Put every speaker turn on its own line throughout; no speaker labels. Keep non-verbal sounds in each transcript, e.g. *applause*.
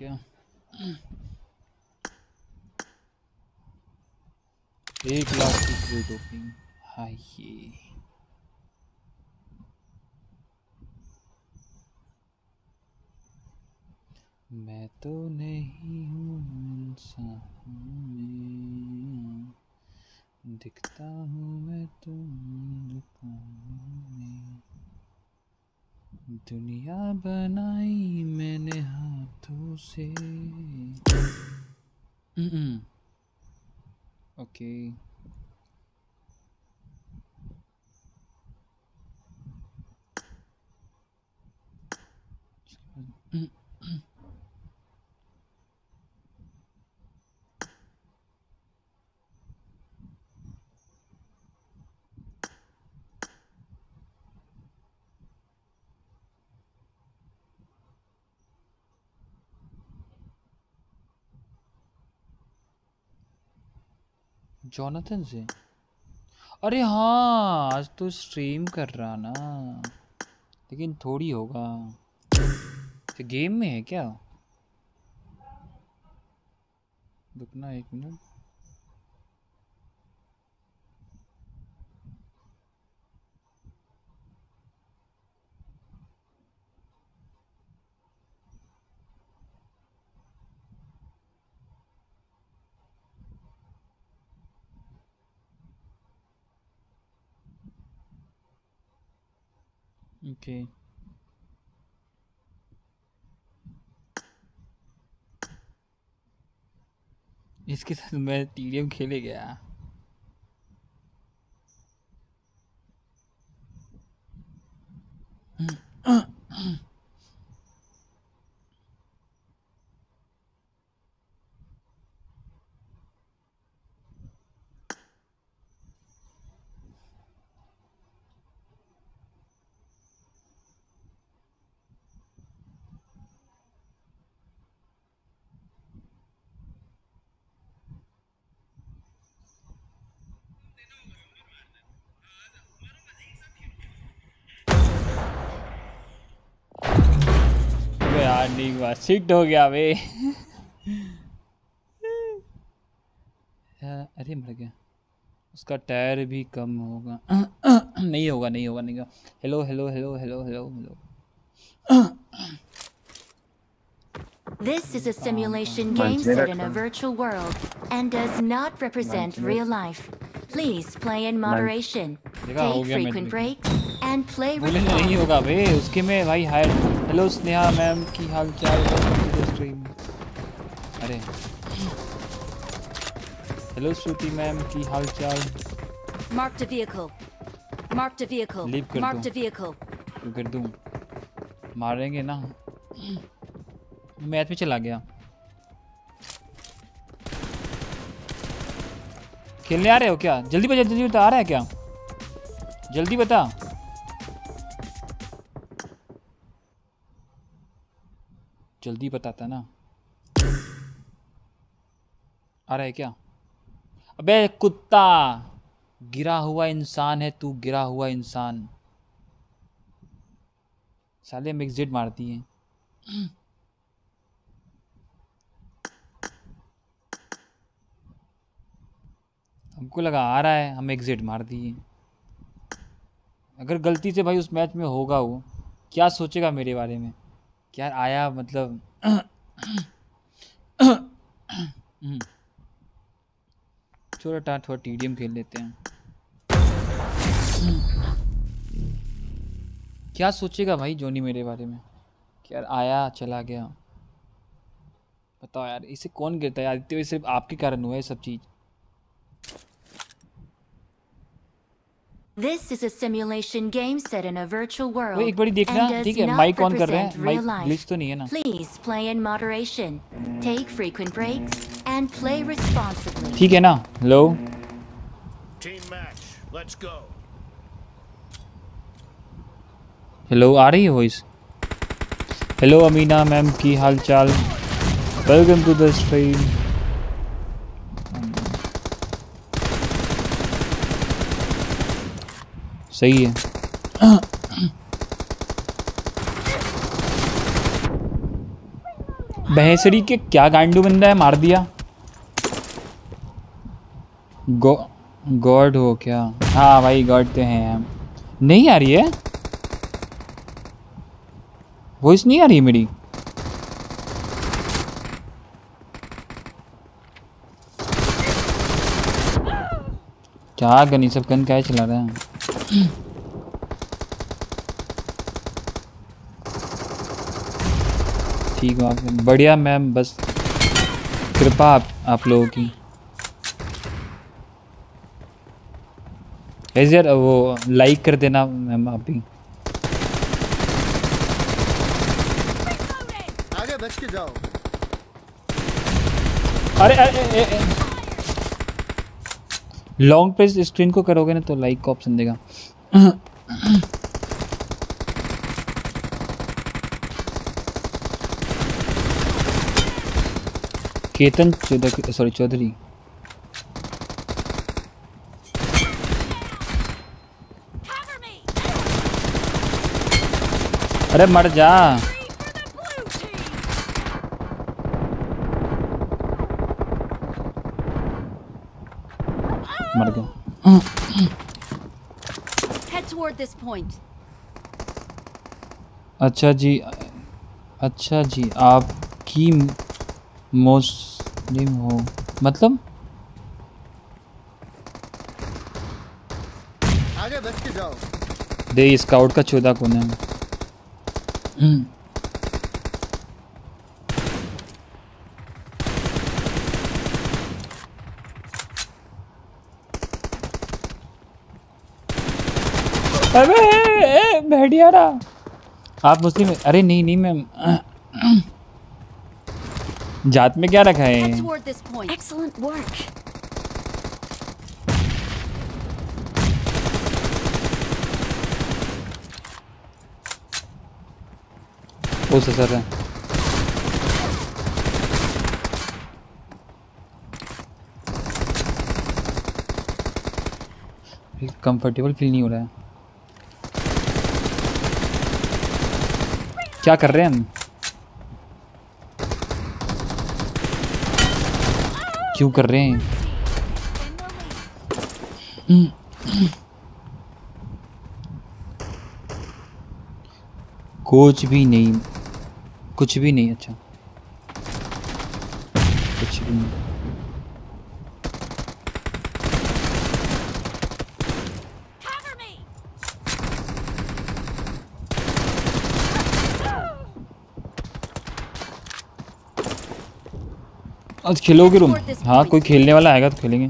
गया। एक लाख की क्रेट ओपनिंग हाय मैं तो नहीं हूँ दिखता हूँ मैं तो दुकानों में। दुनिया बनाई मैंने हाथों से। ओके जॉनथन से? अरे हाँ आज तो स्ट्रीम कर रहा ना। लेकिन थोड़ी होगा। तो गेम में है क्या? रुकना एक मिनट ओके इसके साथ मैं टीडीएम खेले गया। *clears throat* यार नहीं हुआ शिफ्ट हो गया बे यार, अरे मर गया उसका टायर भी कम होगा नहीं होगा नहीं होगा नहीं होगा hello hello hello hello hello hello
This is a simulation game set in a virtual world and does not represent real life. Please play in moderation. Take frequent
तो।
breaks and play
बोले नहीं होगा बे उसके में भाई hi hello Sneha ma'am की हाल चाल स्ट्रीम अरे। हेलो श्रुति मैम की हाल चाल?
Vehicle. Marked a vehicle.
Leave कर
Marked
दो। तो कर दूँ। मारेंगे ना? मैच में चला गया। खेलने आ रहे हो क्या? जल्दी बता जल्दी बता आ रहा है क्या? जल्दी बता। जल्दी बताता ना। आ रहा है क्या? अबे, कुत्ता! गिरा हुआ इंसान है, तू गिरा हुआ इंसान। साले एग्जिट मारती हैं। हमको लगा आ रहा है, हम एग्जिट मार दिए अगर गलती से भाई उस मैच में होगा वो, क्या सोचेगा मेरे बारे में? क्या आया मतलब हम्म। छोटा टा थोड़ा टीडीएम खेल लेते हैं। क्या सोचेगा भाई जोनी मेरे बारे में? यार आया, चला गया। बताओ यार, इसे कौन गिरता है? आदित्य सिर्फ़ आपके कारण हुआ है सब चीज़।
This is a simulation game set in a virtual world
वो एक बारी देखना
and does
ठीक है
not
माइक ऑन कर रहे
represent
हैं
real
माइक
life.
ग्लिच तो नहीं है ना
Please play in moderation. Take frequent breaks and play responsibly.
ठीक है ना hello
Team match. Let's go.
Hello आ रही है वॉइस हेलो अमीना मैम की हाल चाल वेलकम टू द स्ट्रीम सही है। भैंसड़ी के क्या गांडू बंदा है? मार दिया। गो, गॉड हो क्या? हाँ भाई, गॉड तो हैं हम। नहीं आ रही है? वॉइस नहीं आ रही है मेरी? क्या गनी सब गन क्या चला रहे हैं? ठीक है बढ़िया मैम बस कृपा आप, आप लोगों की। ऐसे यार वो लाइक कर देना मैम आप भी।
आगे बच के जाओ।
अरे अरे लॉन्ग प्रेस स्क्रीन को करोगे ना तो लाइक का ऑप्शन देगा। केतन चौधरी सॉरी चौधरी। अरे मर जा। मर गया।
Head toward this point.
अच्छा जी अच्छा जी आपकी मुस्लिम हो मतलब?
आगे बच के जाओ।
दे स्काउट का चौदह कौन है अबे ए, भेड़िया रहा आप मुस्लिम अरे नहीं नहीं मैम। जात में क्या रखा है? सर है। कंफर्टेबल फील नहीं हो रहा है। क्या कर रहे हैं हम? क्यों कर रहे हैं? कुछ भी नहीं, कुछ भी नहीं अच्छा। कुछ भी नहीं
Cover me!
आज खेलोगे तुम? हाँ कोई खेलने वाला आएगा तो खेलेंगे।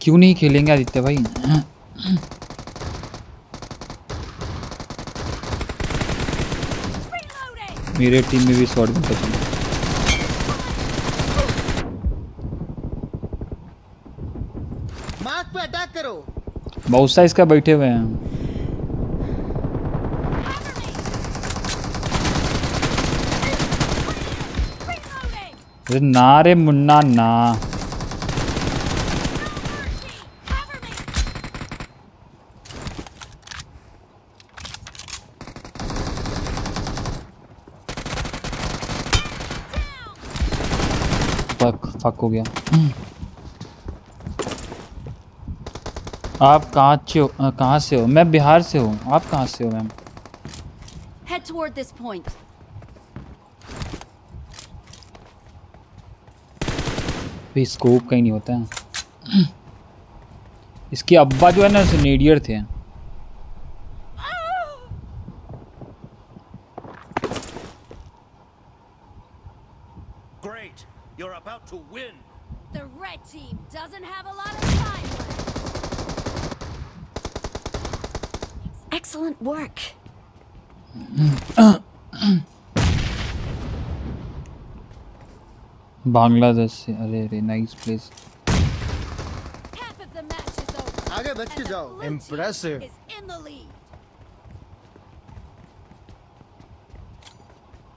क्यों नहीं खेलेंगे आदित्य भाई? मेरे टीम में भी शॉर्ट है
अटैक करो।
बहुत सा इसका बैठे हुए हैं। अरे ना रे मुन्ना ना। फक फक हो गया। आप कहाँ से हो? कहाँ से हो? मैं बिहार से हूँ। आप कहाँ से हो ma'am
Head toward this point.
भाई स्कोप कहीं नहीं होता। है इसके अब्बा जो है ना नेडियर थे। बांग्लादेश से। अरे अरे नाइस प्लेस
आगे बच के जाओ।
इंप्रेसिव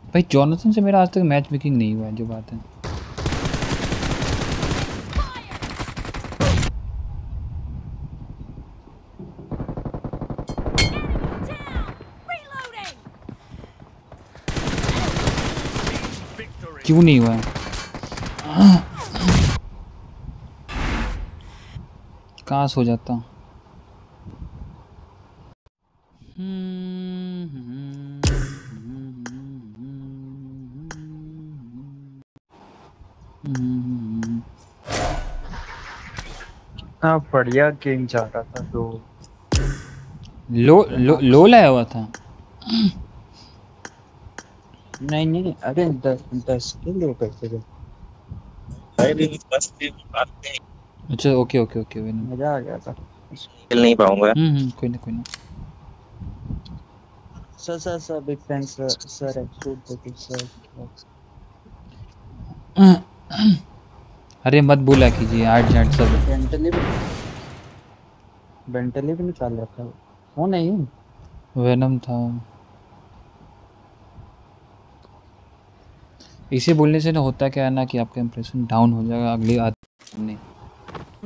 भाई जॉनसन से मेरा आज तक मैच मेकिंग नहीं हुआ है जो बात है। क्यों नहीं हुआ है? कहाँ सो जाता हूँ?
हाँ बढ़िया गेम जा रहा था तो।
लो लो लो लाया हुआ था।
नहीं नहीं अरे दस दस के लोग कैसे थे
अच्छा ओके ओके ओके
मज़ा आ गया था।
खेल नहीं पाऊँगा।
हम्म हम्म, कोई ना कोई ना।
Sir sir sir big fan sir sir episode देखिए सर
अरे मत बोला कीजिए आठ जाट सब।
बेंटली भी बेंटली भी निकाल रखा है। वो नहीं।
वेनम था। इसे बोलने से ना होता क्या है ना कि आपका इंप्रेशन डाउन हो जाएगा अगली आदमी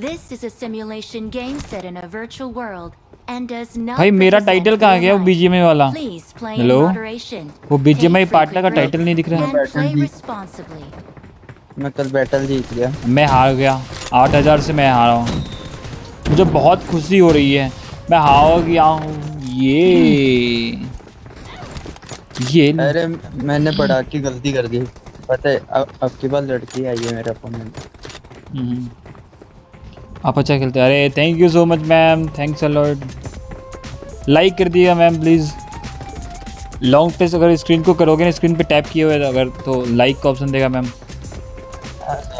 This is a simulation game set in a virtual world and does not
भाई मेरा टाइटल कहाँ गया? वो. बीजीएमआई वाला। हेलो वो बीजीएमआई पार्टनर का टाइटल नहीं दिख रहा है।
मैं कल बैटल जीत गया।
मैं हार गया। आठ हज़ार से मैं हारा हूँ। मुझे बहुत खुशी हो रही है। मैं हार गया हूँ। ये। ये
अरे मैंने पढ़ा की गलती कर दी। पता है अब अब की बार लड़की आई है मेरे अपोनेंट
हम्म। आप अच्छा खेलते अरे thank you so much ma'am thanks a lot like कर दिया मैम प्लीज़ लॉन्ग प्रेस अगर स्क्रीन को करोगे ना स्क्रीन पे टैप किए हुए अगर तो लाइक का ऑप्शन देगा मैम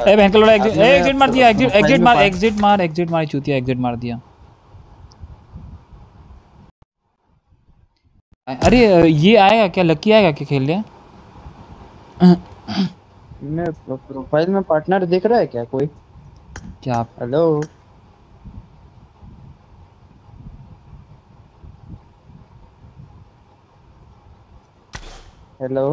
ए बहन का लोड़ा एग्जिट एग्जिट मार दिया एग्जिट एग्जिट मार एग्जिट मार एग्जिट मार चूतिया एग्जिट मार दिया। अरे ये आएगा क्या? लकी आएगा क्या खेल लिया
मैं प्रोफ़ाइल में पार्टनर दिख रहा है क्या कोई?
क्या? आप
हेलो हेलो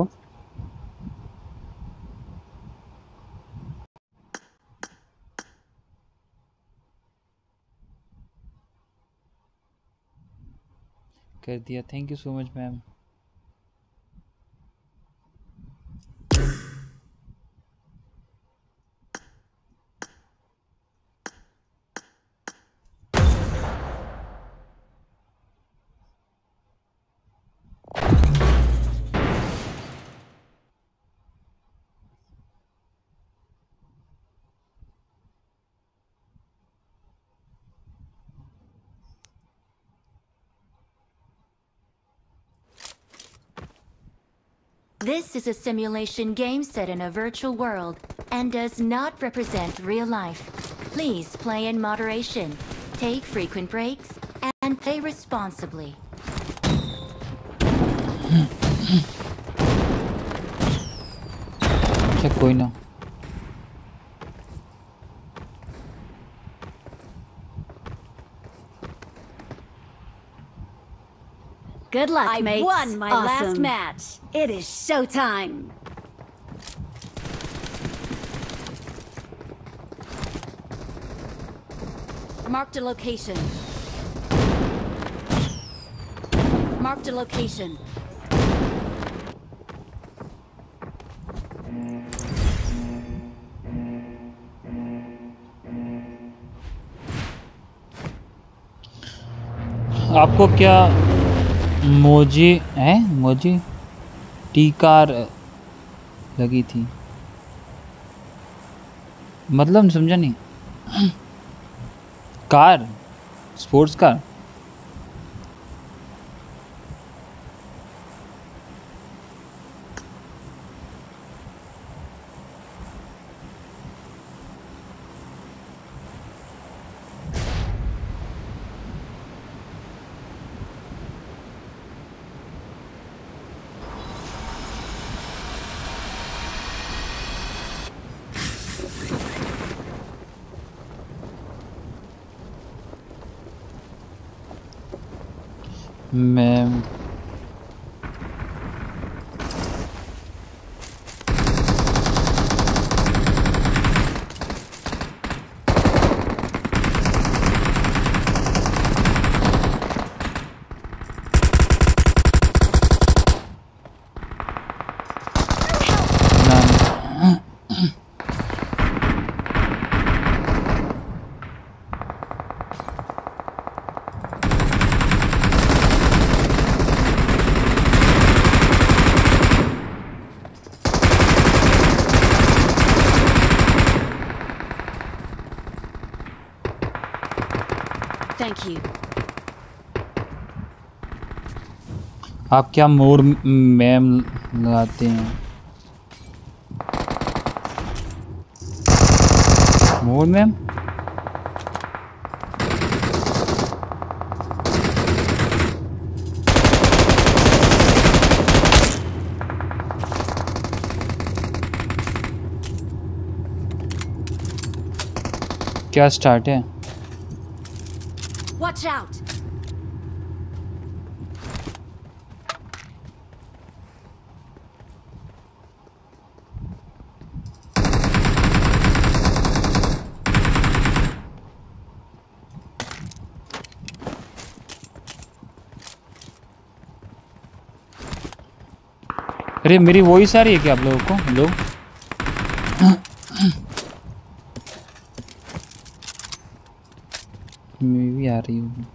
कर दिया। Thank you so much ma'am
This is a simulation game set in a virtual world and does not represent real life. Please play in moderation, take frequent breaks, and play responsibly.
Check going now.
Good luck,
I
mates.
won my last
Awesome.
match. It is showtime.
Marked a location. Marked a location.
आपको क्या मोजी है? मोजे? टीकार लगी थी। मतलब समझा नहीं। *clears throat* Car? Sports car मैं ना
Thank you.
आप क्या मोर मैम लगाते हैं? More ma'am? क्या स्टार्ट है?
Watch out.
अरे, मेरी वॉइस आ रही है क्या आप लोगों को? हेलो मैं भी आ रही हूँ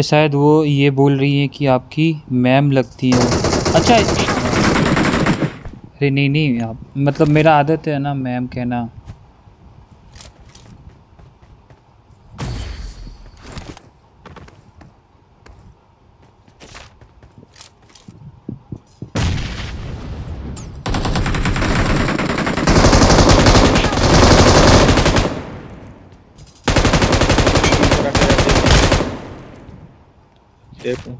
अरे शायद वो ये बोल रही है कि आपकी मैम लगती है। अच्छा अरे नहीं नहीं, आप मतलब मेरा आदत है ना मैम कहना
देखो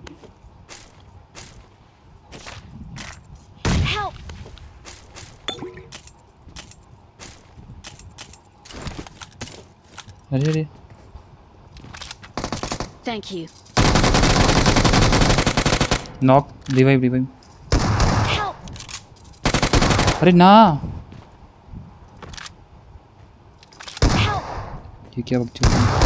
Help!
अरे अरे
Thank you.
Knock revive revive
Help!
अरे ना। ये क्या बकचोदी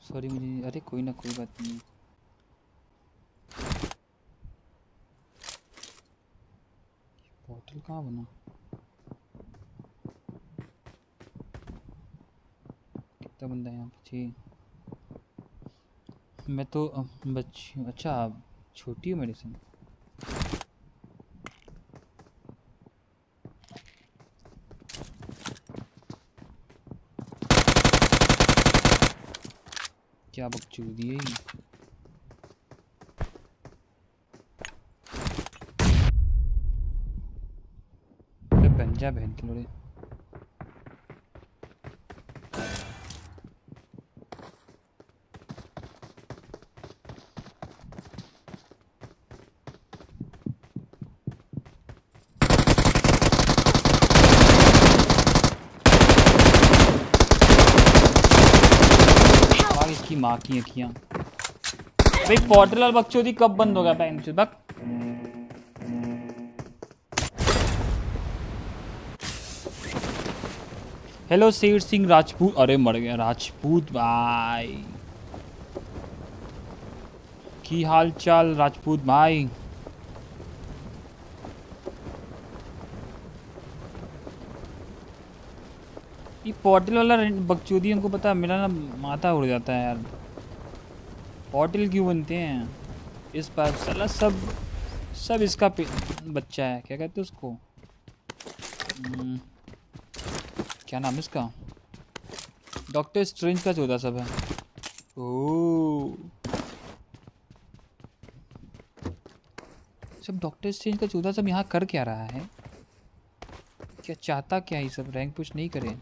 सॉरी मुझे, अरे, कोई ना, कोई बात नहीं। पोर्टल कहाँ बना? कितना बंदा है यहाँ पे? जी। मैं तो बच्ची अच्छा छोटी हो मेरे से? क्या बकचोदी है ये? अबे बन जा बहन के लोड़े भाग इसकी माँ की अखियाँ भाई पोर्टल और बकचोदी कब बंद होगा चोद बक। हेलो शेर सिंह राजपूत अरे, मर गया। राजपूत भाई। की हाल चाल राजपूत भाई? ये पोर्टल वाला बकचोदी हमको पता है, मेरा ना माथा उड़ जाता है यार। पोर्टल क्यों बनते हैं? इस बार साला सब सब इसका बच्चा है। क्या कहते हैं उसको? हम्म, क्या नाम है इसका? डॉक्टर स्ट्रेंज का चौदह सब है। ओ सब डॉक्टर स्ट्रेंज का चौदह सब यहाँ कर क्या रहा है? क्या चाहता क्या ये सब? रैंक पुश नहीं करे।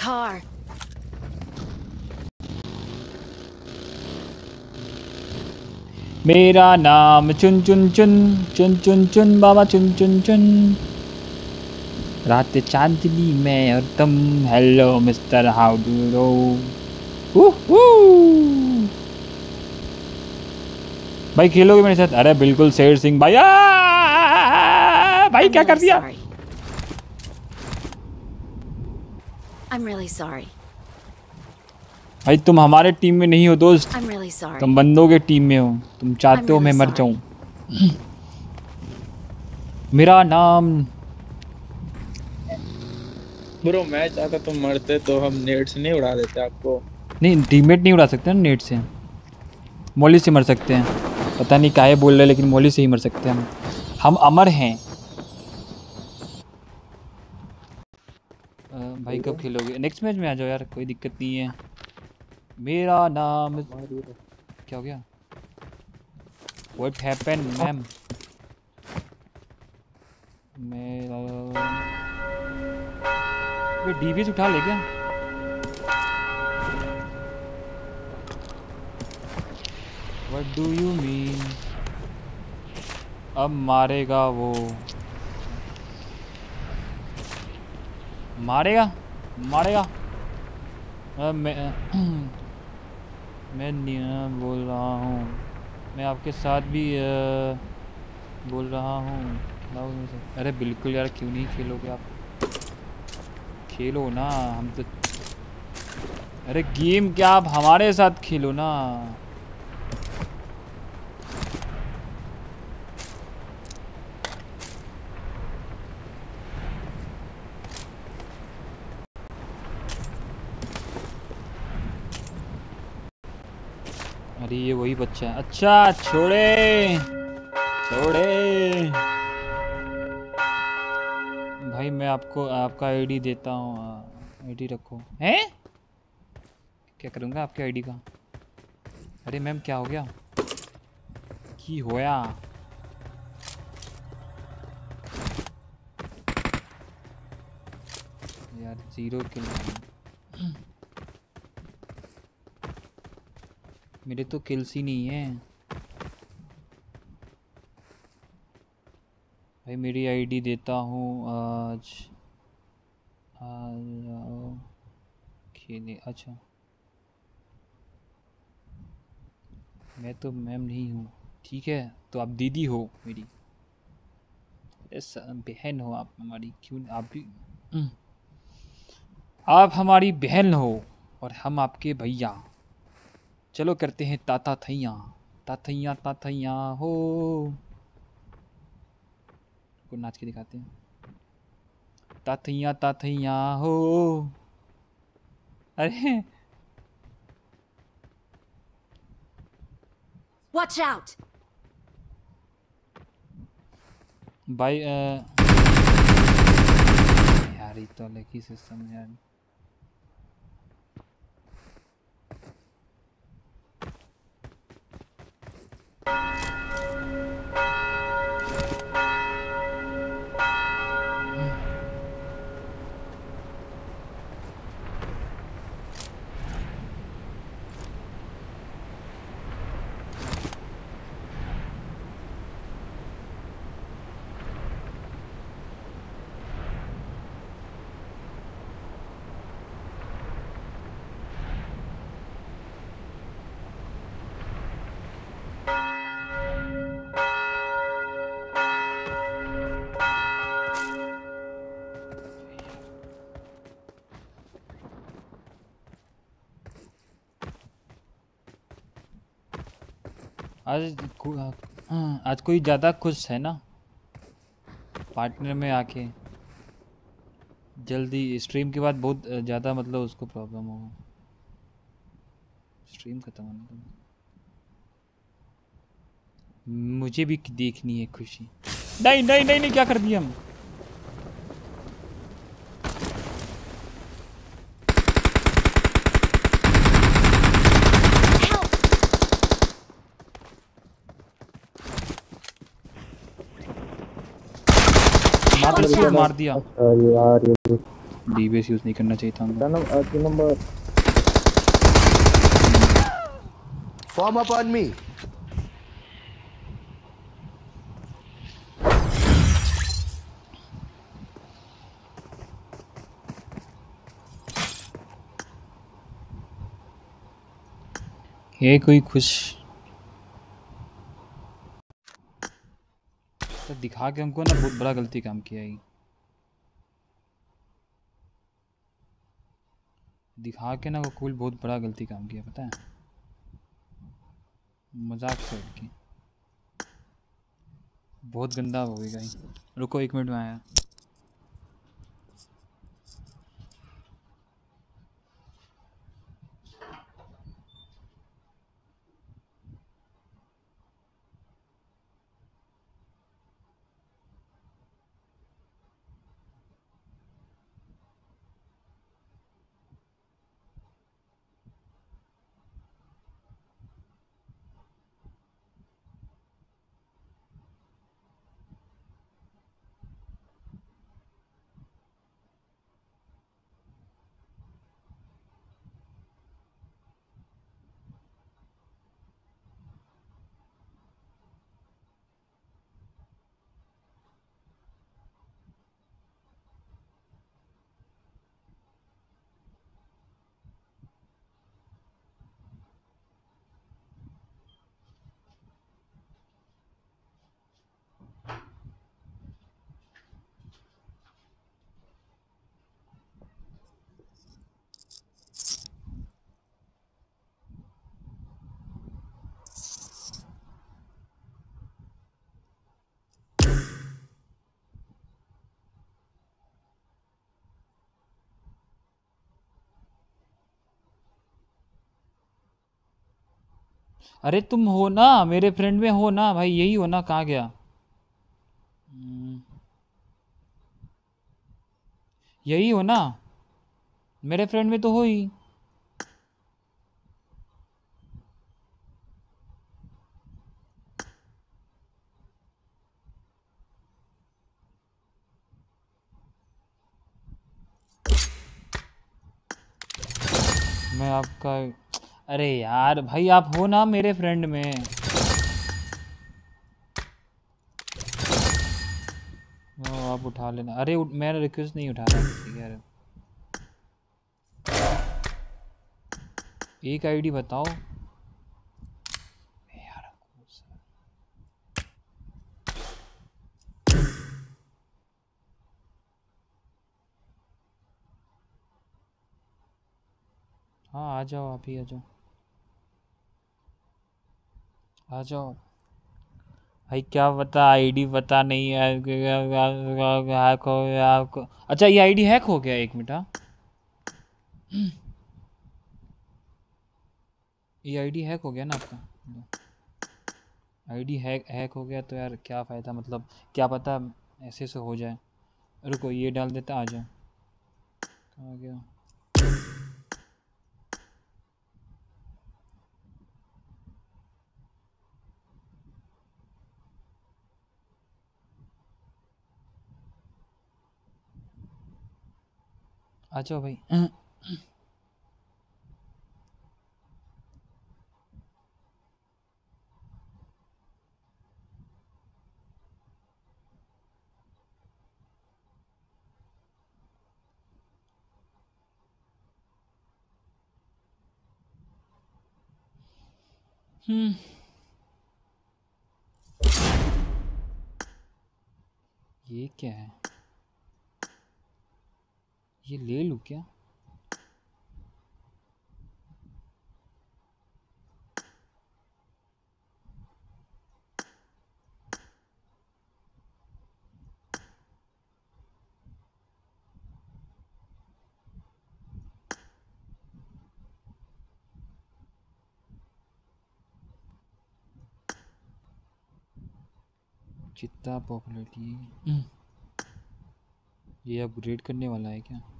Car.
मेरा नाम चुन चुन चुन चुन चुन चुन बाबा चुन चुन चुन रात चांदनी में और तुम हेलो मिस्टर हाउ डू रो भाई खेलोगे मेरे साथ अरे बिल्कुल शेर सिंह भाई आ! भाई
I'm
क्या कर दिया
Sorry. I'm really sorry.
भाई तुम हमारे टीम में नहीं हो दोस्त।
Really sorry.
तुम बंदों के टीम में हो। तुम चाहते really
हो
मैं मर जाऊँ। मेरा नाम
ब्रो मैं चाहता तुम मरते तो हम नेट से नहीं उड़ा देते आपको।
नहीं टीममेट नहीं उड़ा सकते ना नेट से। मोली से मर सकते हैं। पता नहीं काहे बोल रहे लेकिन मोली से ही मर सकते हैं हम। हम अमर हैं अ, भाई कब खेलोगे? नेक्स्ट मैच में आ जाओ यार कोई दिक्कत नहीं है। मेरा नाम क्या हो गया? व्हाट हैपन मैम मेरा ये डीबीएस उठा ले क्या? What डू यू मीन अब मारेगा वो। मारेगा मारेगा। अब मैं *clears throat* मैं बोल रहा हूँ। मैं आपके साथ भी अ, बोल रहा हूँ। अरे बिल्कुल यार क्यों नहीं खेलोगे आप? खेलो ना हम तो अरे गेम क्या आप हमारे साथ खेलो ना? अरे ये वही बच्चा है। अच्छा छोड़े। छोड़े। भाई, मैं आपको, आपका आईडी देता हूँ। आईडी रखो। हैं? क्या करूँगा आपके आईडी का? अरे, मैम, क्या हो गया? की होया? यार, ज़ीरो किल मेरे तो किल्स ही नहीं है। भाई मेरी आईडी देता हूँ आज। खेले अच्छा। मैं तो मैम नहीं हूँ, ठीक है? तो आप दीदी हो मेरी। बहन हो आप हमारी, क्यों आप भी आप हमारी बहन हो और हम आपके भैया। चलो करते हैं ताता थैया ताथैया ताथैया हो। को नाच के दिखाते हैं। ताथैया ताथैया हो। अरे।
Watch out!
भाई अ, यार ये तो अलग ही सिस्टम यार। आज आज कोई ज़्यादा खुश है ना? पार्टनर में आके जल्दी स्ट्रीम के बाद बहुत ज़्यादा मतलब उसको प्रॉब्लम होगा। स्ट्रीम खत्म होने दो मुझे भी देखनी है खुशी। नहीं नहीं नहीं नहीं, क्या कर दिया हम? मार दिया मार दिया।
अरे यार ये
डीबीएस यूज़ नहीं करना चाहिए था हमको
नंबर तीन number
Form up on me.
ये कोई खुश दिखा के हमको ना बहुत बड़ा गलती काम किया ही दिखा के ना वो कूल बहुत बड़ा गलती काम किया, पता है? मज़ाक से की बहुत गंदा हो गया रुको एक मिनट में आया। अरे तुम हो ना, मेरे फ्रेंड में हो ना, भाई यही हो ना कहाँ गया। यही हो ना मेरे फ्रेंड में तो हो ही मैं आपका अरे यार भाई आप हो ना मेरे फ्रेंड में। ओ आप उठा लेना। अरे उठ, मैं रिक्वेस्ट नहीं उठा रहा किसी की, यार एक आईडी बताओ? हाँ आ जाओ आप ही आ जाओ। आ जाओ। भाई क्या पता आईडी पता नहीं है हैक हो गया आपको। अच्छा ये आईडी हैक हो गया एक मिनट हाँ। ये आईडी हैक हो गया ना आपका? आईडी हैक हैक हो गया तो यार क्या फ़ायदा मतलब क्या पता ऐसे से हो जाए। रुको, ये डाल देता, आ जाओ। कहाँ गया। आ जाओ भाई। हम्म। ये क्या है? ये ले लूँ क्या? जितना पॉपुलरिटी। ये अपग्रेड करने वाला है क्या?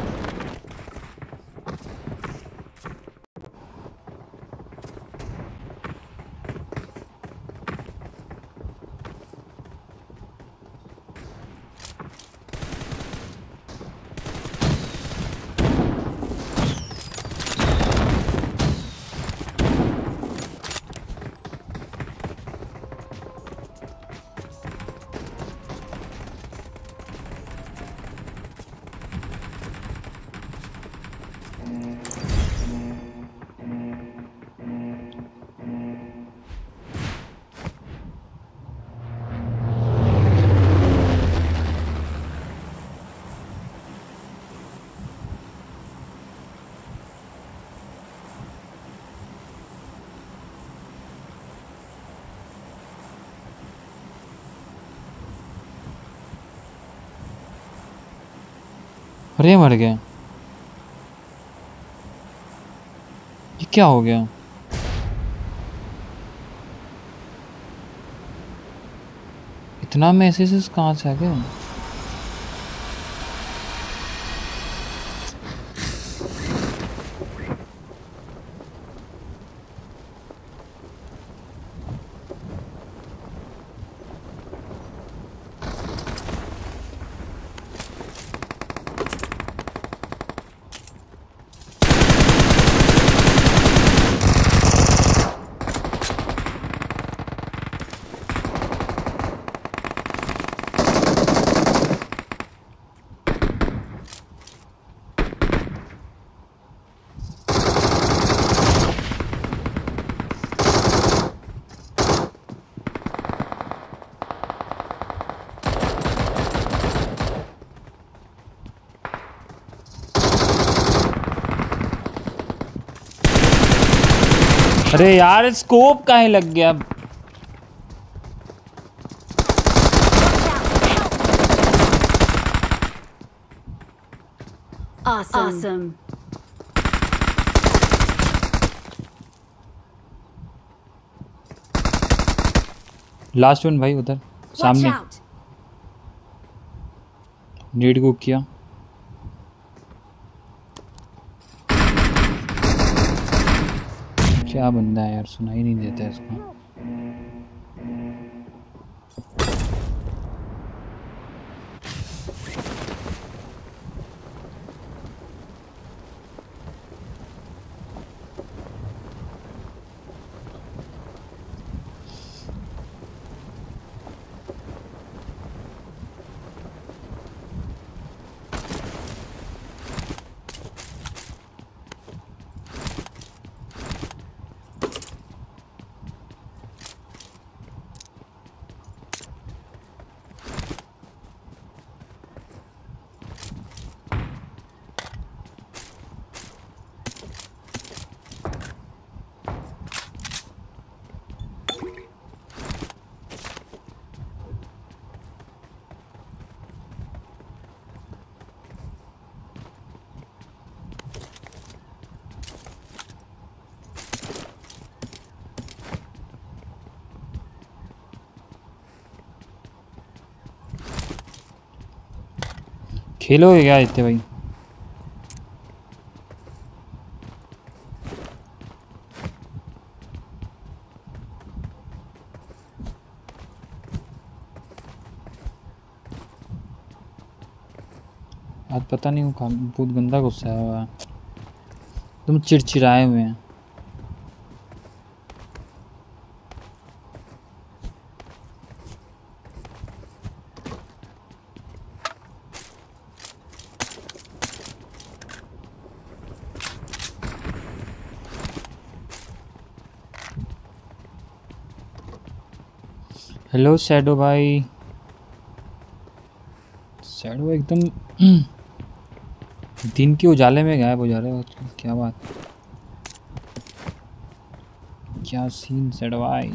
अरे मर गया। ये क्या हो गया? इतना मैसेजेस कहाँ से आ गए? अरे यार स्कोप काहे लग गया
Awesome. Awesome.
लास्ट वन भाई उधर सामने नीड को किया क्या बंदा है यार सुनाई नहीं देता इसको। खेलोगे क्या इतने भाई? आज पता नहीं बहुत गंदा गुस्सा है। तुम चिड़चिड़ाए हुए हैं। हेलो सैडो भाई। सैडो एकदम *clears throat* दिन के उजाले में गायब हो जा रहे हो क्या बात। क्या सीन सैड भाई।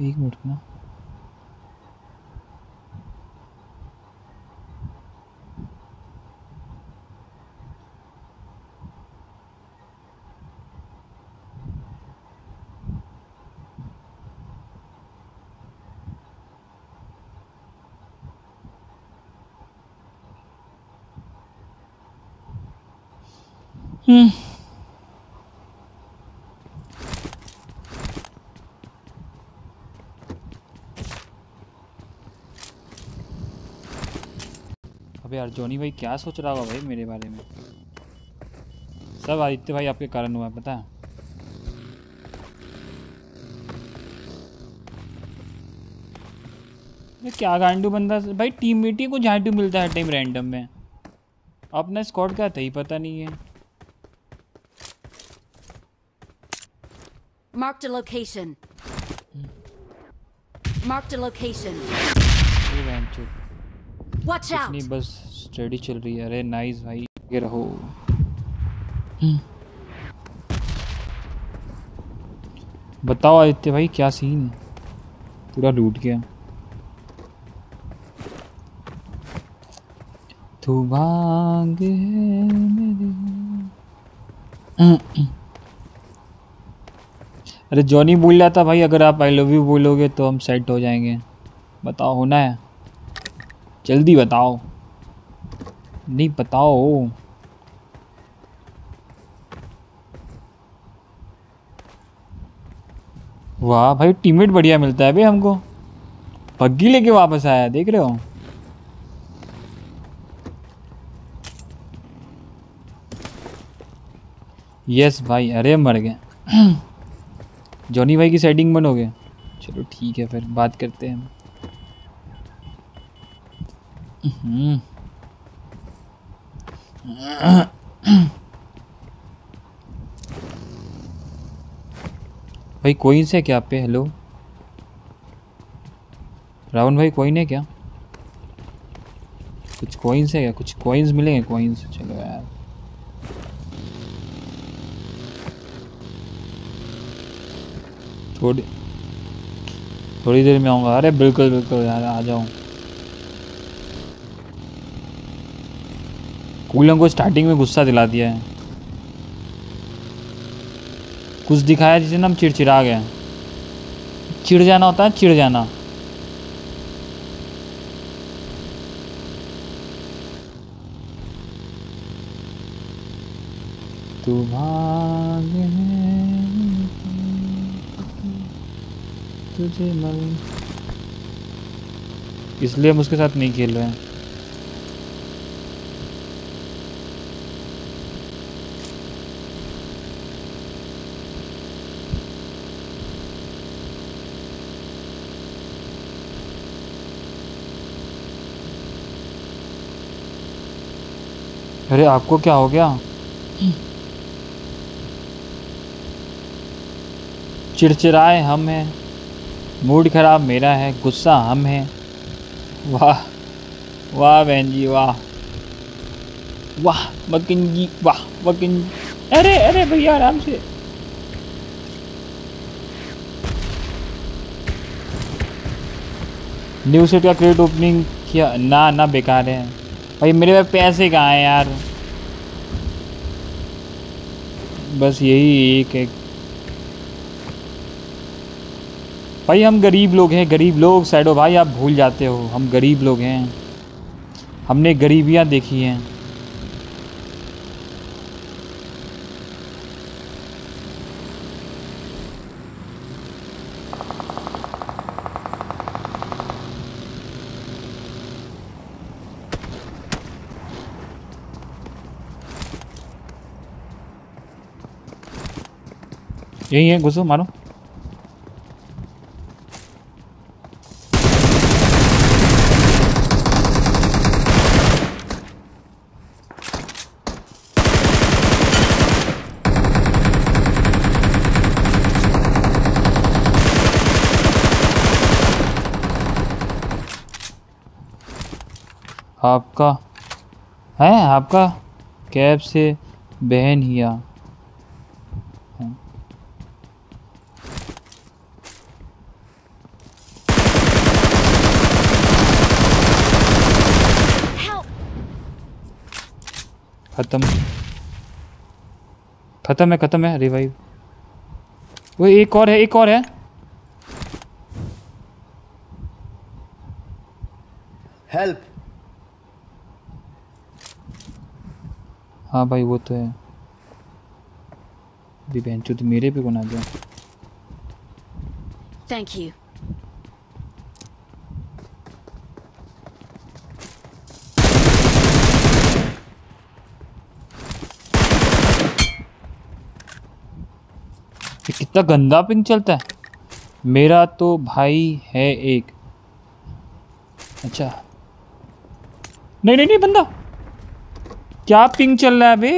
एक मिनट ना। अबे यार, जॉनी भाई क्या सोच रहा होगा भाई मेरे बारे में? सब आदित्य भाई आपके कारण हुआ पता है? ये क्या गांडू बंदा भाई, टीम मीटिंग को झांटू मिलता है टाइम रैंडम में। अपना स्कॉट क्या था ही, पता नहीं है।
Marked a location. Marked a location. Watch out!
नहीं बस स्टडी चल रही है अरे नाइस भाई ये रहो बताओ आदित्य भाई क्या सीन पूरा लूट गया तू भाग है मेरे अरे जॉनी बोल रहा था भाई, अगर आप आई लव यू बोलोगे तो हम सेट हो जाएँगे। बताओ, होना है। जल्दी बताओ। नहीं, बताओ। वाह, भाई टीममेट बढ़िया मिलता है भाई हमको। पग्गी लेके वापस आया, देख रहे हो? यस भाई, अरे, मर गए। *clears throat* जॉनी भाई की सेटिंग बन हो गए चलो ठीक है फिर, बात करते हैं। हम्म। भाई कोइंस है क्या आप पे? हेलो रावण भाई कोइन है क्या? कुछ कोइंस है क्या? कुछ कोइंस मिलेंगे? कोइंस चलो यार। थोड़ी थोड़ी देर में आऊँगा। अरे बिल्कुल बिल्कुल यार, आ जाऊँ। कूलम को स्टार्टिंग में गुस्सा दिला दिया है। कुछ दिखाया जिसे ना हम चिड़चिड़ा गए चिड़ जाना होता है, चिड़ जाना। तू भाग है। तुझे मल इसलिए हम उसके साथ नहीं खेल रहे हैं। अरे, आपको क्या हो गया? चिड़चिड़ाए हम हैं। मूड खराब, मेरा है, गुस्सा हम हैं। वाह वाह बहन जी, वाह। वाह बकिन जी, वाह बकिन अरे अरे भैया, आराम से। न्यू सेट का क्रेडिट ओपनिंग किया, ना ना बेकार है। भाई, मेरे पास पैसे कहाँ हैं यार? बस यही एक एक भाई, हम गरीब लोग हैं, गरीब लोग सैडो भाई, आप भूल जाते हो, हम गरीब लोग हैं। हमने गरीबियाँ देखी हैं। यही है, घुसो, मारो। आपका, है, आपका कैब से बहन हिया। खत्म खत्म है खत्म है रिवाइव वो एक और है, एक और है
Help!
हाँ भाई वो तो है। अभी बहन तो मेरे पे गया
Thank you.
ये कितना गंदा पिंग चलता है। मेरा तो भाई है एक। अच्छा। नहीं नहीं नहीं बंदा। क्या पिंग चल रहा है बे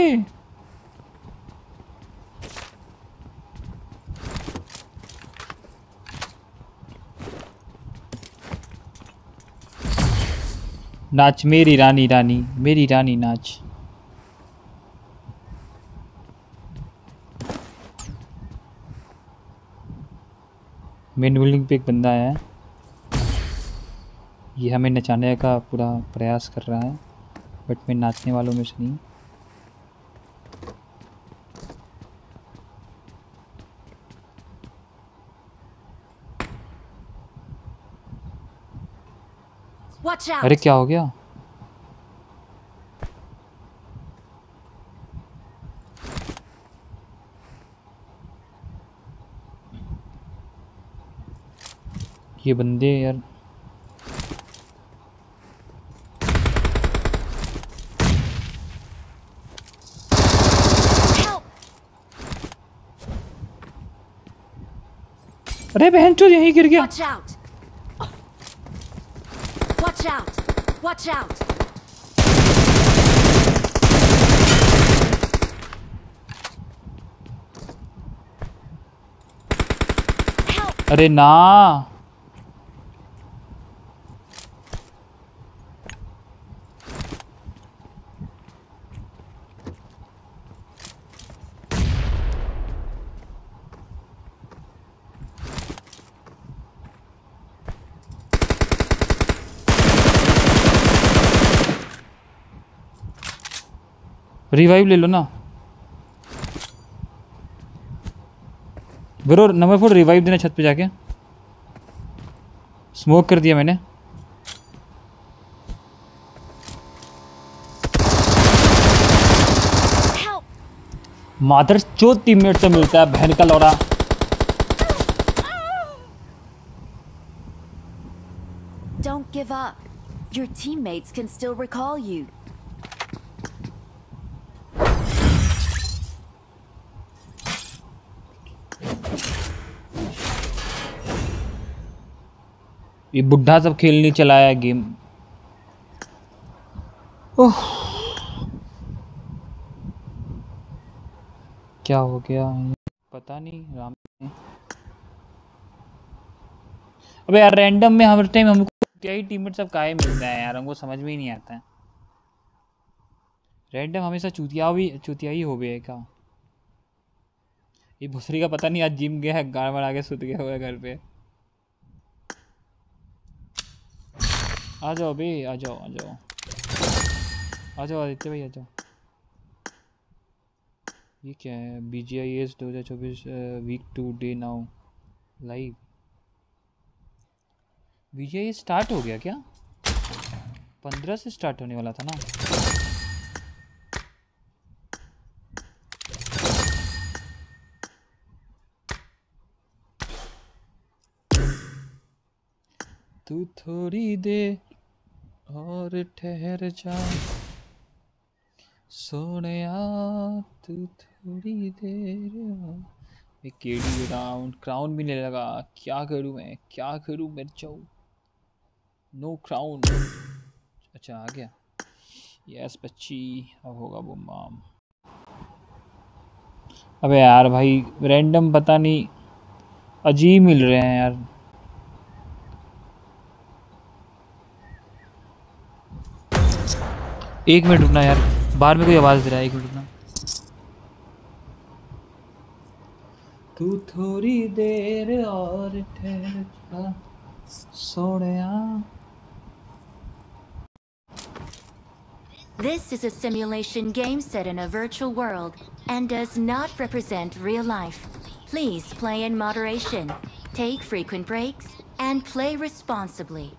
नाच, मेरी रानी रानी, मेरी रानी नाच। मेन बिल्डिंग पे एक बंदा है। ये हमें नचाने का पूरा प्रयास कर रहा है। बट मैं नाचने वालों में से नहीं। अरे क्या हो गया? ये बंदे यार
Help!
अरे बहन चो यहीं गिर गया
Watch out! Watch out! Watch out!
अरे ना रिवाइव ले लो ना ब्रो नंबर फोर रिवाइव देना छत पे जाके स्मोक कर दिया मैंने मादर चो टीममेट से मिलता है, बहन का लौड़ा
Don't give up. Your teammates can still recall you.
ये बुढ़ा सब खेलने चलाया गेम। ओह। क्या हो गया? पता नहीं राम अबे यार रैंडम में हर टाइम हमको क्या ही टीममेट सब काहे मिलता है यार? हमको समझ में ही नहीं आता है। रैंडम हमेशा चूतिया भी चूतिया ही हो गया है क्या? ये भुसरी का पता नहीं आज जिम गया है गाड़ मार के सुत गया हुआ है घर पे। आ जाओ बे आ जाओ आ जाओ आ जाओ आदित्य भाई आ जाओ ये क्या है? बी जी आई एस दो हज़ार चौबीस week two day now live B G I S start हो गया क्या? पंद्रह से स्टार्ट होने वाला था ना। तू थोड़ी देर और ठहर जा। सोनिया तू थोड़ी देर मैं केडी राउंड क्राउन भी नहीं लगा। क्या करूँ मैं? क्या करूँ मेरे चाऊ नो क्राउन अच्छा आ गया। यस बच्ची। अब होगा वो माम। अबे यार भाई रैंडम पता नहीं, अजीब मिल रहे हैं यार। एक मिनट रुकना यार बाहर में कोई आवाज़ दे रहा है एक मिनट रुकना तू थोड़ी देर और ठहर जा Sonia
This is a simulation game set in a virtual world and does not represent real life. Please play in moderation, take frequent breaks, and play responsibly.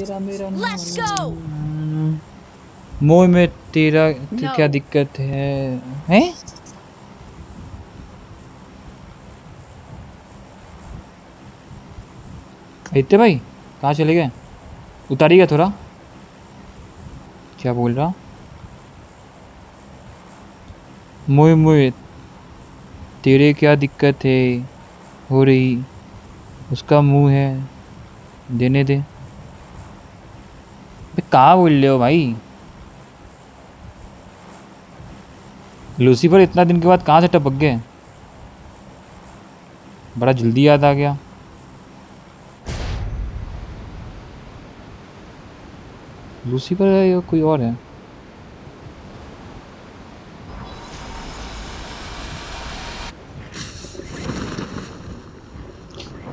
तेरा मेरा
Let's go!
मोह में तेरा ते
No.
क्या दिक्कत है? हैं? इतने भाई कहाँ चले गए? उतारिएगा थोड़ा। क्या बोल रहा? मोह मोह तेरे क्या दिक्कत है? हो रही। उसका मुँह है। देने दे। कहाँ बोल रहे हो भाई? लूसीफर इतना दिन के बाद कहाँ से टपक गए? बड़ा जल्दी याद आ गया। लूसीफर है या कोई और है?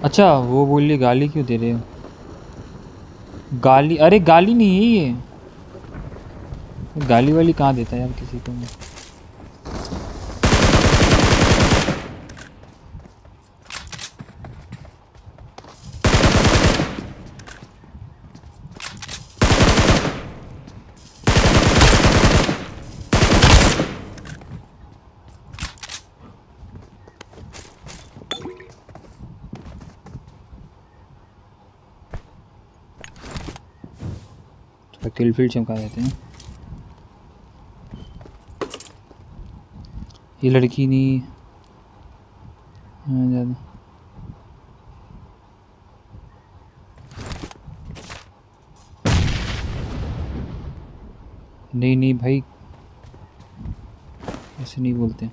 अच्छा वो बोलिए गाली क्यों दे रहे हो? गाली, अरे गाली नहीं है ये। गाली वाली कहाँ देता है यार किसी को? मैं किल फ़ील्ड चमका देते हैं। ये लड़की नहीं हाँ, ज़्यादा। नहीं नहीं भाई ऐसे नहीं बोलते।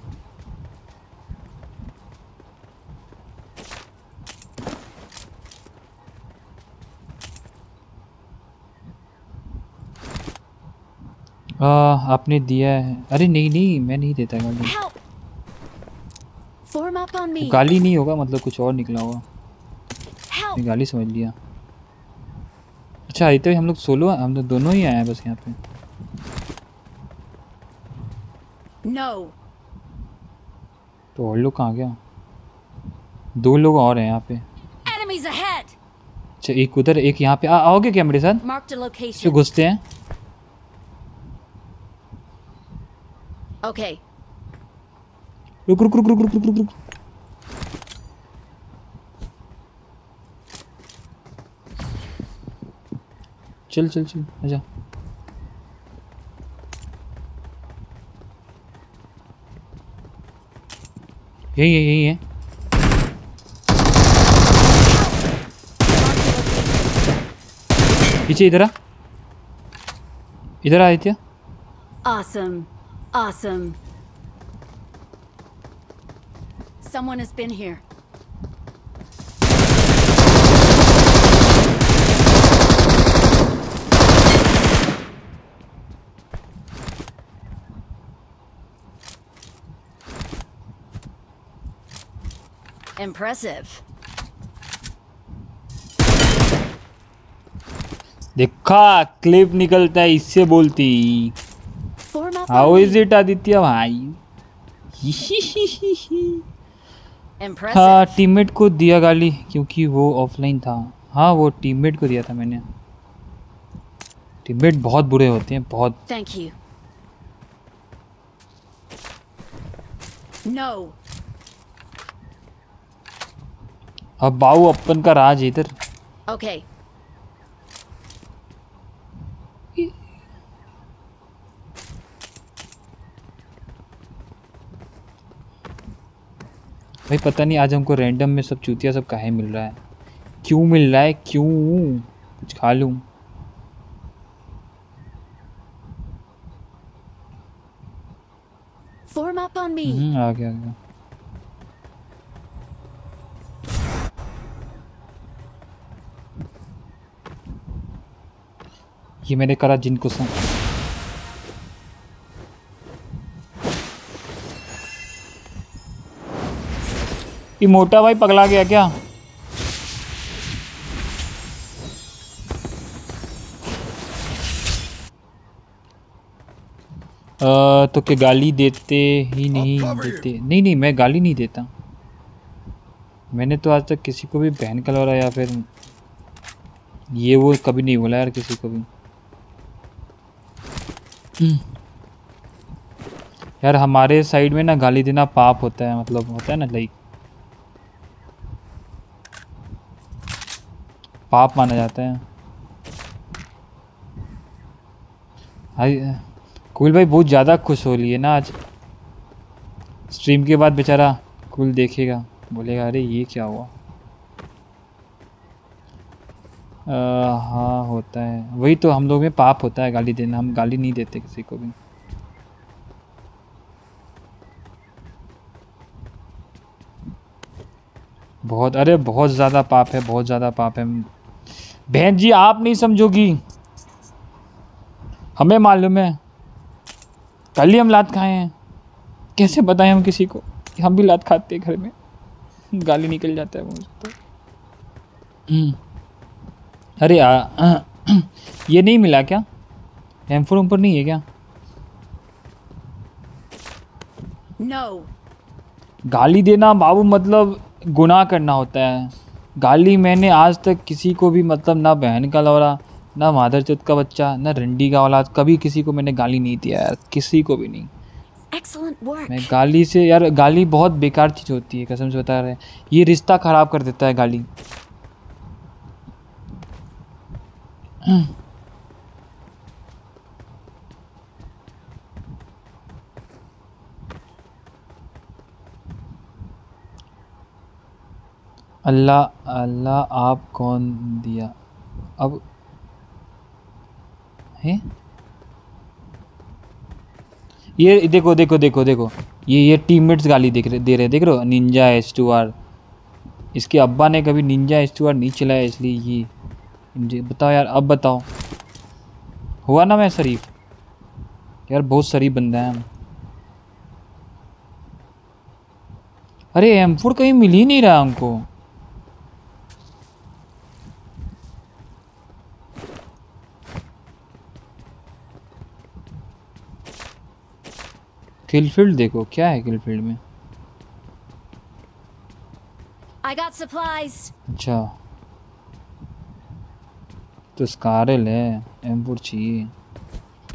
आ, आपने दिया है। अरे नहीं नहीं मैं नहीं देता गाली. गाली नहीं होगा मतलब कुछ और निकला होगा। गाली समझ लिया। अच्छा आते हुए हम लोग सोलो हम लोग दोनों ही आए हैं बस यहाँ पे।
No.
तो और लोग कहाँ गया दो लोग और हैं यहाँ पे। अच्छा एक उधर एक यहाँ पे। आ, आओगे क्या मेरे साथ. घुसते हैं।
Okay.
Look, look, look, look, look, look, look. चल चल चल आजा यही है यही है पीछे इधर आ इधर Aditya
awesome. Awesome. Someone has been here. Impressive.
देखा क्लिप निकलता है इससे बोलती
On
इज़ इट आदित्य भाई हाँ टीममेट को दिया गाली क्योंकि वो ऑफलाइन था। हाँ वो टीममेट को दिया था मैंने। टीममेट बहुत बुरे होते हैं बहुत।
Thank you. No.
अब बाऊ अपन का राज इधर।
Okay.
भाई पता नहीं आज हमको रैंडम में सब चूतिया सब काहे मिल रहा है? क्यों मिल रहा है? क्यों? कुछ खा लूँ?
Form up on me.
हम्म, आ गया आ गया। ये मैंने करा जिनको संग ये मोटा भाई पगला गया क्या? अ, तो क्या गाली देते ही नहीं देते। नहीं नहीं मैं गाली नहीं देता। मैंने तो आज तक किसी को भी बहन कलौरा या फिर ये वो कभी नहीं बोला यार किसी को भी। यार हमारे साइड में ना गाली देना पाप होता है मतलब होता है ना लाइक पाप माना जाता है। हाय कुल भाई बहुत ज़्यादा खुश हो लिए ना आज। स्ट्रीम के बाद बेचारा कुल देखेगा, बोलेगा, अरे, ये क्या हुआ? हाँ होता है। वही तो हम लोग में पाप होता है, गाली देना, हम गाली नहीं देते किसी को भी। बहुत, अरे, बहुत ज़्यादा पाप है, बहुत ज़्यादा पाप है। बहन जी आप नहीं समझोगी? हमें मालूम है। कल ही हम लात खाए हैं। कैसे बताएँ हम किसी को कि हम भी लात खाते हैं घर में? गाली निकल जाता है मुझे तो। हम्म। अरे आ, आ, *clears throat* ये नहीं मिला क्या? एम फोर ऊपर नहीं है क्या?
No.
गाली देना बाबू मतलब गुनाह करना होता है। गाली मैंने आज तक किसी को भी मतलब ना बहन का लौरा ना माधर चौथ का बच्चा ना रंडी का औलाद कभी किसी को मैंने गाली नहीं दिया यार किसी को भी नहीं. मैं गाली से यार गाली बहुत बेकार चीज़ होती है कसम से बता रहे हैं। ये रिश्ता ख़राब कर देता है गाली। *clears throat* अल्लाह अल्लाह आप कौन दिया? अब हैं? ये देखो देखो देखो देखो। ये ये टीममेट्स गाली देख रहे, दे रहे, देख रहे हो? निंजा एस टू आर इसके अब्बा ने कभी निंजा एस टू आर नहीं चलाया इसलिए ये बताओ यार, अब बताओ। हुआ ना मैं शरीफ? यार बहुत शरीफ बंदा है अरे एम फोर कहीं मिल ही नहीं रहा हमको। किलफील्ड देखो क्या है किलफील्ड में
I got supplies.
अच्छा तो स्कारल है एम फोर चाहिए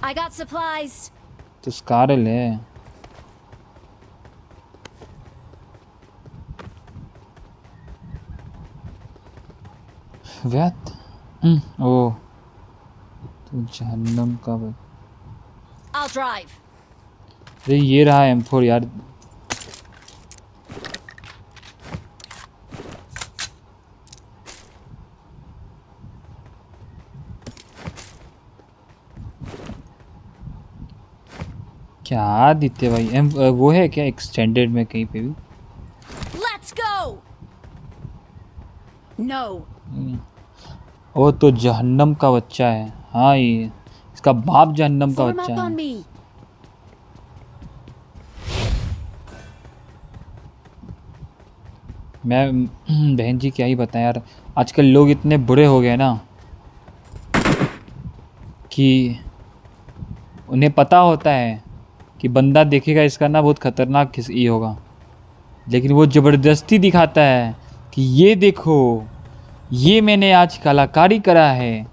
I got supplies.
तो स्कारल है व्यात ओ तो जहन्नम का
I'll drive.
अरे ये रहा एम फोर यार। क्या आदित्य भाई एम वो है क्या एक्सटेंडेड में कहीं पे भी?
Let's go. No.
ओ तो जहन्नम का बच्चा है। हाँ ये इसका बाप जहन्नम का बच्चा है। मैं बहन जी क्या ही बताएँ यार, आजकल लोग इतने बुरे हो गए ना कि उन्हें पता होता है कि बंदा देखेगा इसका ना बहुत ख़तरनाक किस ये होगा। लेकिन वो ज़बरदस्ती दिखाता है कि ये देखो, ये मैंने आज कलाकारी करा है।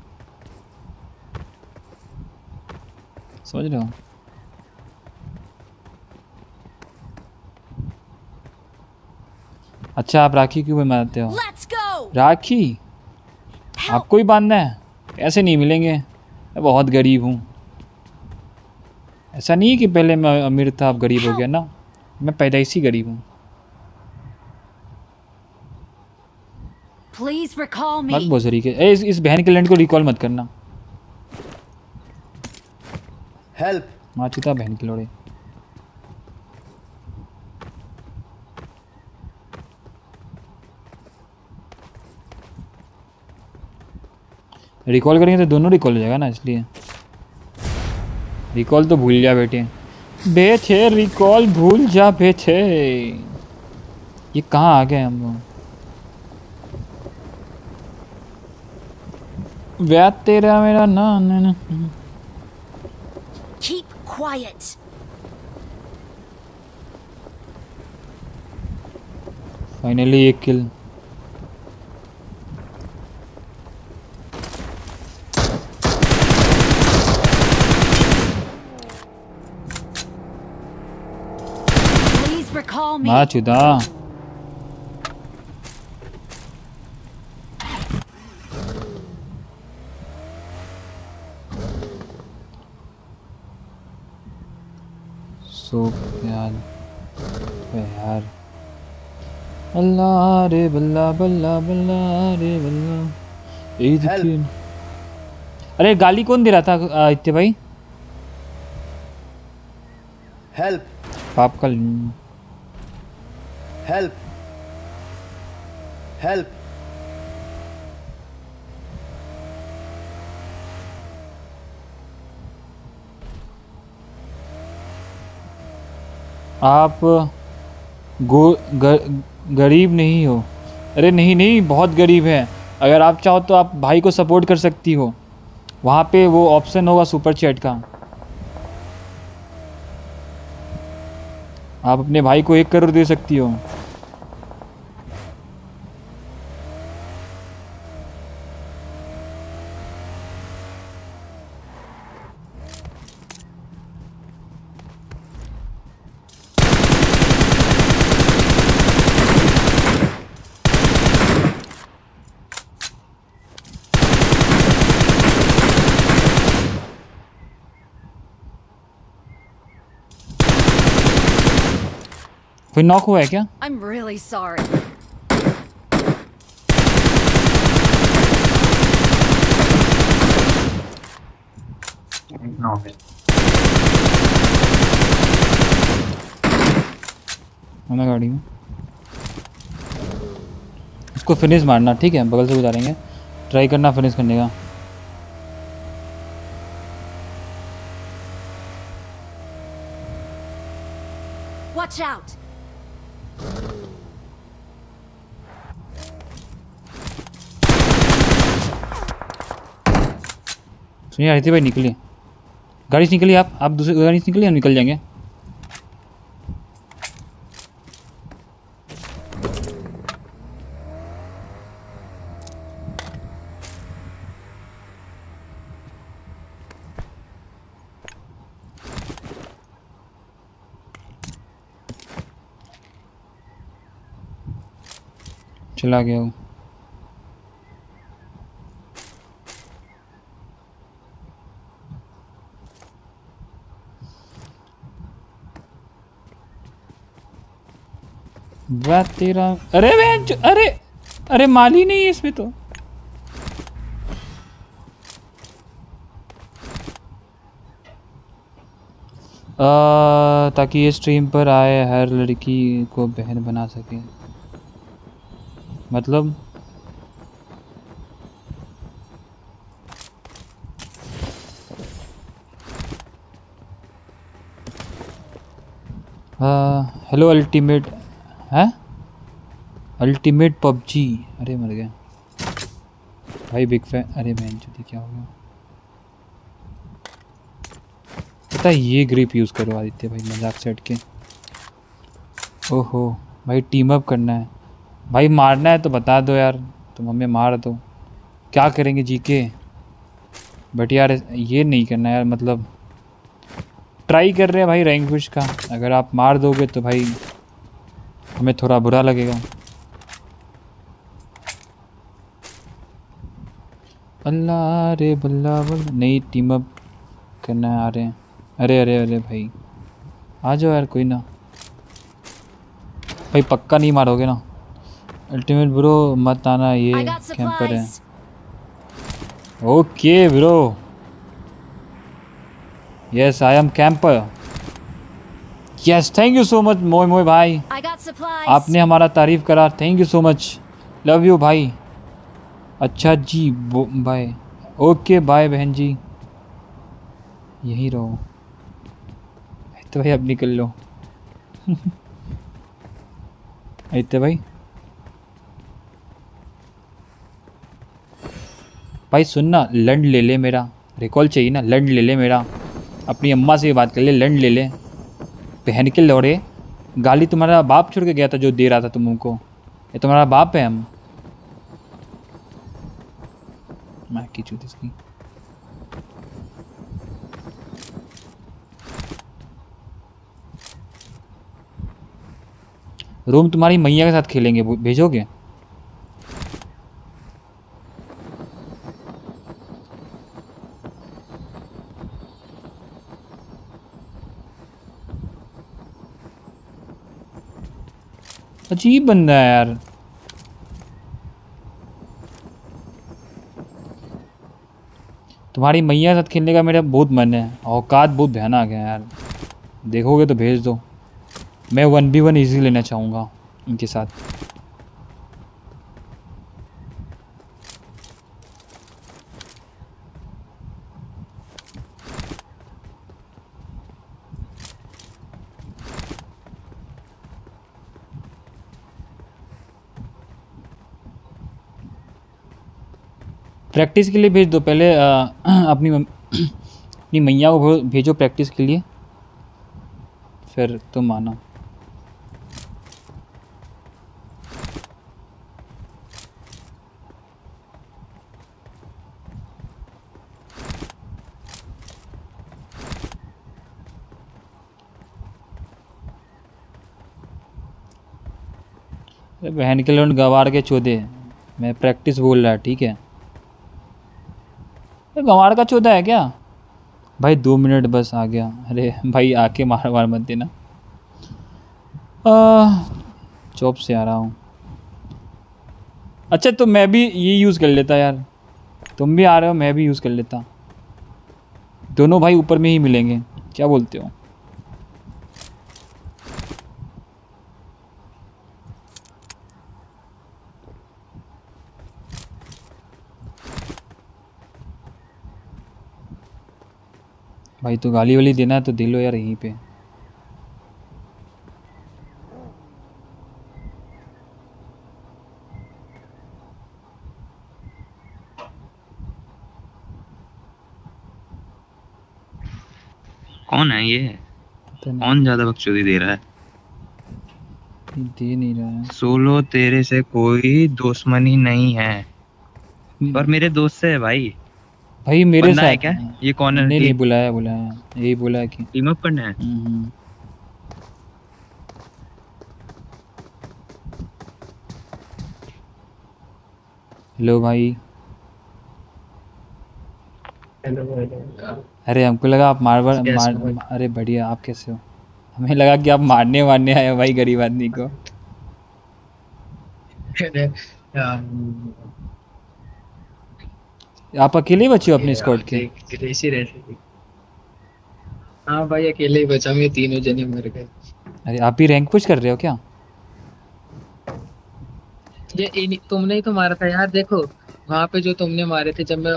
समझ रहे हो? अच्छा आप राखी क्यों बनाते हो! राखी? आपको ही बांधना है। ऐसे नहीं मिलेंगे। मैं बहुत गरीब हूँ। ऐसा नहीं है कि पहले मैं अमीर था आप गरीब हो गया ना। मैं पैदाइशी गरीब हूँ।
Please
मत बोझरी के ए, इस, इस बहन के लैंड को रिकॉल मत करना।
Help!
माँ चुता बहन के लोड़े रिकॉल करेंगे तो दोनों रिकॉल हो जाएगा ना इसलिए। रिकॉल तो भूल जा बेटे। बेटे रिकॉल भूल जा बेटे ये कहाँ आ गए हम लोग? व्याह तेरा मेरा ना ना ना
Keep quiet.
फाइनली एक किल
Recall me.
सो अल्लाह रे बल्ला बल्ला बल्ला रे बल्ला ईद
Help.
की अरे गाली कौन दे रहा था आदित्य भाई
Help!
पाप का।
Help! Help!
आप गो गरीब नहीं हो अरे नहीं नहीं, बहुत गरीब है अगर आप चाहो तो आप भाई को सपोर्ट कर सकती हो वहाँ पे वो ऑप्शन होगा सुपर चैट का आप अपने भाई को एक करोड़ दे सकती हो। कोई नॉक हुआ है क्या
I'm really sorry.
गाड़ी में इसको फिनिश मारना ठीक है? बगल से गुजारेंगे। ट्राई करना फिनिश करने का।
Watch out!
सुनिए, आदित्य भाई निकली गाड़ी से निकली आप। आप दूसरी गाड़ी से निकलिए, हम निकल जाएँगे। चला गया वो वाह तेरा अरे बहन अरे अरे माली नहीं है इसमें तो। आ, ताकि ये स्ट्रीम पर आए हर लड़की को बहन बना सके। मतलब? हेलो अल्टीमेट है? अल्टीमेट पबजी अरे, मर गया। भाई बिग फ़ैन अरे बहन चुदी क्या हो गया। पता है, ये ग्रिप यूज़ करो आदित्य भाई, मज़ाक से हट के ओहो, भाई टीम अप करना है। भाई मारना है तो बता दो यार तुम हमें मार दो। क्या करेंगे जी के बट यार, ये नहीं करना यार मतलब ट्राई कर रहे हैं भाई रैंक पुश का। अगर आप मार दोगे तो भाई हमें थोड़ा बुरा लगेगा। अल्लाह रे बल्ला बल्ला। नहीं टीम अप करना आ रहे हैं। अरे अरे अरे भाई। आ जाओ यार, कोई ना। भाई पक्का नहीं मारोगे ना? अल्टीमेट ब्रो मत आना ये कैंपर है। Okay bro yes I am camper yes thank you so much मोय मोय भाई. आपने हमारा तारीफ़ करा thank you so much love you भाई अच्छा जी बाय ओके बाय बहन जी. यहीं रहो। तो भाई अब निकल लो। *laughs* आदित्य भाई। भाई सुनना लंड ले ले मेरा। रिकॉल चाहिए ना, लंड ले ले मेरा। अपनी अम्मा से बात कर ले, लंड ले ले। पहन के लौड़े। गाली तुम्हारा बाप छोड़ के गया था जो दे रहा था तुम हमको ये तुम्हारा बाप है हम। मैं की चूत इसकी। रूम तुम्हारी मैया के साथ खेलेंगे भेजोगे? अजीब बंदा है यार। तुम्हारी मैया साथ खेलने का मेरा बहुत मन है। औकात बहुत भयानक है यार। देखोगे तो भेज दो। मैं वन बी वन ईजी लेना चाहूँगा इनके साथ। प्रैक्टिस के लिए भेज दो, पहले *clears throat* अपनी *clears throat* अपनी मैया को भेजो प्रैक्टिस के लिए। फिर तुम आना बहन के लोन गवार के चौदे मैं प्रैक्टिस बोल रहा है ठीक है? गंवार का चौदह है क्या? भाई, दो मिनट बस आ गया। अरे भाई, आके मार मार मत देना। चौप से आ रहा हूँ। अच्छा तो मैं भी ये यूज़ कर लेता यार। तुम भी आ रहे हो, मैं भी यूज़ कर लेता। दोनों भाई ऊपर में ही मिलेंगे। क्या बोलते हो? भाई तो गाली वाली देना है तो दे लो यार यहीं पे।
कौन है ये? कौन ज़्यादा बकचोदी दे रहा है?
दे नहीं रहा है।
सोलो तेरे से कोई दुश्मनी नहीं है। पर मेरे दोस्त से है भाई।
भाई मेरे साथ
है क्या? ये कौन है
नहीं नहीं बुलाया बुलाया। यही बोला है कि
टीम अप करना है।
हम्म, हेलो भाई। अरे हमको लगा आप मार मार, मार अरे बढ़िया आप कैसे हो? हमें लगा कि आप मारने वारने आए हो भाई गरीब आदमी को। *laughs* आप अकेले ही बचे हो अपने स्क्वाड के?
ऐसी रहती हाँ भाई अकेले ही बचा मैं तीनों जने मर गए।
अरे आप भी रैंक पुश कर रहे हो क्या?
ये इन- तुमने ही तो मारा था यार देखो वहाँ पे जो तुमने मारे थे जब मैं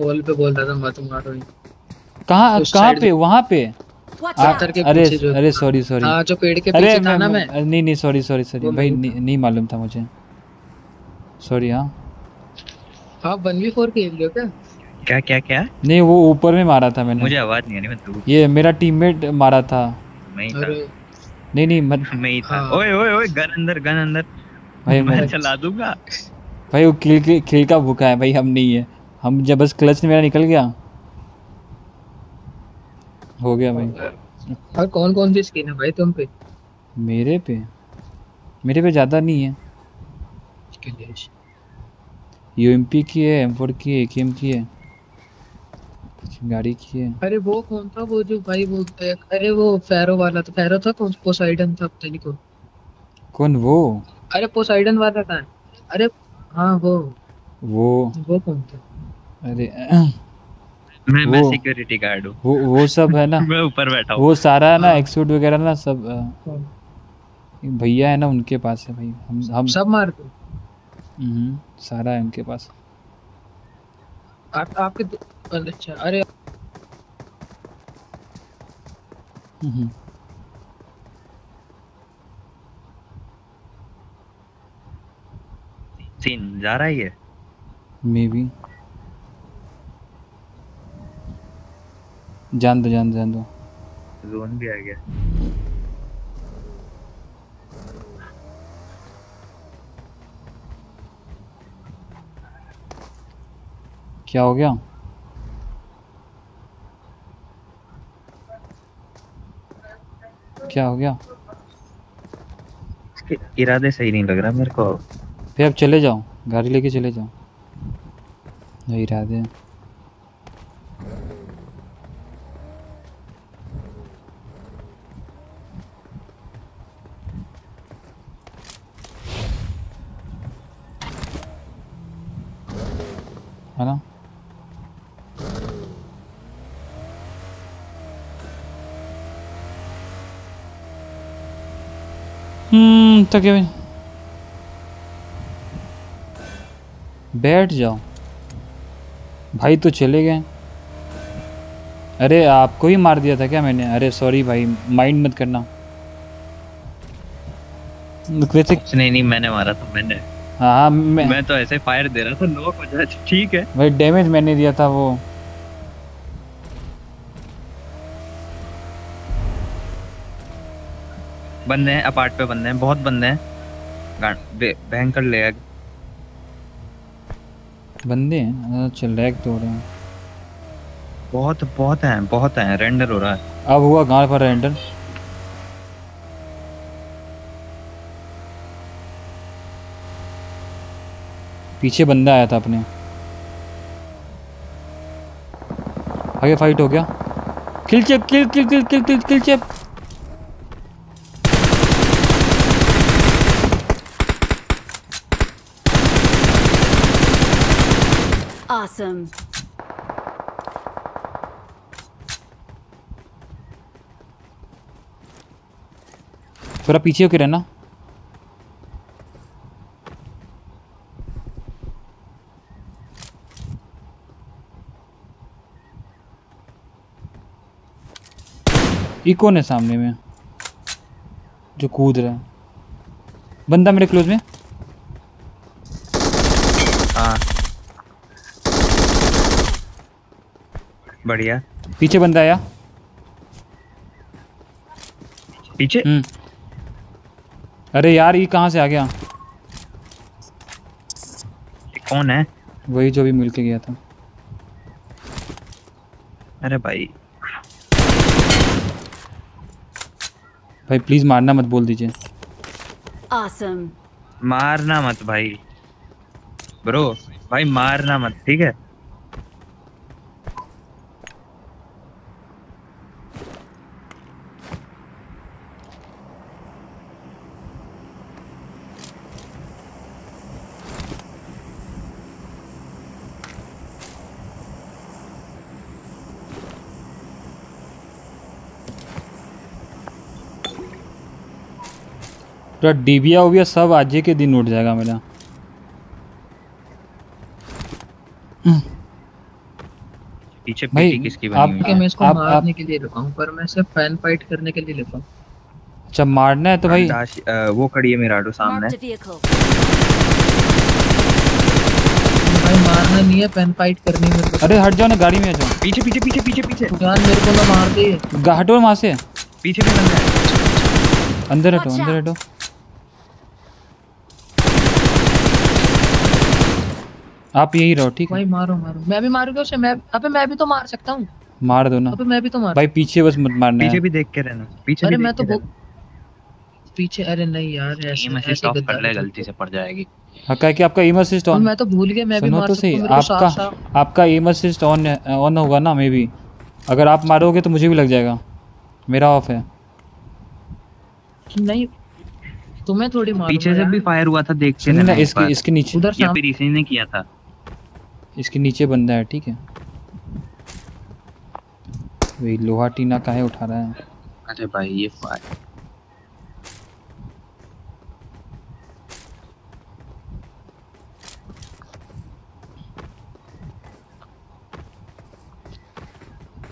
हॉल पे बोल रहा था मत मारो ही।
कहाँ कहाँ पे वहाँ पे?
Out!
के
अरे अरे सॉरी सॉरी
हाँ जो पेड़ के
अरे
पीछे था ना मैं
नहीं नहीं सॉरी सॉरी सॉरी भाई नहीं मालूम था मुझे। सॉरी हाँ।
आप वन वी फोर खेल रहे हो क्या?
क्या क्या क्या?
नहीं वो ऊपर में मारा था मैंने।
मुझे आवाज़ नहीं आ रही मैं दूर।
ये मेरा टीममेट मारा था।
मैं ही था।
नहीं नहीं मत
मैं ही था।
हाँ।
ओए ओए ओए गन अंदर गन अंदर।
भाई
मैं
मैं
चला दूँगा।
भाई वो किल के किल का भूखा है भाई हम नहीं है। हम जब बस क्लच मेरा निकल गया। हो गया भाई।
और कौन कौन सी स्किन है भाई तुम पे?
मेरे पे? मेरे पे ज़्यादा नहीं है। यूएमपी की है एम फोर की है एकेएम की है। गाड़ी की है।
अरे वो कौन था? वो जो भाई वो अरे वो फैरो वाला था। फैरो था कौन? पोसाइडन था पता नहीं कौन।
कौन? वो?
अरे पोसाइडन वाला था। अरे हाँ वो।
वो?
वो कौन था?
अरे *clears throat*
मैं मैं सिक्योरिटी गार्ड हूँ।
वो वो सब है ना? *laughs*
मैं ऊपर बैठा हूँ।
वो सारा ना
हाँ।
एक्सूट वगैरह ना सब भैया है ना उनके पास है भाई। हम हम
सब मारते
सारा है उनके पास।
आप आपके अच्छा अरे
हम्म,
सीन जा रहा है
मे बी जान दो जान दो जान दो।
जोन भी आ गया।
क्या हो गया क्या हो गया
इरादे सही नहीं लग रहा मेरे को
फिर अब चले जाओ गाड़ी लेके चले जाओ यही इरादे हैं। है ना हम्म तो क्या? बैठ जाओ। भाई तो चले गए। अरे आपको ही मार दिया था क्या मैंने? अरे सॉरी भाई माइंड मत करना। वैसे
नहीं नहीं मैंने मारा था मैंने।
हाँ हाँ मैं
मैं तो ऐसे फायर दे रहा था नॉक हो जाए ठीक है।
भाई डैमेज मैंने दिया था वो।
बंदे हैं अपार्ट पे बंदे हैं बहुत बंदे हैं। भयंकर ले
बंदे हैं अच्छा लैग तो हो रहे हैं।
बहुत बहुत हैं बहुत हैं रेंडर हो रहा है।
अब हुआ गाँव पर रेंडर पीछे बंदा आया था अपने। आगे फाइट हो गया। किल चेप किल किल किल किल किल किल चेप
Awesome.
थोड़ा पीछे होके रहना। कौन है सामने में? जो कूद रहा है। बंदा मेरे क्लोज में?
बढ़िया।
पीछे बंदा आया।
पीछे?
हम्म। अरे यार ये कहाँ से आ गया?
कौन है?
वही जो भी मिल के गया था।
अरे भाई।
भाई प्लीज़ मारना मत बोल दीजिए।
Awesome.
मारना मत भाई। ब्रो भाई मारना मत ठीक है?
पूरा डिबिया उबिया सब आज ही के दिन उठ जाएगा मेरा।
पीछे
भाई,
पीटी किसकी
आप-
बनी
कि मैं इसको
आप-
मारने
आप-
के लिए रुका हूँ पर मैं सिर्फ़ फ़ैन फाइट करने के लिए लेता हूँ।
जब मारना है तो भाई।
अ, वो खड़ी है मिराडो सामने।
Marked a vehicle.
भाई मारना नहीं है फ़ैन फाइट करनी है मेरे को।
अरे हट जाओ ना गाड़ी में आ जाओ।
पीछे पीछे पीछे पीछे पीछे।
जान मेरे को ना मार दे।
गा- हटो वहाँ से।
पीछे भी बंदा है।
अंदर हटो अंदर हटो। आप यही रहो ठीक है?
भाई मारो मारो। मैं भी मारूँगा उसे मैं अबे मैं भी तो मार सकता हूँ।
मार दो ना।
अबे मैं भी तो मार
भाई पीछे बस मत मारना
पीछे भी देख के रहना। पीछे
अरे मैं तो। पीछे अरे नहीं यार ऐसे ऐसे
कर ले गलती से पड़ जाएगी।
हाँ क्या कि आपका एम असिस्ट ऑन
मैं तो भूल गया मैं भी मार
तो
सकता
सही
हूँ मेरे
आपका आपका एम असिस्ट ऑन ऑन होगा ना मे भी अगर आप मारोगे तो मुझे भी लग जाएगा। मेरा ऑफ़ है।
नहीं तुम्हें थोड़ी मारूँगा
पीछे से भी फायर हुआ था देख के
ना इसके इसके नीचे
उधर
या इसी ने किया था।
इसके नीचे बंदा है ठीक है? वही लोहा टीना काहे उठा रहा है?
अरे भाई ये फायर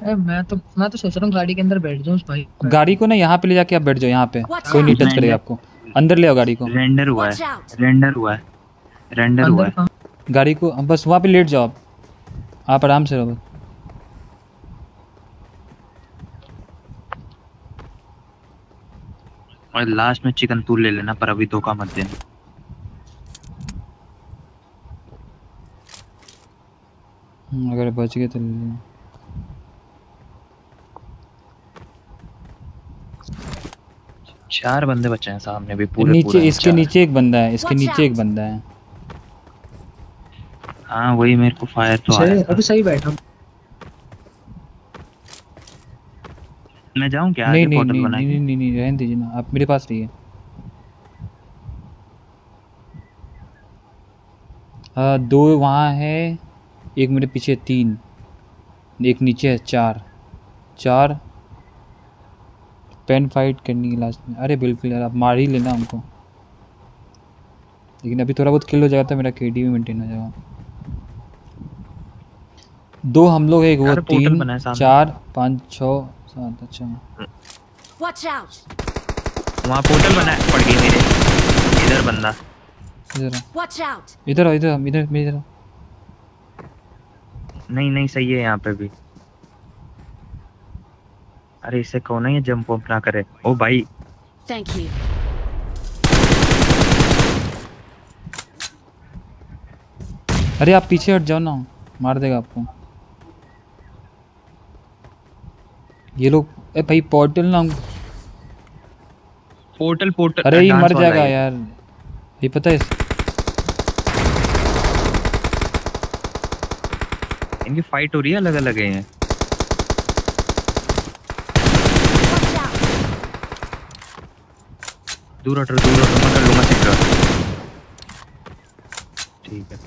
अरे मैं तो मैं तो सोच रहा हूँ गाड़ी के अंदर बैठ जाऊँ भाई
गाड़ी को ना यहाँ पे ले जाके आप बैठ जाओ यहाँ पे। कोई नहीं टच करेगा आपको। अंदर ले आओ गाड़ी को।
रेंडर हुआ है। रेंडर हुआ है। रेंडर हुआ है।
गाड़ी को बस वहाँ पे लेट जाओ आप। आप आराम से रहो। बस।
और लास्ट में चिकन तू ले लेना पर अभी धोखा मत देना।
हम्म, अगर बच गए तो ले लो
चार बंदे बचे हैं सामने भी पूरे
नीचे
पूरे
इसके नीचे एक बंदा है इसके नीचे एक बंदा है।
हाँ वही मेरे को फायर तो
सही
आया
अभी सही बैठा हूँ।
मैं जाऊँ क्या?
नहीं नहीं
पोर्टल
नहीं नहीं नहीं नहीं रहने दीजिए ना। आप मेरे पास रहिए। आ, दो वहाँ है एक मेरे पीछे तीन एक नीचे है चार। चार पेन फाइट करनी है लास्ट में। अरे बिल्कुल यार आप मार ही लेना हमको। लेकिन अभी थोड़ा बहुत किल हो जाएगा तो मेरा केडी भी मेंटेन हो जाएगा। दो हम लोग एक वो तीन
है।
चार पाँच छः सात अच्छा।
वहाँ पोर्टल बना है पड़ गई मेरे। इधर बंदा।
इधर. इधर इधर इधर मेरी इधर
नहीं नहीं सही है यहाँ पे भी। अरे इसे कहो ना ये जंप वंप ना करे? ओ भाई।
Thank you.
अरे आप पीछे हट जाओ ना मार देगा आपको। ये लोग ए भाई पोर्टल ना
पोर्टल पोर्टल।
अरे ये मर जाएगा यार। ये पता है
इनकी फाइट हो रही है अलग अलग है. दूर हटो दूर हटो मैं कर लूँगा सिक्योर ठीक है।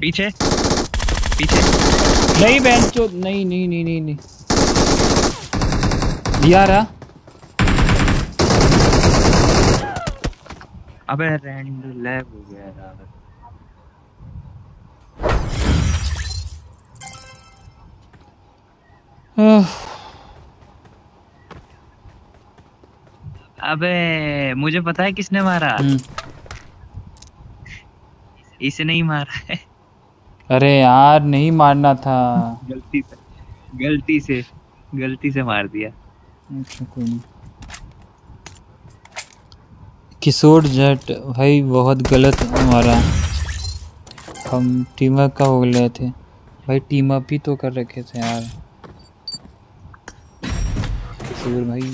पीछे। पीछे।
नहीं बहन चो नहीं नहीं नहीं नहीं नहीं। यार
अबे रैंड लैग हो गया यार। अबे मुझे पता है किसने मारा।
हम्म,
इसने ही मारा है।
अरे यार नहीं मारना था।
गलती से गलती से गलती से मार दिया।
अच्छा कोई नहीं। किशोर जट भाई बहुत गलत हमारा हम टीम अप का हो गए थे। भाई टीम अप ही तो कर रखे थे यार। किशोर भाई।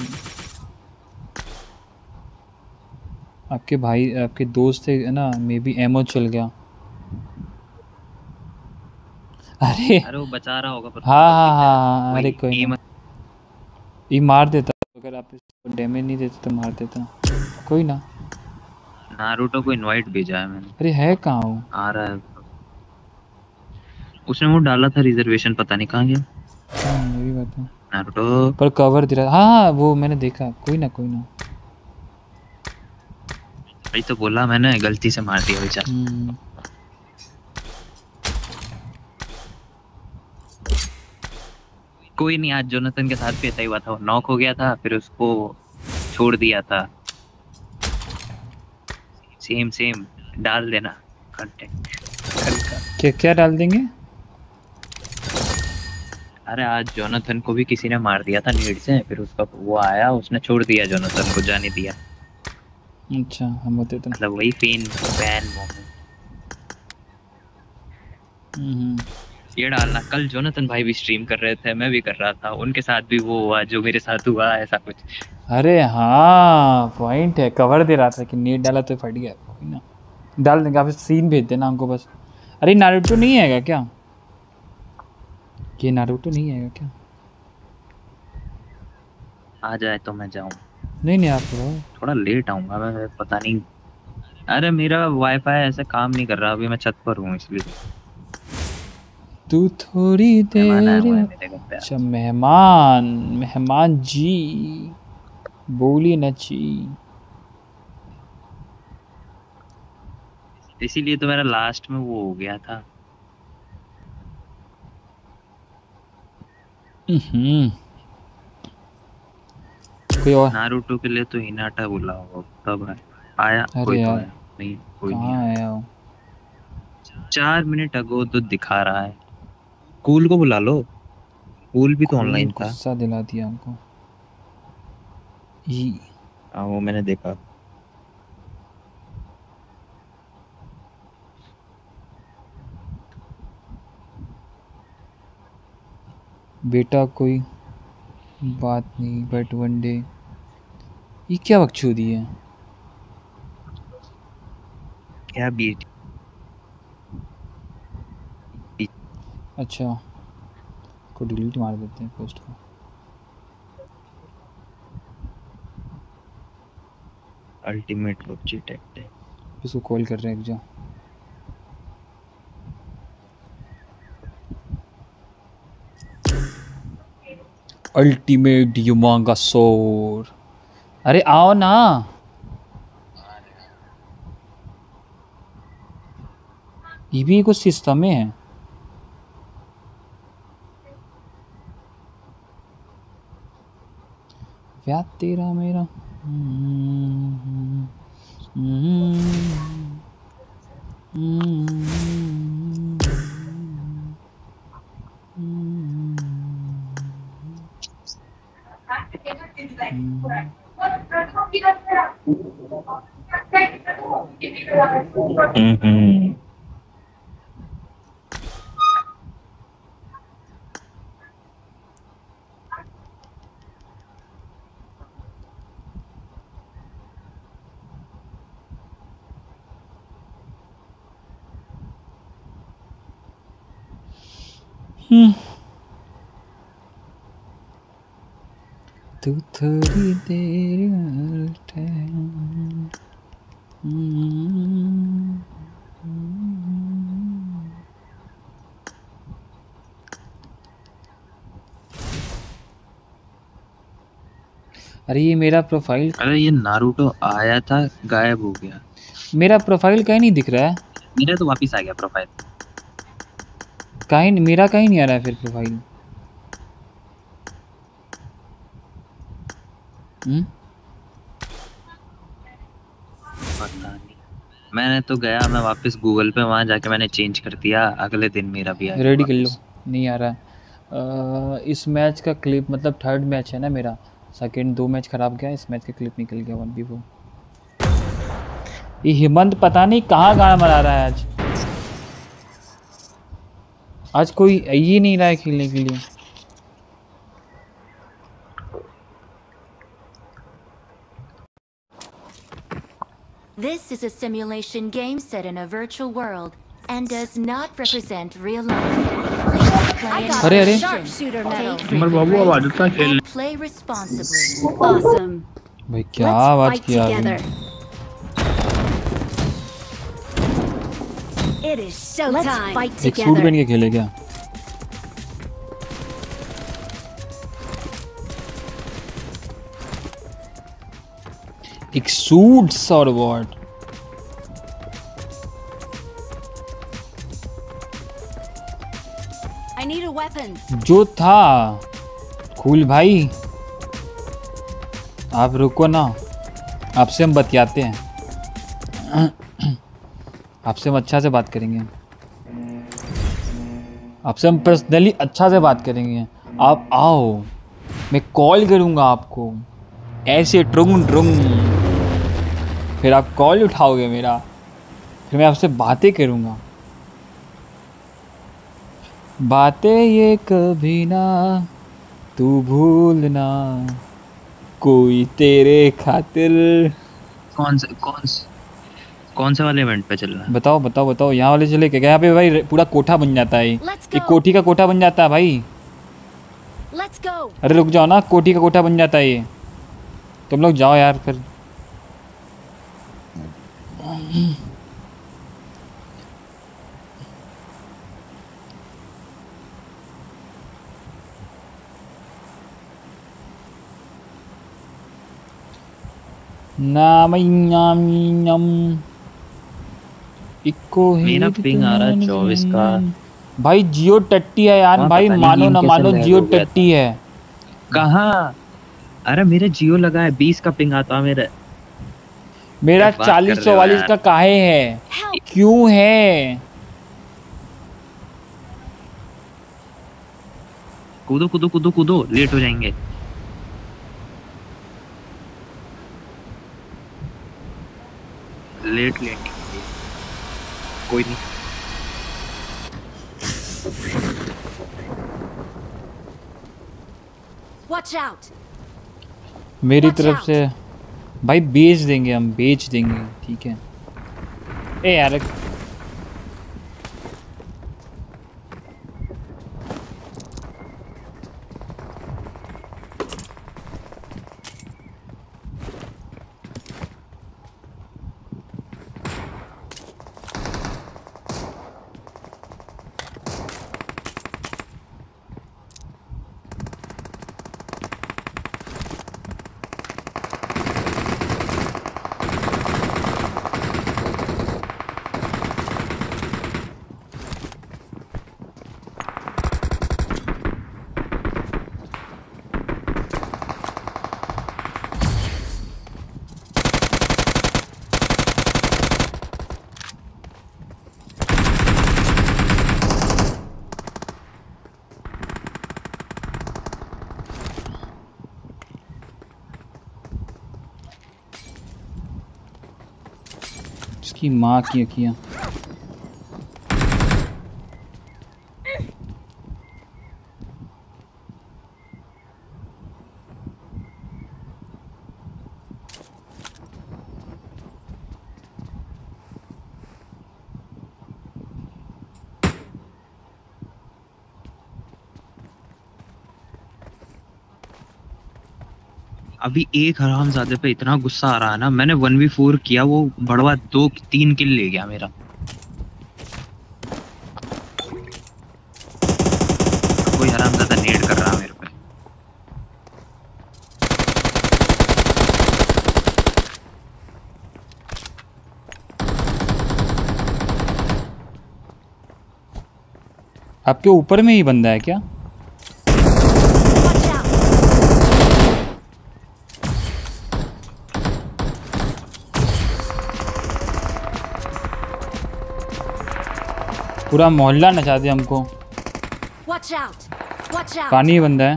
आपके भाई आपके दोस्त थे ना? मे बी एमओ चल गया। अरे।
अरे वो बचा रहा होगा पर
हाँ हाँ हाँ। हाँ अरे कोई ये मार देता अगर आप इसको डैमेज नहीं देते तो मार देता। कोई ना।
नारुतो को इनवाइट भेजा है मैंने।
अरे है कहाँ वो?
आ रहा है। उसने वो डाला था रिजर्वेशन पता नहीं कहाँ गया।
हाँ, मेरी बात है।
नारुतो
पर कवर दे रहा हाँ हाँ वो मैंने देखा। कोई ना कोई ना।
भाई तो बोला मैंने गलती से मार दिया बेचारा। कोई नहीं आज जोनाथन के साथ भी ऐसा ही हुआ था। वो नॉक हो गया था फिर उसको छोड़ दिया था। सेम सेम डाल देना कंटेंट
क्या क्या डाल देंगे?
अरे आज जोनाथन को भी किसी ने मार दिया था नीड से फिर उसका वो आया उसने छोड़ दिया जोनाथन को जाने दिया।
अच्छा हम होते तो
मतलब वही फेन फ़ैन मोमेंट
हम्म,
ये डालना। कल जोनाथन भाई भी स्ट्रीम कर रहे थे मैं भी कर रहा था। उनके साथ भी वो हुआ जो मेरे साथ हुआ ऐसा कुछ।
अरे हाँ पॉइंट है। कवर दे रहा था कि नेट डाला तो फट गया। ना। डाल देंगे आप सीन भेज देना हमको बस। अरे नारुतो नहीं आएगा क्या? ये नारुतो नहीं आएगा क्या?
आ जाए तो मैं जाऊँ।
नहीं नहीं आप
थोड़ा लेट आऊँगा मैं पता नहीं। अरे मेरा वाईफाई ऐसे काम नहीं कर रहा अभी मैं छत पर हूँ इसलिए।
तू थोड़ी देर अच्छा मेहमान मेहमान जी। बोली न जी
इसीलिए तो मेरा लास्ट में वो हो गया था।
हम्म। कोई और?
नारुतो के लिए तो हिनाटा बोला होगा। तब आया
अरे
कोई तो
यार,
आया नहीं कोई नहीं आया।
आया
चार मिनट अगो तो दिखा रहा है। कूल को बुला लो। कूल भी तो ऑनलाइन था।
गुस्सा दिला दिया हमको। ई
हाँ वो मैंने देखा।
बेटा कोई बात नहीं बट वन डे ये क्या बकचोदी है?
क्या बीट
अच्छा। को डिलीट मार देते हैं पोस्ट को।
अल्टीमेट पबजी टेक
इसको कॉल कर रहे हैं एक जा। अल्टीमेट युमांगा सोर अरे आओ ना। ये भी कुछ सिस्टम में है। व्याह तेरा मेरा।
हम्म।
तू थोड़ी देर। अरे ये मेरा प्रोफ़ाइल
अरे ये नारुतो आया था गायब हो गया
मेरा प्रोफ़ाइल कहीं नहीं दिख रहा है
मेरा तो वापस आ गया प्रोफ़ाइल
कहीं मेरा कहीं नहीं आ रहा है फिर प्रोफ़ाइल हम्म?
पता नहीं। मैंने तो गया मैं वापस गूगल पे वहाँ जाके मैंने चेंज कर दिया। अगले दिन मेरा भी आ गया
रेडी कर लो।
नहीं
आ रहा। है अ, इस मैच का क्लिप मतलब थर्ड मैच है ना मेरा। सेकंड दो मैच खराब गया इस मैच का क्लिप निकल गया वन बी वो ये हेमंत पता नहीं कहाँ गाना मरा रहा है आज। आज कोई आ ही नहीं रहा है खेलने के लिए
This is a simulation game set in a virtual world and does not represent real life.
अरे, अरे।
अमर बाबू
frequent
आवाज़
breaks
उतना खेल
and play responsibly.
Awesome.
भाई क्या आवाज़ किया
It is showtime. Let's fight
एक सूट पहन के खेले क्या? एक सूट्स और what
I need a weapon.
जो था कूल भाई। आप रुको ना। आपसे हम बतियाते हैं। आपसे हम अच्छा से बात करेंगे। आपसे हम पर्सनली अच्छा से बात करेंगे। आप आओ, मैं कॉल करूँगा आपको। ऐसे ट्रुंग ट्रुंग फिर आप कॉल उठाओगे मेरा। फिर मैं आपसे बातें करूँगा। बातें ये कभी ना, तू भूलना। कोई तेरे खातिर।
कौन से कौन से? कौन से वाले इवेंट पे चल रहा है?
बताओ बताओ बताओ यहाँ वाले चले क्या यहाँ पे भाई पूरा कोठा बन जाता है। एक कोठी का कोठा बन जाता है भाई। अरे रुक जाओ ना कोठी का कोठा बन जाता है। ये तुम लोग जाओ यार फिर। नाम इको
मेरा
हिट
ping आ रहा है 24 का।
भाई जियो टट्टी है यार भाई मानो ना मानो जियो। टट्टी है।
कहाँ? अरे मेरे जियो लगा है बीस का पिंग आता है मेरे।
मेरा चालीस चौवालीस? का काहे है? क्यों है?
कूदो कूदो कूदो कूदो लेट हो जाएँगे। लेट लेट कोई नहीं
Watch out.
मेरी
Watch
तरफ़
out.
से भाई बेच देंगे हम बेच देंगे ठीक है ए यार इसकी माँ की अखियाँ
अभी एक हरामजादे पे इतना गुस्सा आ रहा है ना, मैंने वन वी फोर किया, वो बड़वा दो, तीन किल ले गया मेरा। कोई हरामजादा नेड कर रहा मेरे पे।
आपके ऊपर में ही बंदा है क्या? पूरा मोहल्ला नचा दिया हमको. पानी ही बंदा है।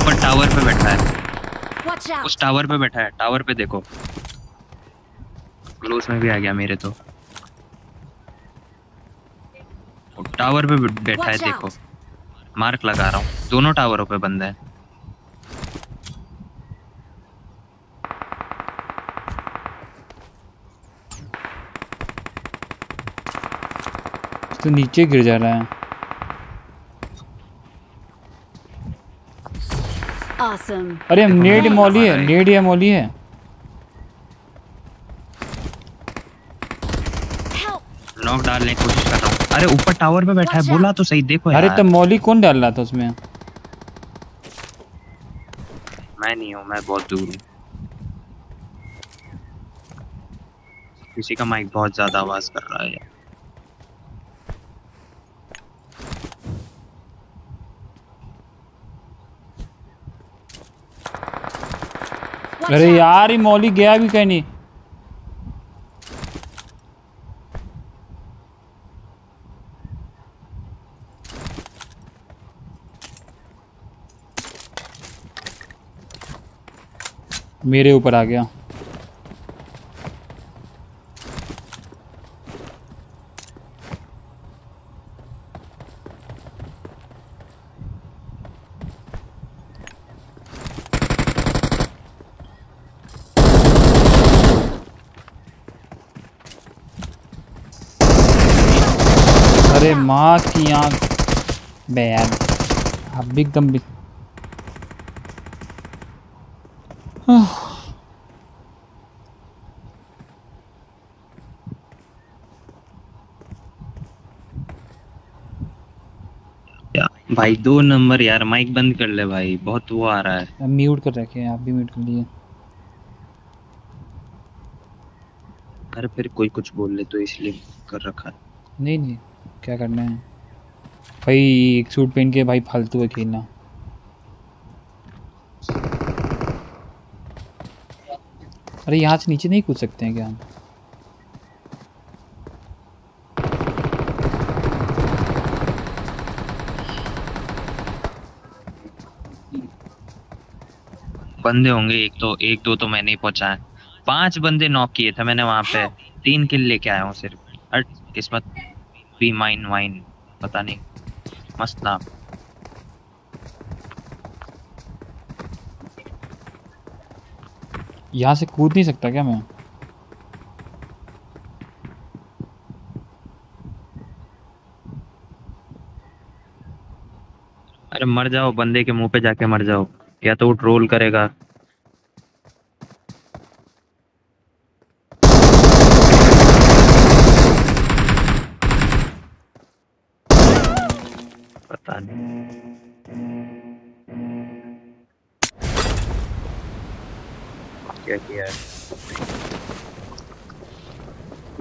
ऊपर टावर पे बैठा है। उस टावर पे बैठा है। टावर पे देखो। क्लोज में भी आ गया मेरे तो। टावर पे बैठा है देखो। मार्क लगा रहा हूँ। दोनों टावरों पे बंदा है।
तो नीचे गिर जा रहा है।
Awesome.
अरे हम नेड मौली है नेड या मौली है.
नॉक डालने की कोशिश कर रहा हूँ। अरे ऊपर टावर पे बैठा है बोला तो सही देखो
अरे
तो
तब मौली कौन डाल रहा था उसमें?
मैं नहीं हूँ मैं बहुत दूर हूँ। किसी का माइक बहुत ज़्यादा आवाज़ कर रहा है यार।
अरे यार ये मौली गया भी कहीं नहीं। मेरे ऊपर आ गया अरे माँ की आँख। बैन अब भी एकदम भी
भाई दो नंबर यार माइक बंद कर ले भाई बहुत वो आ रहा है।
म्यूट कर रखे हैं आप भी म्यूट कर लिए।
अरे फिर कोई कुछ बोल ले तो इसलिए कर रखा
नहीं नहीं। क्या करना है? भाई एक सूट पहन के भाई फालतू है खेलना। अरे यहाँ से नीचे नहीं कूद सकते हैं क्या हम?
बंदे होंगे एक तो एक दो तो मैं नहीं पहुँचा। है पाँच बंदे नॉक किए थे मैंने वहाँ पे। तीन किल लेके आया हूँ सिर्फ़। हट किस्मत। बी माइन वाइन पता नहीं मस्त नाम।
यहाँ से कूद नहीं सकता क्या मैं?
अरे मर जाओ बंदे के मुँह पे जाके मर जाओ। या तो वो ट्रोल करेगा।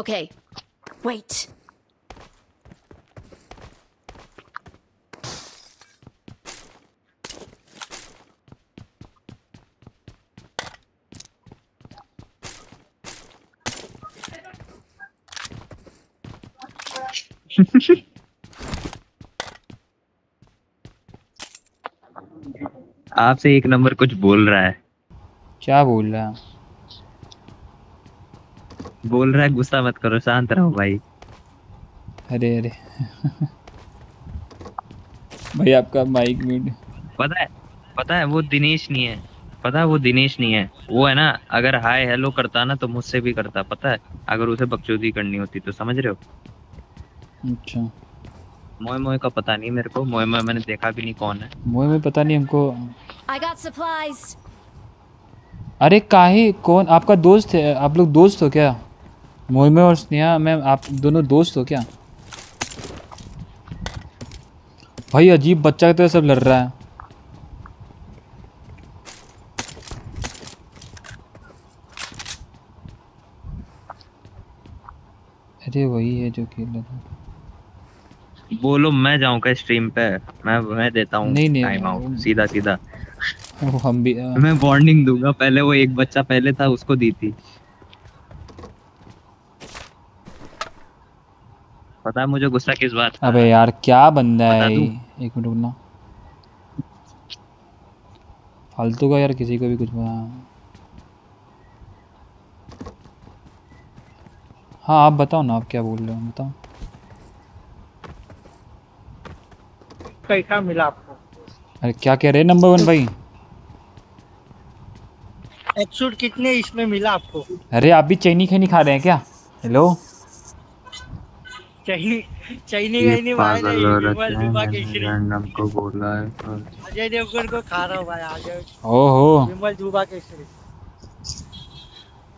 Okay. Wait. *laughs*
आपसे एक नंबर कुछ बोल रहा है
क्या बोल रहा है
बोल रहा है गुस्सा मत करो शांत रहो भाई।
अरे अरे। भाई आपका माइक म्यूट
पता है पता है वो दिनेश नहीं है। पता है वो दिनेश नहीं है। वो है ना अगर हाय हेलो करता ना तो मुझसे भी करता पता है? अगर उसे बकचोदी करनी होती तो समझ रहे हो?
अच्छा।
मोए मोए का पता नहीं मेरे को मोए मोए मैंने देखा भी नहीं कौन है।
मुझे में पता नहीं हमको।
I got supplies.
अरे काहे? कौन? आपका दोस्त है आप लोग दोस्त हो क्या? मोहिमे और स्नेहा मैम आप दोनों दोस्त हो क्या? भाई अजीब बच्चा की तरह सब लड़ रहा है। अरे वही है जो खेल रहा था।
बोलो मैं जाऊँ क्या स्ट्रीम पे? मैं मैं देता हूँ
नहीं, नहीं,
टाइम आउट सीधा सीधा
वो हम भी अ,
मैं वार्निंग दूँगा पहले वो एक बच्चा पहले था उसको दी थी। पता है मुझे गुस्सा किस बात का
अबे यार क्या बंदा है ये? एक मिनट रुकना। फालतू का यार किसी को भी कुछ बना हाँ आप बताओ ना आप क्या बोल रहे हो? बताओ।
कैसा मिला आपको?
अरे क्या कह रहे नंबर वन भाई?
एक्सूट कितने इसमें मिला आपको?
अरे आप भी चैनी खैनी खा रहे हैं क्या? हेलो
चाइनी चाइनी का नहीं विमल दुबा
मैंने
केसरी
रैंडम को बोला है
अजय देवगन को खा रहा हूँ भाई अजय
ओहो।
विमल दुबा केसरी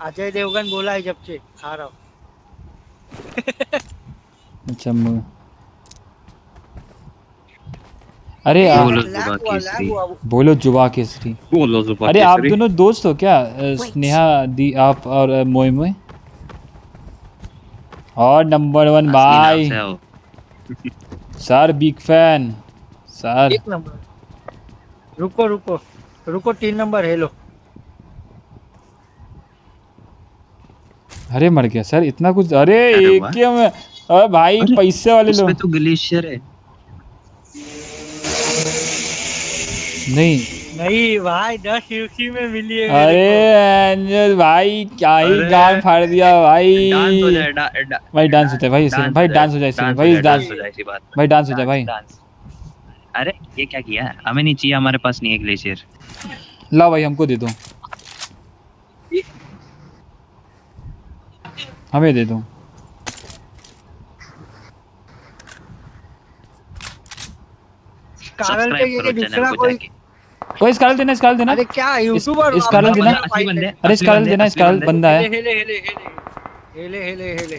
अजय देवगन बोला है जब से खा रहा हूँ।
अच्छा मु- अरे आ,
बोलो जुबा केसरी
बोलो जुबा अरे आप दोनों दोस्त हो क्या? स्नेहा दी आप और मोए मोए और नंबर वन भाई सर बिग फ़ैन सर
एक नंबर रुको रुको. रुको तीन नंबर हेलो
अरे मर गया सर इतना कुछ अरे
अरे
एक
वाह।
में अरे भाई
अरे,
पैसे वाले लोग।
तो ग्लेशियर है।
नहीं।
नहीं भाई दस यूसी में मिली है
अरे एंजल भाई क्या ही गान फाड़ दिया भाई।
डांस हो जाए डा, डा,
भाई डांस होता है भाई इससे भाई डांस हो जाए इससे भाई डांस
हो जाए इसी बात।
भाई डांस हो जाए भाई।
अरे ये क्या किया? हमें नहीं चाहिए हमारे पास नहीं है ग्लेशियर
ला भाई हमको दे दो। हमें दे दो।
को। कारण तो ये कि दूसरा कोई
इस कारण देना इस कारण देना
अरे क्या यूट्यूबर
इस कारण देना अरे इस कारण देना इस कारण बंदा है।
हेले हेले हेले हेले। हेले हेले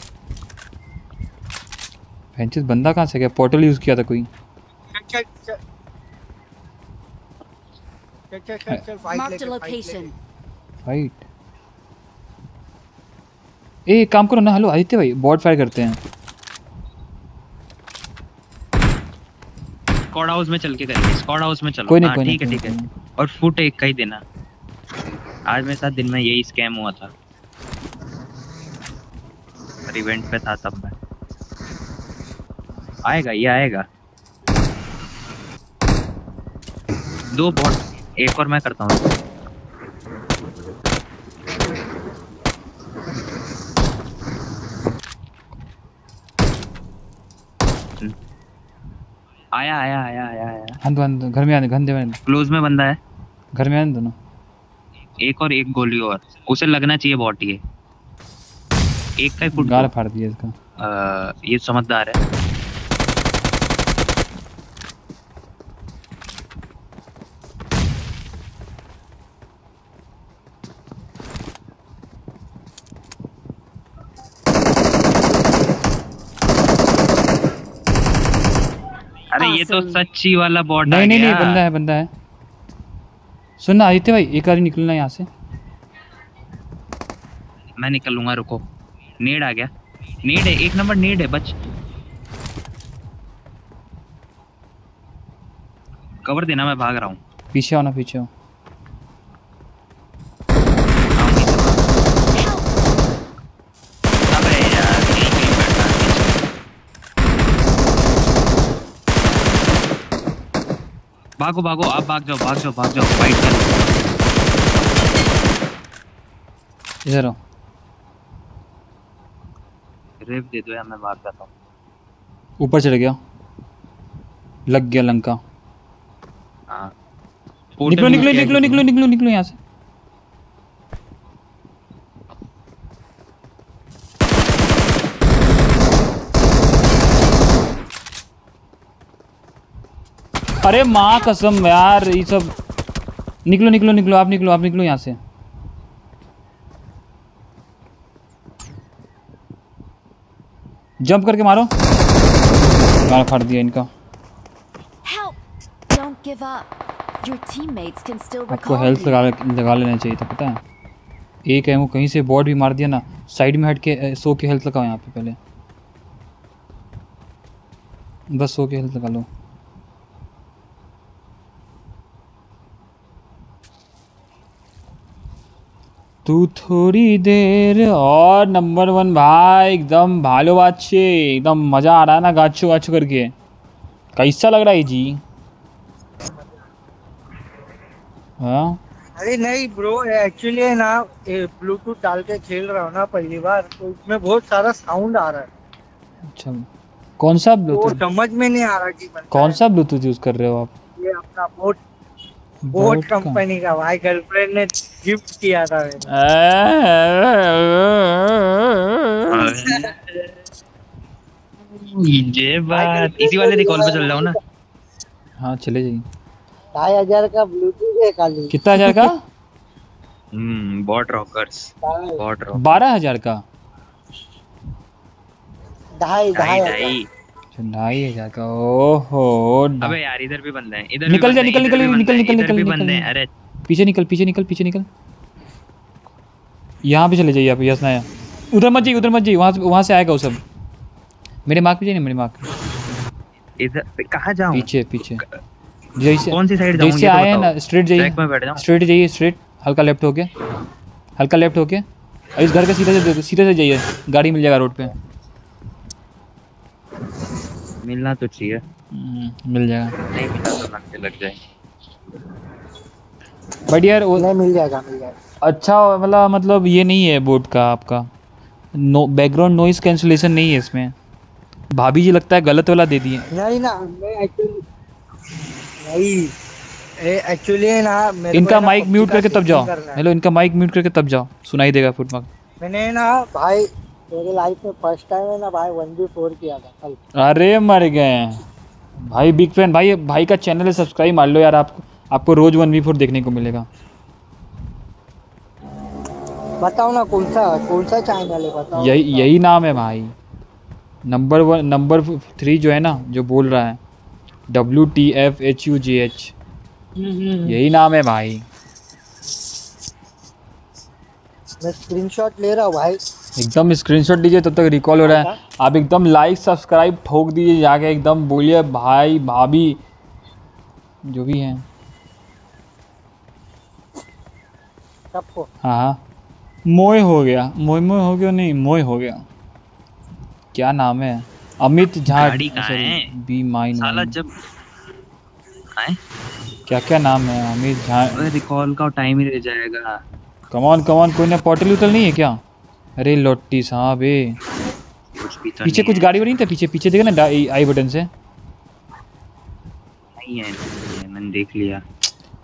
भैंचिस बंदा कहाँ से गया? पोर्टल यूज़ किया था कोई।
चल चल चल। चल चल चल चल फाइट
ए एक काम करो ना हेलो आदित्य भाई बॉट फायर करते हैं।
स्क्वाड हाउस में चल के करेंगे। स्क्वाड हाउस में चलो।
कोई नहीं,
हाँ, ठीक है ठीक है। और फुट एक का ही देना। आज मेरे साथ दिन में यही स्कैम हुआ था। पर इवेंट पे था तब मैं। आएगा ये आएगा। दो बॉट एक और मैं करता हूँ। आया आया आया आया आया।
हंद हाँ घर में आने घंधे में
क्लोज में बंदा है।
घर में आने दोनों
एक और एक गोली और। उसे लगना चाहिए बॉट ये एक का ही फुट
गाल फाड़ दिया इसका।
आ, ये समझदार है। अरे ये तो सच्ची वाला बॉट
नहीं नहीं नहीं बंदा है बंदा है। सुन ना आदित्य भाई एक बार निकलना यहाँ से।
मैं निकल लूँगा रुको। नेड आ गया। नेड है एक नंबर नेड है बच। कवर देना मैं भाग रहा हूँ।
पीछे आओ ना पीछे आओ
अबे यार यहीं कहीं बैठा है पीछे। भागो भागो आप भाग जाओ भाग जाओ भाग जाओ फाइट कर।
इधर आओ।
रेप दे दो यार मैं भाग जाता हूँ।
ऊपर चढ़ गया। लग गया लंका।
हाँ।
निकलो निकलो निकलो निकलो निकलो निकलो यहाँ से। अरे माँ कसम यार ये सब निकलो निकलो निकलो आप निकलो आप निकलो यहाँ से। जंप करके मारो। गाल फाड़ दिया इनका। आपको हेल्थ लगा लगा लेना चाहिए था पता है? एक है वो कहीं से बॉड भी मार दिया ना साइड में हट के सो के हेल्थ लगाओ यहाँ पे पहले। बस सो के हेल्थ लगा लो। तू थोड़ी देर और नंबर वन भाई एकदम भालो बादशे एकदम मज़ा आ रहा है ना गाछो गाछो करके। कैसा लग रहा है जी? हाँ?
अरे नहीं ब्रो एक्चुअली ना ब्लूटूथ डाल के खेल रहा हूँ ना पहली बार तो उसमें बहुत सारा साउंड आ रहा है।
अच्छा कौन सा
तो
ब्लूटूथ
समझ में नहीं आ रहा बनता
कौन सा ब्लूटूथ यूज़ कर रहे हो आप?
ये अपना बोट
बोट
कंपनी का भाई गर्लफ्रेंड ने गिफ्ट किया था मेरे
ये बात इसी वाले रिकॉल पे चल जाओ ना?
हाँ चले जाइए।
ढाई हज़ार का ब्लूटूथ है खाली।
कितना हज़ार का?
हम्म बॉट रॉकर्स बॉट रॉक
बारह हज़ार का?
ढाई
ढाई।
ढाई
हज़ार का ओहो
अबे यार इधर भी बंदे हैं इधर
निकल जा,
हैं,
निकल, निकल, निकल, निकल,
भी बंदे हैं अरे।
पीछे निकल पीछे निकल पीछे निकल। यहाँ पे चले जाइए आप यस नाया उधर मत जाइए उधर मत जाइए वहाँ से वहाँ से आएगा वो सब। मेरे मार्क पे जाइए ना मेरे मार्क
इधर कहाँ जाऊँ?
पीछे पीछे। जैसे
कौन सी साइड जाऊँ?
जैसे
तो
आए हैं ना स्ट्रेट जाइए। स्ट्रेट जाइए स्ट्रेट हल्का लेफ़्ट होके। हल्का लेफ़्ट होके। और इस घर के सीधे से सीधे से जाइए। गाड़ी मिल जाएगा रोड पे।
मिलना तो चाहिए।
हम्म, मिल जाएगा।
नहीं मिला तो लगते लग जाए
बट यार वो
नहीं मिल जाएगा मिल जाएगा।
अच्छा वाला मतलब ये नहीं है बोर्ड का आपका। नो बैकग्राउंड नॉइस कैंसिलेशन नहीं है इसमें। भाभी जी लगता है गलत वाला दे दिए।
नहीं ना मैं एक्चुअली नहीं एक्चुअली ना मेरे
इनका माइक म्यूट करके तब जाओ। हेलो इनका माइक म्यूट करके तब जाओ। सुनाई देगा फुटमार्क
मैंने ना भाई मेरे लाइफ में फ़र्स्ट टाइम है ना भाई वन बी फोर किया था कल।
अरे मर गए। भाई बिग फ़ैन भाई भाई का चैनल है सब्सक्राइब मार लो यार आपको आपको रोज वन वी फोर देखने को मिलेगा।
बताओ ना कौन सा कौन सा चैनल है बताओ।
यही यही नाम है भाई। नंबर वन नंबर थ्री जो है ना जो बोल रहा है W T F H U G H यही नाम है भाई।
मैं स्क्रीनशॉट ले रहा हूँ भाई।
एकदम स्क्रीनशॉट दीजिए तब तक रिकॉल हो रहा है। आप एकदम लाइक सब्सक्राइब ठोक दीजिए जाके एकदम बोलिए भाई भाभी जो भी हैं।
सबको?
हाँ हाँ। मोय हो गया। मोय मोय हो गया नहीं मोय हो गया। क्या नाम है? अमित झा
गाड़ी
बी माइन
साला जब
क्या क्या नाम है? अमित झा
रिकॉल का टाइम ही रह जाएगा।
कमान कमान कोई ना पोर्टल उतल नहीं है क्या? अरे लोटी साहब
तो
पीछे कुछ गाड़ी वाड़ी नहीं था पीछे? पीछे देखा ना आई बटन से?
नहीं है नहीं है, मैंने देख लिया।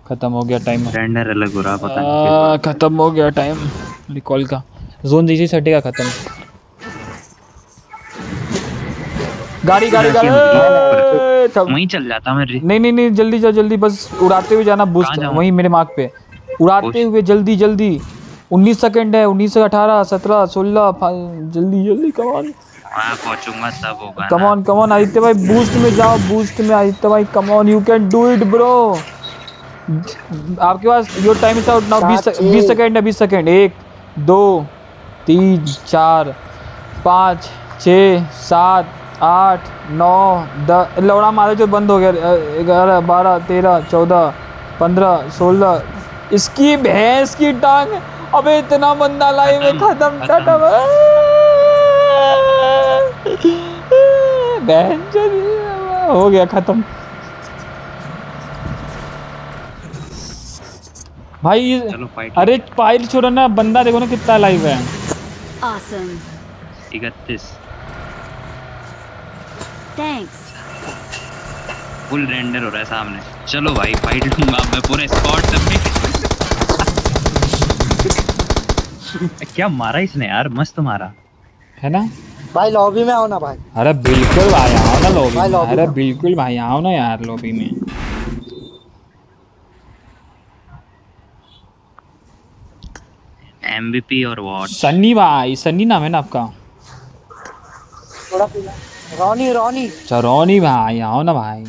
खत्म हो गया टाइम
रेंडर अलग हो रहा पता नहीं
खत्म हो गया टाइम रिकॉल का। जोन जैसे सटेगा खत्म। गाड़ी गाड़ी गाड़ी। थम-
वहीं चल जाता मैं
नहीं नहीं नहीं जल्दी जाओ जल्दी बस उड़ाते हुए जाना बूस्ट वहीं मेरे मार्क पे। उड़ाते हुए जल्दी जल्दी। उन्नीस सेकंड है उन्नीस से अठारह सत्रह सोलह जल्दी जल्दी कमान
वहाँ पहुंचूँगा तब होगा।
कम ऑन आदित्य भाई बूस्ट में जाओ बूस्ट में आदित्य भाई come on you can do it bro आपके पास your time is out now 20
सात,
20 सेकंड है 20 सेकंड। एक दो तीन चार पाँच छ सात आठ नौ दस लौड़ा मारे जो बंद हो गया ग्यारह बारह तेरह चौदह पंद्रह सोलह। इसकी भैंस की टांग अबे इतना बंदा लाइव में खत्म टाटा बहन हो गया खत्म। भाई अरे पाइल छोड़ा ना बंदा देखो ना कितना लाइव है।
इकतीस।
Thanks.
फुल रेंडर हो रहा है सामने। चलो भाई फाइट लूँगा मैं पूरे स्पॉट में *laughs* क्या मारा इसने यार? मस्त मारा।
है ना?
भाई लॉबी में आओ ना भाई।
अरे बिल्कुल भाई आओ ना लॉबी में। अरे बिल्कुल भाई आओ ना यार लॉबी में।
एमवीपी और वॉट
सन्नी भाई सन्नी नाम है ना आपका?
थोड़ा पीला रोनी रोनी।
चरौनी भाई आओ ना भाई।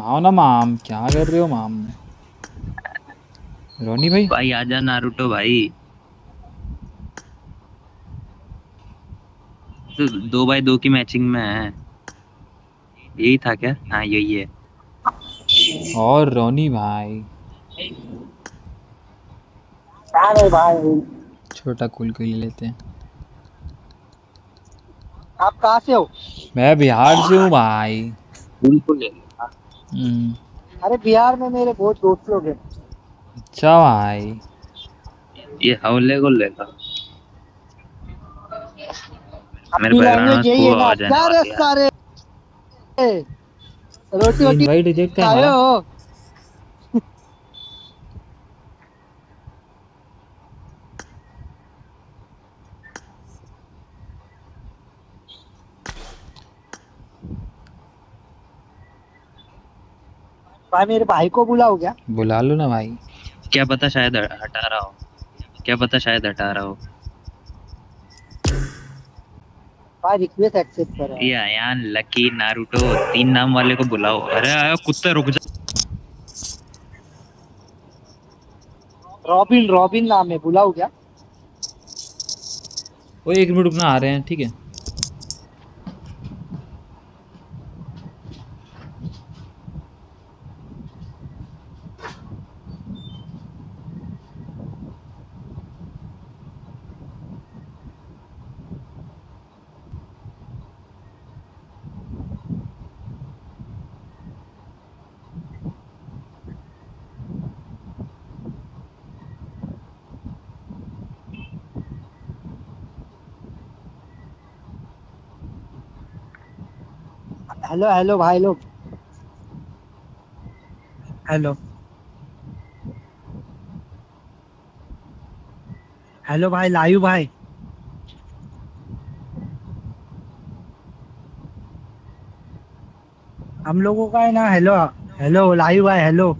आओ ना माम क्या कर रहे हो माम? रोनी भाई?
भाई आजा नारुतो भाई। तो दो बाय दो की मैचिंग में है। यही था क्या? हाँ यही है।
और रोनी भाई।
भाई।
छोटा कुल को ले लेते हैं।
आप कहाँ से हो?
मैं बिहार से हूँ भाई।
बिल्कुल ले
हम्म,
अरे बिहार में मेरे बहुत दोस्त लोग हैं।
अच्छा भाई।
ये हवले को लेगा मेरे
सारे? रोटी
रोटी रिजेक्ट है?
भाई मेरे भाई को बुलाओ क्या?
बुला लो ना भाई।
क्या पता शायद हटा रहा हो। क्या पता शायद हटा रहा हो।
भाई रिक्वेस्ट एक्सेप्ट करो।
या यार लकी नारुतो तीन नाम वाले को बुलाओ। अरे आया कुत्ते रुक जा।
रॉबिन रॉबिन नाम है बुलाओ क्या?
वो एक मिनट रुकना आ रहे हैं ठीक है।
हेलो हेलो भाई लोग हेलो हेलो भाई लायु भाई हम लोगों का है ना हेलो हेलो लायु भाई हेलो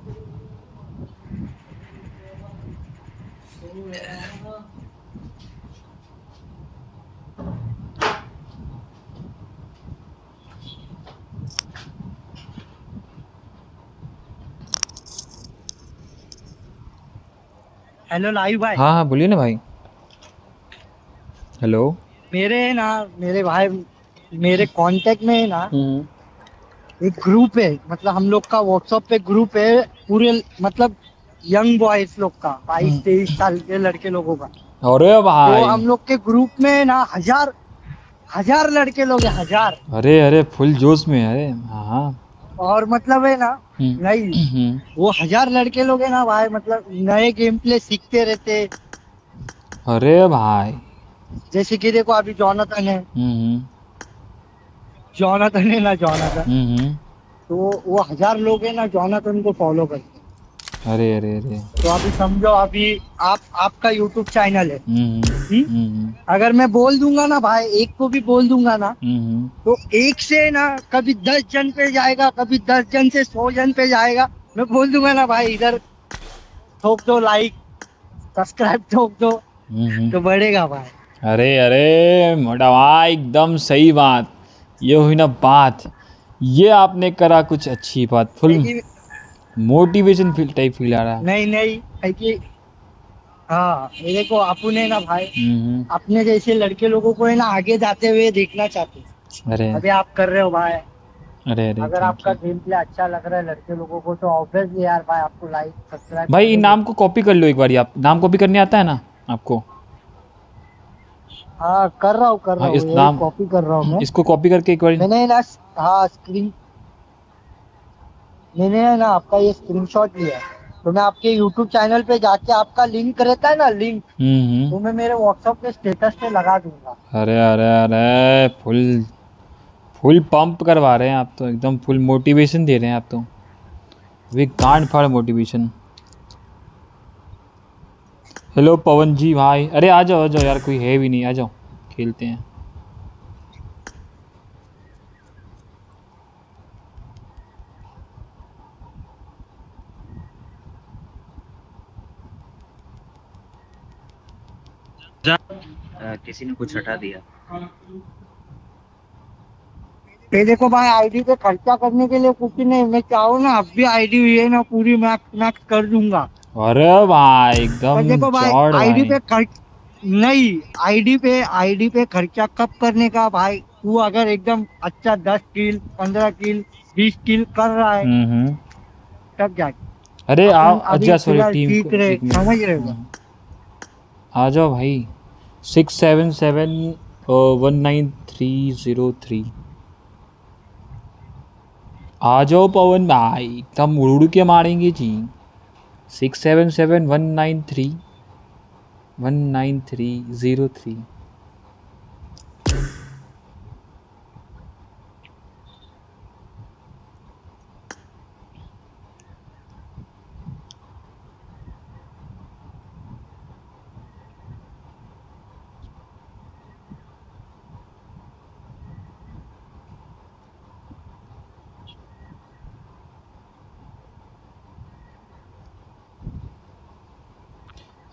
हेलो लाइव भाई।
हाँ हाँ बोलिए ना भाई। हेलो
मेरे है ना मेरे भाई मेरे कांटेक्ट में है ना
हम्म
एक ग्रुप है मतलब हम लोग का व्हाट्सएप पे ग्रुप है पूरे मतलब यंग बॉयज़ लोग का बाईस तेईस साल के लड़के लोगों का।
अरे
तो हम लोग के ग्रुप में ना हज़ार हज़ार लड़के लोग हैं हज़ार।
अरे अरे फुल जोश में अरे हाँ हाँ।
और मतलब है ना
हम्म,
नहीं
हम्म,
वो हज़ार लड़के लोग है ना भाई मतलब नए गेम प्ले सीखते रहते।
अरे भाई।
जैसे कि देखो अभी जॉनथन है।
हम्म
जॉनथन है ना जॉनथन
हम्म हम्म,
तो वो हज़ार लोग है ना जॉनथन को फॉलो करते।
अरे अरे अरे।
तो अभी समझो अभी आप आपका यूट्यूब चैनल है।
हम्म
हम्म?
हम्म
अगर मैं बोल दूँगा ना भाई एक को भी बोल दूँगा ना तो एक से ना कभी दस जन पे जाएगा कभी दस जन से सौ जन पे जाएगा। मैं बोल दूँगा ना भाई इधर ठोक दो लाइक सब्सक्राइब ठोक दो तो बढ़ेगा भाई।
अरे अरे मोटा भाई एकदम सही बात। ये हुई ना बात। ये आपने करा कुछ अच्छी बात
full.
Motivation feel type feel आ रहा है।
नहीं नहीं है कि हाँ मेरे को अपने ना भाई अपने जैसे लड़के लोगों को है ना आगे जाते हुए देखना चाहते
अरे।
अभी आप कर रहे हो भाई।
अरे अरे
अगर आपका गेम प्ले अच्छा लग रहा है लड़के लोगों को तो ऑब्वियसली यार भाई आपको लाइक सब्सक्राइब
भाई इन नाम को कॉपी कर लो एक बार आप। नाम कॉपी करने आता है ना आपको?
हाँ कर रहा हूँ कर रहा
हाँ,
हूँ
इस नाम-
कॉपी कर रहा हूँ मैं।
इसको कॉपी करके एक बार
मैंने ना हाँ स्क्रीन मैंने है ना आपका ये स्क्रीनशॉट लिया तो मैं आपके यूट्यूब चैनल पे जाके आपका लिंक रहता है ना लिंक
हम्म हम्म।
तो मैं मेरे व्हाट्सएप के स्टेटस पे लगा दूँगा।
अरे अरे अरे फुल फुल पंप करवा रहे हैं आप तो एकदम फुल मोटिवेशन दे रहे हैं आप तो। वे गांड फाड़ मोटिवेशन हेलो पवन जी भाई। अरे आ जाओ आ जाओ यार कोई है भी नहीं आ जाओ खेलते हैं।
जा। किसी ने कुछ हटा दिया।
ये देखो भाई आईडी पे खर्चा करने के लिए कुछ नहीं मैं चाहूँ ना अब भी आईडी हुई है ना पूरी मैक्स मैक्स कर दूँगा।
अरे भाई एकदम
देखो भाई आईडी पे खर्च नहीं आईडी पे आईडी पे खर्चा कब करने का भाई? तू अगर एकदम अच्छा दस किल पंद्रह किल बीस किल कर रहा है
हम्म हम्म।
तब जाके
अरे आओ अच्छा सॉरी टीम।
समझ रहे? हाँ।
आ जाओ भाई। Six seven seven one nine three zero three. आ जाओ पवन भाई, एकदम उड़ उड़ के मारेंगे जी। Six seven seven, one nine three, one nine three zero three.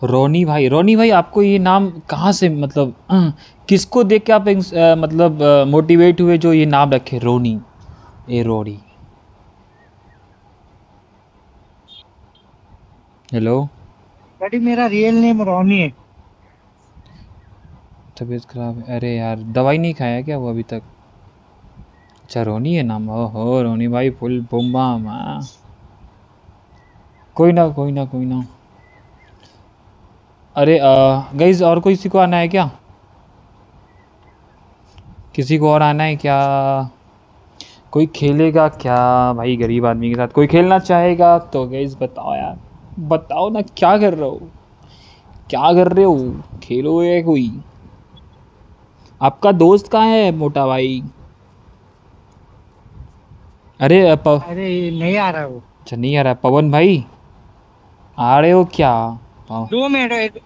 Ronnie भाई रोनी भाई आपको ये नाम कहाँ से मतलब किसको देख के आप अ, मतलब मोटिवेट हुए जो ये नाम रखे रोनी? ए रोनी। हेलो
डैडी मेरा रियल नेम रोनी है।
तबीयत खराब है। अरे यार दवाई नहीं खाया क्या वो अभी तक? अच्छा रोनी है नाम? ओहो रोनी भाई फुल बुम्बा हाँ। कोई ना कोई ना कोई ना। अरे गाइज़ और कोई किसी को आना है क्या? किसी को और आना है क्या? कोई खेलेगा क्या भाई गरीब आदमी के साथ? कोई खेलना चाहेगा? तो गाइज़ बताओ यार। बताओ ना क्या कर रहे हो? क्या कर रहे हो? खेलोगे कोई। आपका दोस्त कहाँ है मोटा भाई? अरे
अरे नहीं आ रहा वो।
अच्छा नहीं आ रहा। पवन भाई आ रहे हो क्या?
दो मिनट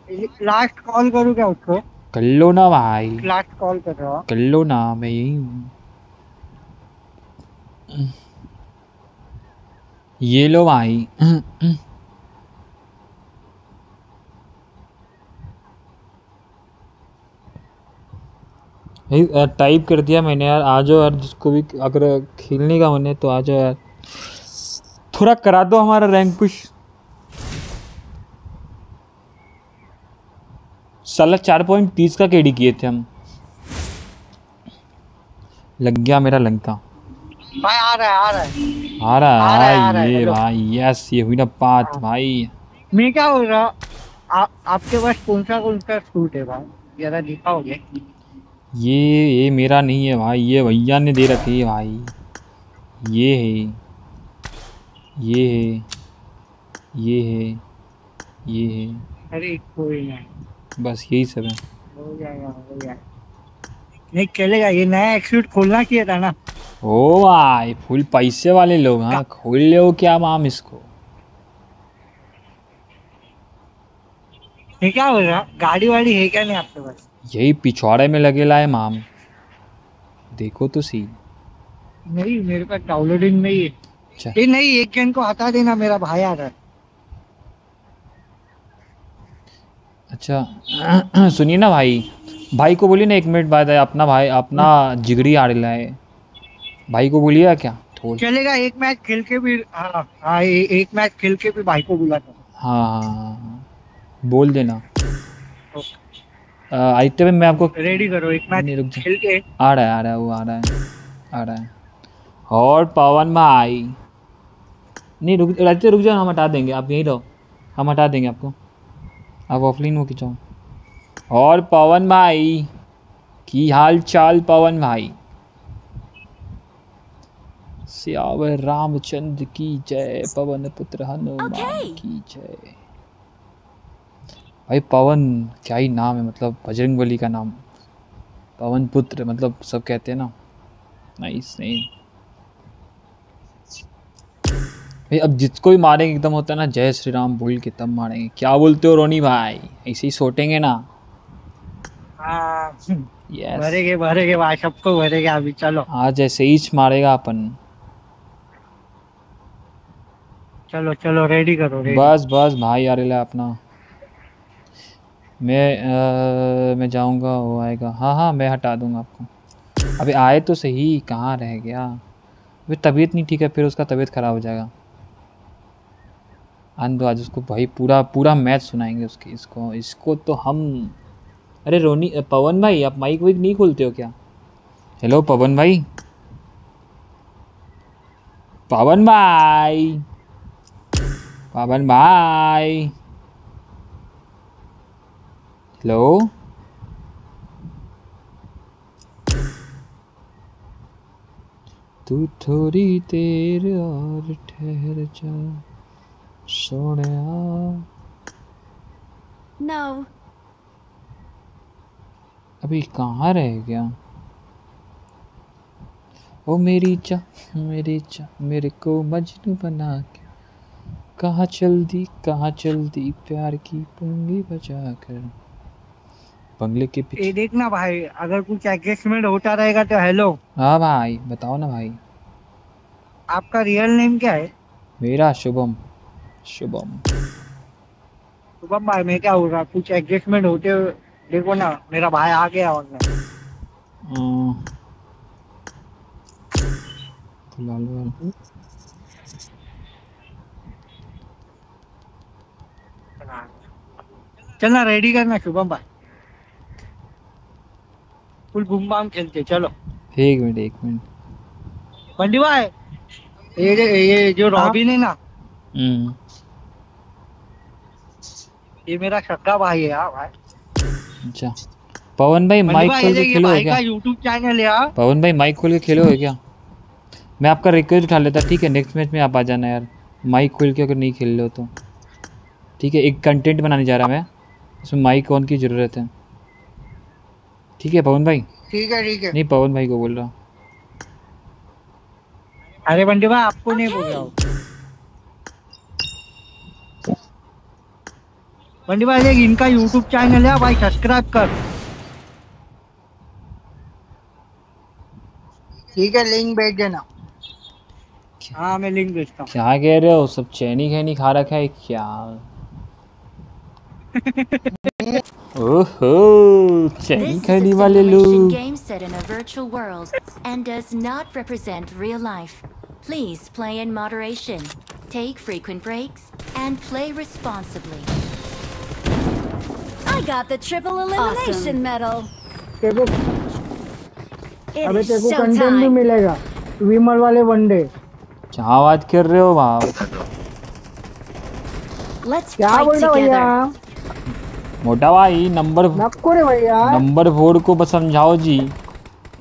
लास्ट कॉल करूँ क्या उसको?
कर लो ना भाई।
लास्ट कॉल कर रहा हूँ।
कर लो ना मैं यही हूँ। ये लो भाई। टाइप कर दिया मैंने यार। आ जाओ यार जिसको भी अगर खेलने का मन है तो आ जाओ यार। थोड़ा करा दो हमारा रैंक पुश साला चार पॉइंट तीस का केडी किए थे हम। लग गया मेरा लंका।
भाई आ रहा है आ रहा है।
आ रहा
आ रहा है, आ रहा
है
है,
ये भाई यस ये हुई ना बात भाई।
मैं क्या बोल रहा हूँ आ- आपके पास कौन सा कौन सा सूट है भाई? जरा दिखाओगे
ये ये मेरा नहीं है भाई ये भैया ने दे रखी है भाई। ये है ये है ये है ये है।
अरे कोई नहीं।
बस यही सब है।
हो जाएगा हो जाएगा। नहीं चलेगा ये नया एक्सूट खोलना चाहिए था ना।
ओ भाई फुल पैसे वाले लोग हाँ खोल ले हो क्या माम इसको?
मैं क्या रहा? गाड़ी वाड़ी है क्या नहीं आपके पास?
यही पिछवाड़े में लगेला है माम। देखो तो सी
नहीं मेरे पास डाउनलोडिंग नहीं है
अच्छा।
ये नहीं एक जन को हटा देना मेरा भाई आ रहा है।
अच्छा। *clears throat* सुनिए ना भाई। भाई को बोलिए ना एक मिनट बाद अपना भाई अपना जिगरी आ रहा है। भाई को बोलिए क्या?
चलेगा एक मैच खेल के भी हाँ हाँ एक मैच खेल के भी भाई को बुला
हाँ हाँ हाँ। बोल देना। आदित्य भाई मैं आपको
रेडी करो एक मैच। खेल के।
आ रहा है आ रहा है वो आ रहा है आ रहा है। और पवन भाई। नहीं रुक रहते रुक जाओ हम हटा देंगे आप यहीं रहो। हम हटा देंगे आपको। आप ऑफलाइन हो जाओ और पवन भाई की हाल चाल पवन भाई? सियावर रामचंद्र की जय पवन पुत्र हनुमान
Okay.
की जय। भाई पवन क्या ही नाम है मतलब बजरंग बली का नाम। पवन पुत्र मतलब सब कहते हैं ना। नाइस नहीं भाई अब जिसको भी मारेंगे एकदम होता है ना जय श्री राम बोल के तब मारेंगे। क्या बोलते हो रोनी भाई? ऐसे ही सोटेंगे ना।
हाँ।
यस
भरेगे भरेगे भाई सबको भरेगे अभी चलो।
आज ऐसे ही मारेगा अपन।
चलो चलो रेडी करो रेडी
बस बस भाई आ रहा अपना। मैं अ, मैं जाऊँगा वो आएगा। हाँ हाँ मैं हटा दूँगा आपको। अबे आए तो सही कहाँ रह गया? अबे तबीयत नहीं ठीक है फिर उसका तबीयत ख़राब हो जाएगा। आन आज उसको भाई पूरा पूरा मैच सुनाएँगे उसके, इसको इसको तो हम, अरे रोनी पवन भाई, आप माइक वाइक नहीं खोलते हो क्या? हेलो पवन भाई। पवन भाई। पवन भाई। हेलो तू थोड़ी देर और ठहर जा। सोने
No.
अभी कहाँ रह गया? ओ मेरी चा मेरी चा मेरे को मजनू बना के। कहाँ चल दी कहाँ चल दी प्यार की पुंगी बजा कर। बंगले के
ये
पीछे
देखना भाई अगर कुछ एडजस्टमेंट होता रहेगा तो हेलो
हाँ भाई बताओ ना भाई।
आपका रियल नेम क्या है?
मेरा शुभम। शुभम।
शुभम भाई मैं क्या हो रहा कुछ एडजस्टमेंट होते हुए देखो ना मेरा भाई आ गया ऑनलाइन
हम्म। तो
चलना रेडी करना शुभम भाई। फुल बूम बाम खेलते चलो।
एक मिनट एक मिनट।
बंडी भाई ये ये जो रॉबिन है ना
हम्म।
ये मेरा सक्का भाई है यार भाई।
अच्छा। पवन भाई माइक खोल के खेलो
भाई
क्या?
यूट्यूब चैनल है यार।
पवन भाई माइक खोल के खेलो है क्या? मैं आपका रिक्वेस्ट उठा लेता ठीक है? नेक्स्ट मैच में आप आ जाना यार। माइक खोल के अगर नहीं खेल हो तो। ठीक है एक कंटेंट बनाने जा रहा मैं। उसमें माइक ऑन की ज़रूरत है। ठीक है पवन भाई?
ठीक है ठीक है।
नहीं पवन भाई को बोल रहा
अरे बंडी भाई आपको नहीं बोल रहा हूँ। बंडी भाई देख इनका यूट्यूब चैनल है भाई सब्सक्राइब कर ठीक है लिंक भेज देना हाँ मैं लिंक भेजता हूँ
क्या कह रहे हो सब चैनी खैनी खा रखा है क्या ओहो चैनी खैनी वाले लोग
game set in a virtual world and does not represent real life. Please play in moderation, take frequent breaks, and play responsibly.
I got the triple elimination medal.
तेरे को अबे तेरे को कंटेंट भी मिलेगा। विमल वाले वनडे।
क्या बात कर रहे हो बाप
क्या बोल रहा भैया.
मोटा भाई नंबर
रे भैया।
नंबर फोर को बस समझाओ जी।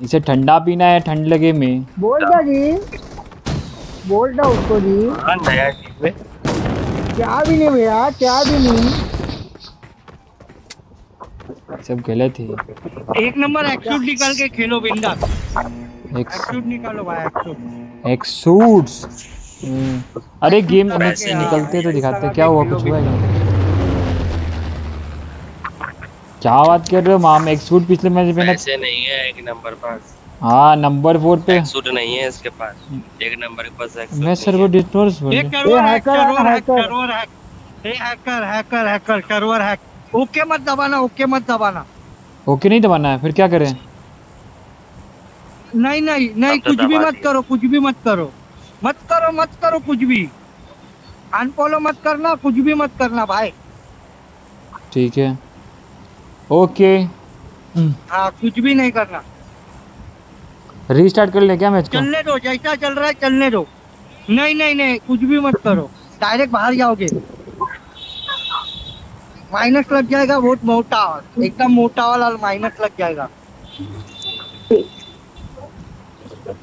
इसे ठंडा पीना है ठंड लगे में।
बोल दा जी। बोल दा उसको जी।
नया चीज़ में।
क्या भी नहीं भैया क्या भी नहीं।
सब गलत है।
एक नंबर एक्सूट निकाल के खेलो बिंदा एक्सूट निकालो भाई एक्सूट
एक सूट्स हम्म, अरे गेम में से निकलते तो दिखाते क्या हुआ कुछ हुआ क्या क्या बात कर रहे हो माम? एक सूट पिछले मैच में
ऐसे नहीं है एक नंबर पास।
हाँ नंबर फोर पे।
सूट नहीं है इसके पास। एक नंबर के पास
मैं सर्वर डिस्टोर्स बोल रहा
server hack server hack server hack ये hacker hacker hacker server hack okay मत दबाना ओके मत दबाना।
ओके नहीं दबाना है फिर क्या करें?
नहीं नहीं नहीं
तो
कुछ भी मत करो कुछ भी मत करो। मत करो मत करो कुछ भी। अनफॉलो मत करना कुछ भी मत करना भाई।
ठीक है। ओके।
हाँ कुछ भी नहीं करना।
रीस्टार्ट कर ले क्या मैच को?
चलने दो जैसा चल रहा है चलने दो। नहीं नहीं नहीं कुछ भी मत करो। डायरेक्ट बाहर जाओगे। माइनस लग जाएगा बहुत मोटा। एकदम मोटा वाला माइनस लग जाएगा।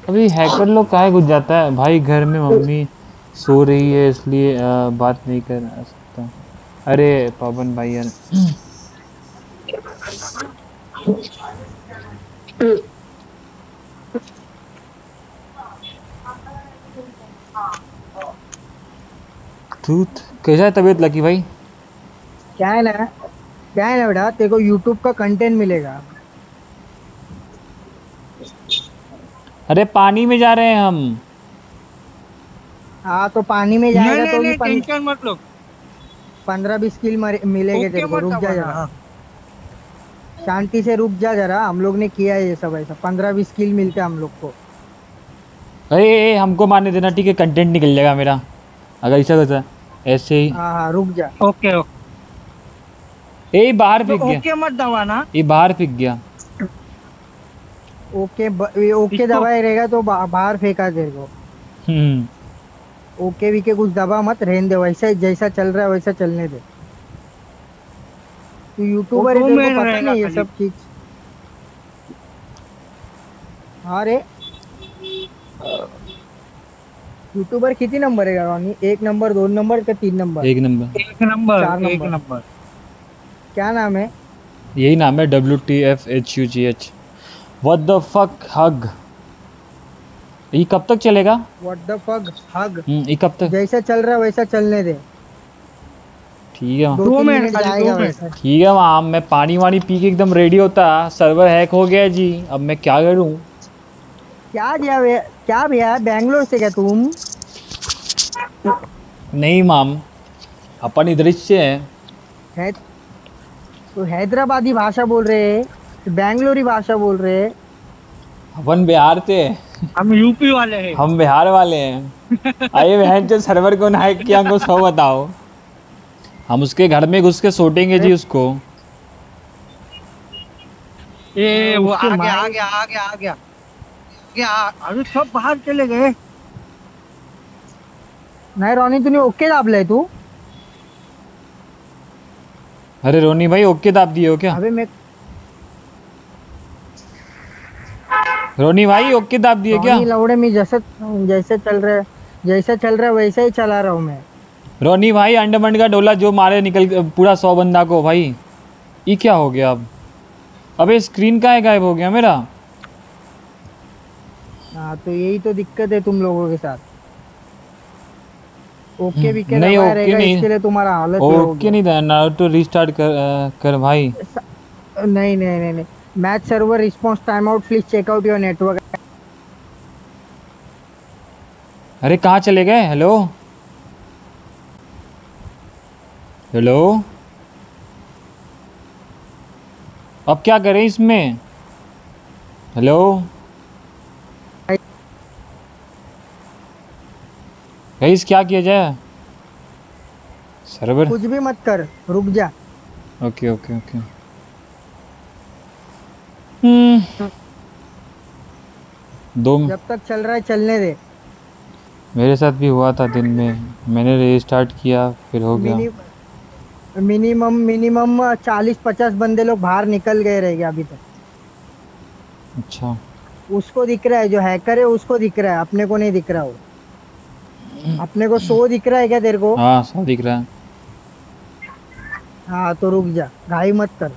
अभी हैकर लोग काहे घुस जाता है? भाई घर में मम्मी सो रही है, इसलिए बात नहीं कर सकता। अरे पवन भाई, यार। कैसा है तबीयत लकी भाई?
क्या है ना? क्या है ना बेटा? तेरे को यूट्यूब का कंटेंट मिलेगा।
अरे पानी में जा रहे हैं हम।
हाँ तो पानी में जाएगा तो भी टेंशन मत लो। पंद्रह बीस किल मिलेंगे तेरे को रुक जा जरा। शांति से रुक जा जरा हम लोग ने किया है ये सब ऐसा। पंद्रह बीस किल मिलते हम लोग को।
अरे ए, हमको मारने देना ठीक है कंटेंट निकल जाएगा मेरा। अगर ऐसा होता ऐसे ही।
हाँ हाँ रुक जा। Okay okay.
ए बाहर फेंक गया।
ओके मत दबाना
ये बाहर फेंक गया।
ओके ये ओके दबाए रहेगा तो बाहर फेंका तेरे को।
हम्म।
ओके वी के कुछ दबा मत रहने दे वैसा जैसा चल रहा है वैसा चलने दे। तू यूट्यूबर है तेरे को पता नहीं ये सब चीज़। हाँ रे। यूट्यूबर कितनी नंबर है रोनी? एक नंबर दो नंबर का तीन नंबर?
एक नंबर।
एक नंबर
चार नंबर।
क्या नाम है?
यही नाम है W T F H U G H what the fuck hug ये कब तक चलेगा?
What the fuck hug
hmm, ये कब तक?
जैसा चल रहा है वैसा चलने दे।
ठीक है।
दो मिनट
ठीक है वहाँ मैं पानी वानी पी के एकदम रेडी होता। सर्वर हैक हो गया जी। अब मैं क्या करूँ?
क्या दिया भैया? क्या भैया? बैंगलोर से क्या तुम?
नहीं माम। अपन इधर से हैं।
है तो हैदराबादी भाषा बोल रहे हैं बैंगलोरी भाषा बोल रहे हैं।
अपन बिहार से।
हम यूपी वाले हैं।
हम बिहार वाले हैं। *laughs* आइए बहन जो सर्वर को हैक किया हमको सौ बताओ। हम उसके घर में घुस के सोटेंगे जी उसको।
ये वो आ गया आ गया आ गया आ गया। क्या? अरे सब बाहर चले गए।
नहीं रोनी तूने ओके दाबलाय तू।
अरे रोनी भाई ओके दाब दिए हो क्या?
अबे मैं
रोनी भाई ओके दाब दिए क्या?
लौड़े में जैसे जैसे चल रहा है जैसे चल रहा वैसे ही चला रहा हूँ मैं।
रोनी भाई अंडरमंड का डोला जो मारे निकल पूरा सौ बंदा को भाई। ये क्या हो गया अब? अबे स्क्रीन का है गायब हो गया मेरा?
हाँ तो यही तो दिक्कत है तुम लोगों के साथ। ओके भी के
नहीं, ओके नहीं।
इसके लिए तुम्हारा हालत
ओके नहीं था नारुतो रीस्टार्ट कर कर भाई।
नहीं नहीं नहीं नहीं। Match server response time out please check out your network
अरे कहाँ चले गए? हेलो हेलो अब क्या करें इसमें? हेलो गाइस क्या किया जाए? सर्वर?
कुछ भी मत कर रुक जा।
Okay okay okay. हम्म। दो
जब तक चल रहा है चलने दे।
मेरे साथ भी हुआ था दिन में। मैंने रीस्टार्ट किया फिर हो गया।
मिनिमम मिनिमम चालीस पचास बंदे लोग बाहर निकल गए रहेंगे अभी तक।
अच्छा।
उसको दिख रहा है जो हैकर है उसको दिख रहा है। अपने को नहीं दिख रहा वो। अपने को सो दिख रहा है क्या तेरे को?
हाँ सब दिख रहा है।
हाँ तो रुक जा घाई मत कर।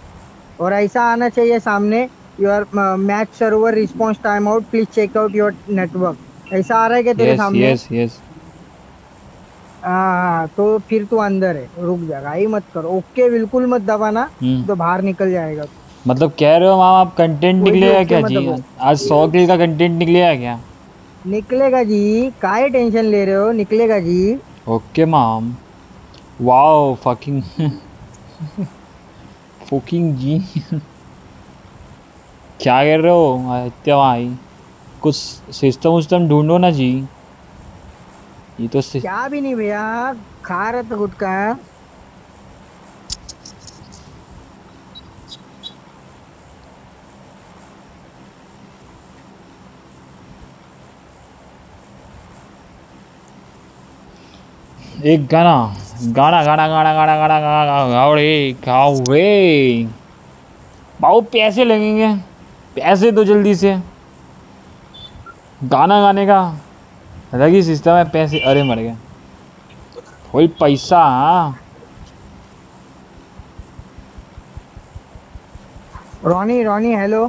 और ऐसा आना चाहिए सामने your match server response time out please check out your network ऐसा आ रहा है क्या तेरे
यस
सामने?
यस यस
हाँ हाँ तो फिर तू अंदर है रुक जा घाई मत कर। ओके बिल्कुल मत दबाना
हम्म।
तो बाहर निकल जाएगा।
मतलब कह रहे हो माम आप कंटेंट निकलेगा क्या? जी आज सौ किल का कंटेंट निकलेगा क्या?
निकलेगा जी। काहे टेंशन ले रहे हो? निकलेगा जी।
Okay mom wow fucking fucking जी क्या कर रहे हो आदित्य भाई? कुछ सिस्टम उस्टम ढूंढो ना जी। ये तो
क्या भी नहीं भैया। खा रहा था गुटका
एक गाना गाना गाना गाना गाना गाना गाना गावड़े गाओ रे भाऊ पैसे लगेंगे पैसे तो जल्दी से गाना गाने का लगी सिस्टम है पैसे अरे मर गए कोई पैसा हाँ
रोनी रोनी हेलो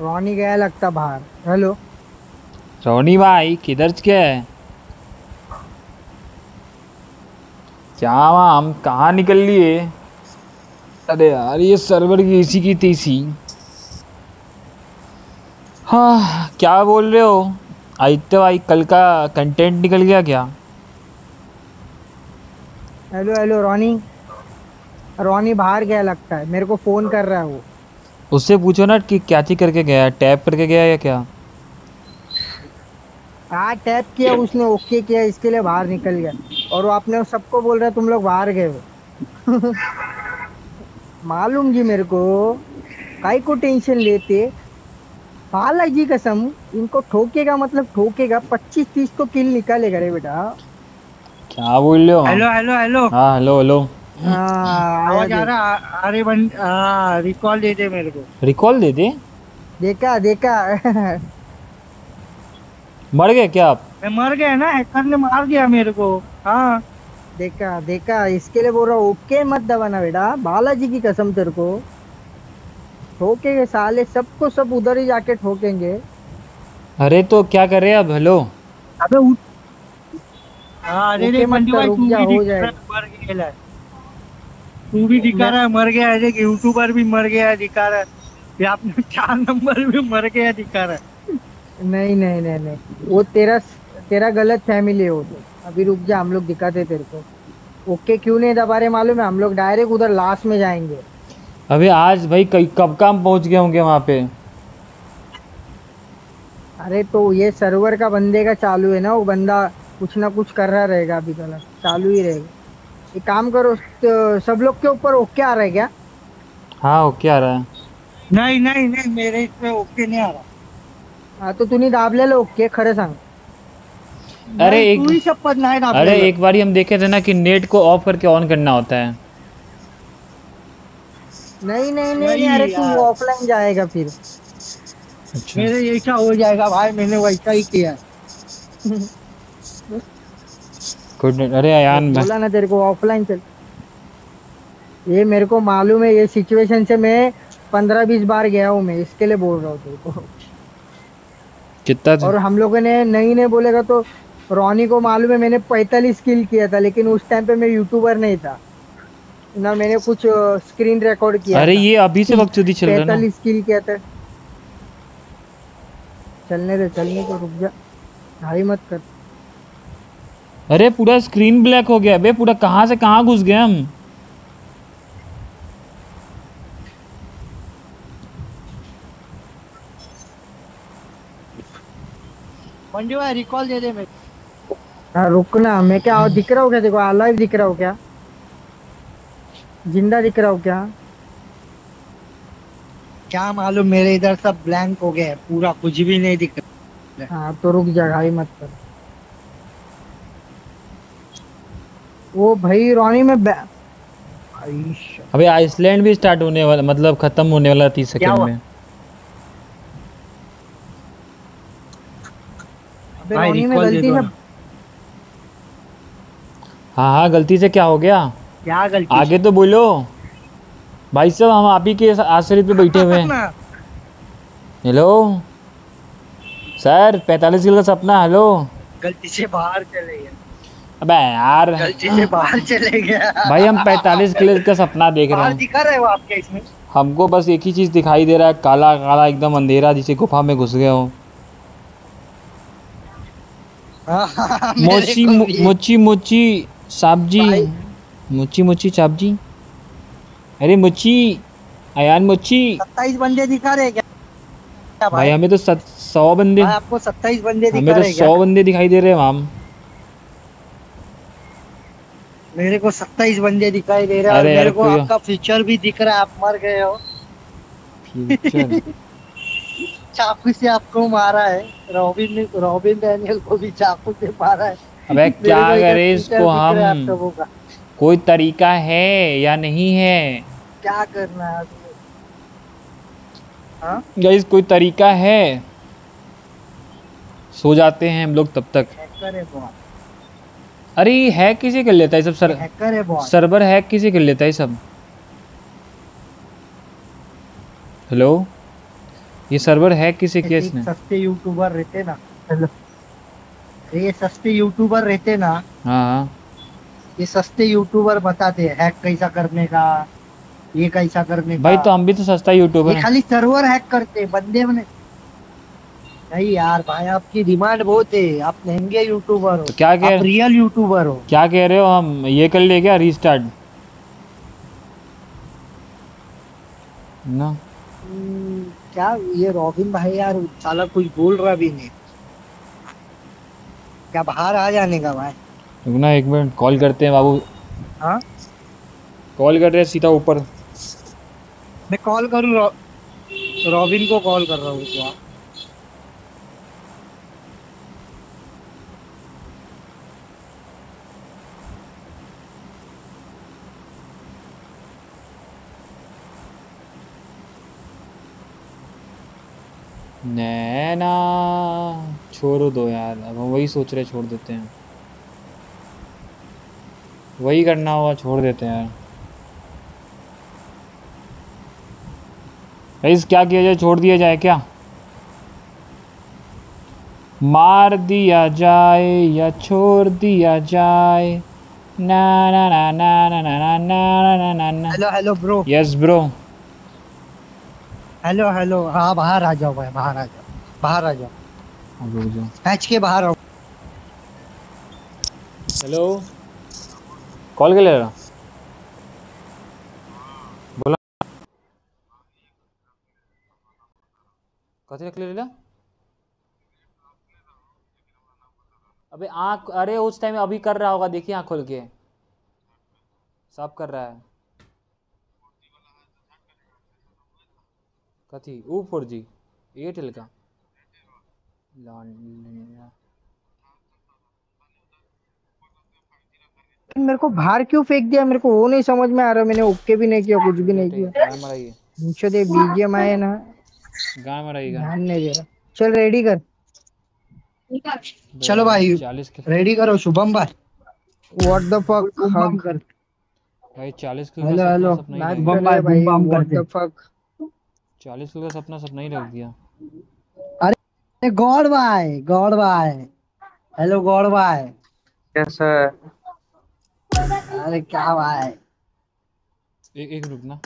रोनी गया लगता बाहर हेलो
रोनी भाई किधर के है क्या हम कहाँ निकल लिए? अरे यार ये सर्वर की इसी की तीसी। हाँ क्या बोल रहे हो? आदित्य भाई कल का कंटेंट निकल गया क्या?
हेलो हेलो रोनी। रोनी बाहर गया लगता है मेरे को फ़ोन कर रहा है वो।
उससे पूछो ना कि क्या चीज़ करके गया टैप करके गया या क्या?
हाँ टैप किया उसने ओके किया इसके लिए बाहर निकल गया। और वो अपने सबको बोल रहा है तुम लोग बाहर गए हो. *laughs* मालूम जी मेरे को काई को टेंशन लेते पाला जी कसम इनको ठोकेगा मतलब ठोकेगा पच्चीस तीस तो किल निकालेगा रे बेटा।
क्या बोल रहे हो?
हेलो हेलो हेलो
हाँ हेलो हेलो
हाँ,
आवाज़ आ रहा अरे बन हाँ रिकॉल दे दे मेरे को।
रिकॉल दे दे?
देखा देखा। *laughs*
मर गए क्या आप?
मैं मर गया ना हैकर ने मार दिया मेरे को। हाँ।
देखा देखा इसके लिए बोल रहा हूँ ओके मत दबाना बेटा बालाजी की कसम तेरे को। ठोकेंगे साले सबको सब उधर ही जाके ठोकेंगे।
अरे तो क्या कर रहे अब? हेलो।
अबे उठ। हाँ अरे रे
कर,
भाई तू भी
हो जाएगा।
मर गया तू भी दिखा रहा है मर गया है देख यूट्यूबर भी मर गया है दिखा रहा है। ये आपने *laughs* चार नंबर भी मर गया दिखा रहा है।
नहीं नहीं नहीं नहीं वो तेरा तेरा गलत फैमिली है तो। अभी रुक जा हम लोग दिखाते तेरे को। ओके क्यों नहीं दबा रहे मालूम है? हम लोग डायरेक्ट उधर लास्ट में जाएँगे।
अबे आज भाई कई कब का हम पहुँच गए होंगे वहाँ पे?
अरे तो ये सर्वर का बंदे का चालू है ना वो बंदा कुछ ना कुछ कर रहा रहेगा अभी गलत चालू ही रहेगा। एक काम करो तो सब लोग के ऊपर ओके आ रहा है क्या?
हाँ ओके आ रहा है।
नहीं नहीं नहीं मेरे इसमें ओके नहीं आ रहा।
हाँ तो तुम्ही दाबलेलं ओके खरं सांग।
अरे एक
शपथ
अरे एक बारी हम देखे थे ना कि नेट को ऑफ़ करके ऑन करना होता है।
नहीं नहीं नहीं, अरे तू ऑफलाइन जाएगा फिर।
अच्छा।
मेरे ऐसा हो जाएगा भाई मैंने वैसा ही किया।
गुड अरे अयान भाई
बोला ना तेरे को ऑफलाइन चल ये मेरे को मालूम है ये सिचुएशन से मैं पंद्रह बीस बार गया हूँ मैं इसके लिए बोल रहा हूँ तेरे को।
कितना
और हम लोगों ने नहीं नहीं बोलेगा तो रोनी को मालूम है मैंने पैंतालीस किल किया था लेकिन उस टाइम पे मैं यूट्यूबर नहीं था। ना मैंने कुछ स्क्रीन रिकॉर्ड किया
अरे ये अभी से बकचोदी चल रहा है ना।
पैंतालीस किल किया था। चलने दे चलने को रुक जा। हाई मत कर।
अरे पूरा स्क्रीन ब्लैक हो गया। बे पूरा कहाँ से कहाँ घुस गए हम?
मंजू भाई रिकॉल दे दे मेरे
हाँ रुकना मैं क्या दिख रहा हूँ क्या? देखो लाइव दिख रहा हूँ क्या? ज़िंदा दिख रहा हूँ क्या?
क्या मालूम मेरे इधर सब ब्लैंक हो गए पूरा कुछ भी नहीं दिख रहा।
हाँ तो रुक जा हाई मत कर। वो भाई रोनी में बै- भाई
अबे आइसलैंड भी स्टार्ट होने वाला मतलब खत्म होने वाला तीस सेकंड में।
भाई,
रोनी में
दे
गलती
दो
से
ना।
हाँ हाँ गलती से क्या हो गया?
क्या गलती
आगे तो बोलो। भाई साहब हम आप ही के आश्रित पे बैठे हुए हैं। *laughs* हेलो? सर पैंतालीस किलो का सपना हेलो?
गलती से बाहर चले गए।
अबे यार।
गलती से बाहर चले गया
भाई हम पैंतालीस किलो का सपना देख रहे हैं।
दिखा रहे हो आपके इसमें?
हमको बस एक ही चीज़ दिखाई दे रहा है काला काला एकदम अंधेरा जिसे गुफा में घुस गए हो।
हाँ,
मोची
को
मो-
भी।
मोची मोची। साहब जी
भाई।
मोची मोची साहब जी अरे मोची अयान मोची।
सत्ताईस बंदे दिखा रहे क्या?
भाई हमें तो सत, सौ बंदे।
आपको सत्ताईस बंदे
हमें तो सौ बंदे दिखाई दे रहे हैं मैम।
मेरे को सत्ताईस बंदे दिखाई दे रहे हैं मेरे को आपका फीचर भी दिख रहा है आप मर गए हो। *laughs* चाकू से आपको मारा है रॉबिन ने रॉबिन डैनियल को भी चाकू से मारा है।
अबे क्या करे इसको
है
हम? कोई तरीका है या नहीं है?
क्या करना है अभी? हाँ?
गाइस कोई तरीका है? सो जाते हैं हम लोग तब तक।
है
अरे हैक किसे कर लेता है सब? सर
हैकर है
सर्वर हैक किसे कर लेता है सब? हेलो ये सर्वर हैक किसे किया इसने?
सस्ते यूट्यूबर रहते ना ये सस्ते यूट्यूबर रहते ना
हाँ।
ये सस्ते यूट्यूबर बताते हैक कैसा करने का ये कैसा करने
भाई
का
तो हम भी तो सस्ता यूट्यूबर
ये खाली सर्वर हैक करते बंदे बने। नहीं यार भाई आपकी डिमांड बहुत है आप महँगे यूट्यूबर हो
तो क्या कह
रियल यूट्यूबर हो।
क्या कह रहे हो हम ये कर ले क्या रीस्टार्ट ना।
हम्म, क्या ये रॉबिन भाई यार साला कुछ बोल रहा भी नहीं। क्या बाहर आ जाने का भाई?
रुकना एक मिनट कॉल करते हैं बाबू।
हाँ?
कॉल कर रहे हैं सीधा ऊपर।
मैं कॉल करूँ रॉ, रॉबिन को कॉल कर रहा हूँ रुको।
नैना। छोड़ दो यार अब हम वही सोच रहे छोड़ देते हैं वही करना होगा छोड़ देते हैं यार गाइस क्या किया जाए छोड़ दिया जाए क्या मार दिया जाए या छोड़ दिया जाए ना ना ना ना ना ना ना ना ना ना ना
hello hello bro
yes bro
hello hello हाँ बाहर आ जाओ भाई बाहर आ जाओ बाहर आ जाओ
रुक जाओ।
मैच के बाहर आओ।
हेलो कॉल के ले रहा बोला। कथी रख ले अबे आँख अरे उस टाइम अभी कर रहा होगा देखिए आँख खोल के। सब कर रहा है। कथी? वो फोर जी एयरटेल का।
मेरे को बाहर क्यों फेंक दिया? मेरे को वो नहीं समझ में आ रहा मैंने ओके भी नहीं किया कुछ भी नहीं किया। नीचे दे बीजीएम आए ना।
गान मराइएगा
ध्यान नहीं दे रहा। चल रेडी कर।
चलो भाई रेडी करो शुभम भाई।
व्हाट द फक
बम कर।
भाई चालीस kilo
hello
hello
bomb bomb
bomb
what
the fuck
चालीस किलो का सपना सपना ही रख दिया।
अरे गौड़ भाई गौड़ भाई। हेलो गौड़ भाई।
कैसा है
अरे क्या भाई।
एक एक रुकना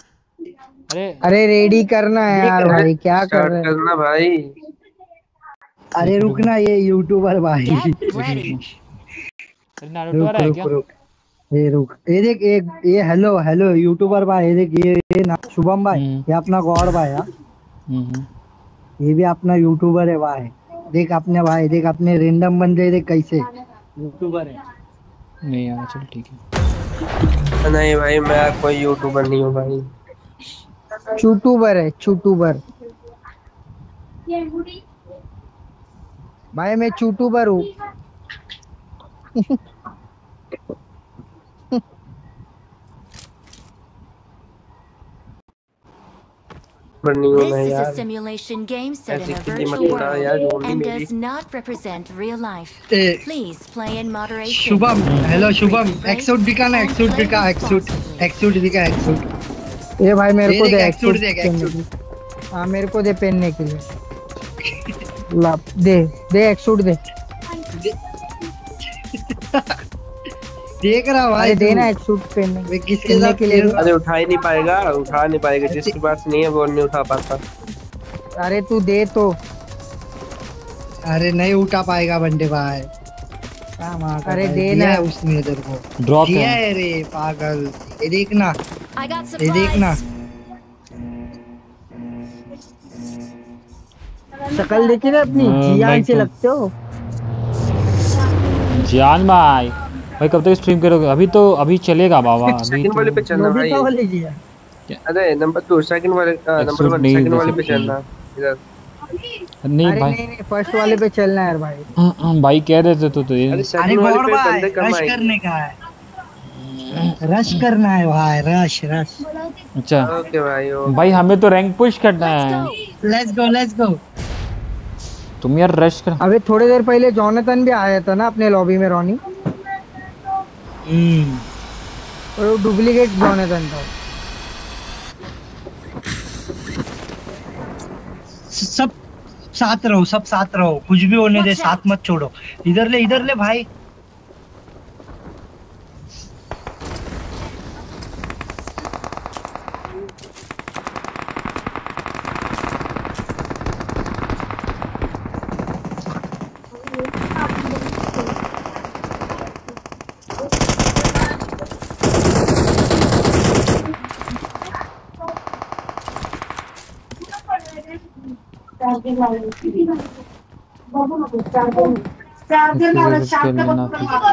अरे
अरे रेडी करना है यार भाई क्या कर रहे हैं?
करना भाई।
अरे रुकना ये यूट्यूबर भाई।
अरे नारुतो आ रहा है क्या?
रुक। ये रुक। ये देख एक ये हेलो हेलो यूट्यूबर भाई। ये देख ये ये ना शुभम भाई।
हम्म।
ये अपना गौड़ भाई हाँ।
हम्म, हम्म।
ये भी अपना यूट्यूबर है भाई देख अपने भाई देख अपने रेंडम बंदे देख कैसे। यूट्यूबर है।
नहीं यार चल ठीक है।
नहीं भाई मैं कोई यूट्यूबर नहीं हूँ भाई।
चूटूबर है चूटूबर भाई मैं चूटूबर हूँ *laughs*
पर नहीं हूँ
This is a
यार
simulation game set in
ऐसी
a
किसी मत
virtual
बता यार
world
जोड़ दी
and
मेरी
does not represent real life.
ए,
Please play in moderation. Shubham
hello
Shubham
X suit दिखा ना
and
एक्सूट
play
दिखा एक्सूट. एक्सूट दिखा एक्सूट
ये भाई मेरे
ये
को दे
एक्सूट
पहनने
एक्सूट।
के। हाँ मेरे को दे पहनने के लिए ला दे दे एक्सूट दे
देख रहा भाई
अरे। देना एक्सूट पहनने
वे किसके साथ
के लिए
अरे उठा ही नहीं पाएगा उठा नहीं पाएगा। जिसके पास नहीं है वो नहीं उठा पाता।
अरे तू दे तो।
अरे नहीं उठा पाएगा बंदे भाई। क्या माँ
अरे
भाई,
दे
दिया
ना।
है। उसने इधर को।
ड्रॉप
दिया
है
है रे पागल। ये देखना। ये देखना.
शक्ल देखी ना अपनी?
हाँ,
जियान से
तो-
लगते हो?
जान भाई। भाई कब तक स्ट्रीम करोगे? अभी तो अभी चलेगा बाबा *laughs* अभी
सेकंड वाले पे
तो
चलना भाई।
नोबिता वाली जिया
अरे नंबर टू सेकंड वाले नंबर
Exit
वन
नहीं
सेकंड वाले पे चलना इधर।
नहीं भाई।
नहीं नहीं फ़र्स्ट वाले पे चलना है यार भाई।
हाँ, हाँ, भाई कह रहे थे तो, तो ये।
अरे
गौर
पे
भाई
बंदे कम
रश करने का है। रश करना है भाई रश रश
अच्छा।
ओके भाई
भाई हमें तो रैंक पुश करना है।
लेट्स गो लेट्स गो
तुम यार रश कर।
अबे थोड़ी देर पहले जॉनथन भी आया था ना अपने लॉबी में रोनी और वो डुप्लीकेट जॉनथन था
सब साथ रहो सब साथ रहो। कुछ भी होने दे साथ मत छोड़ो। इधर ले इधर ले भाई।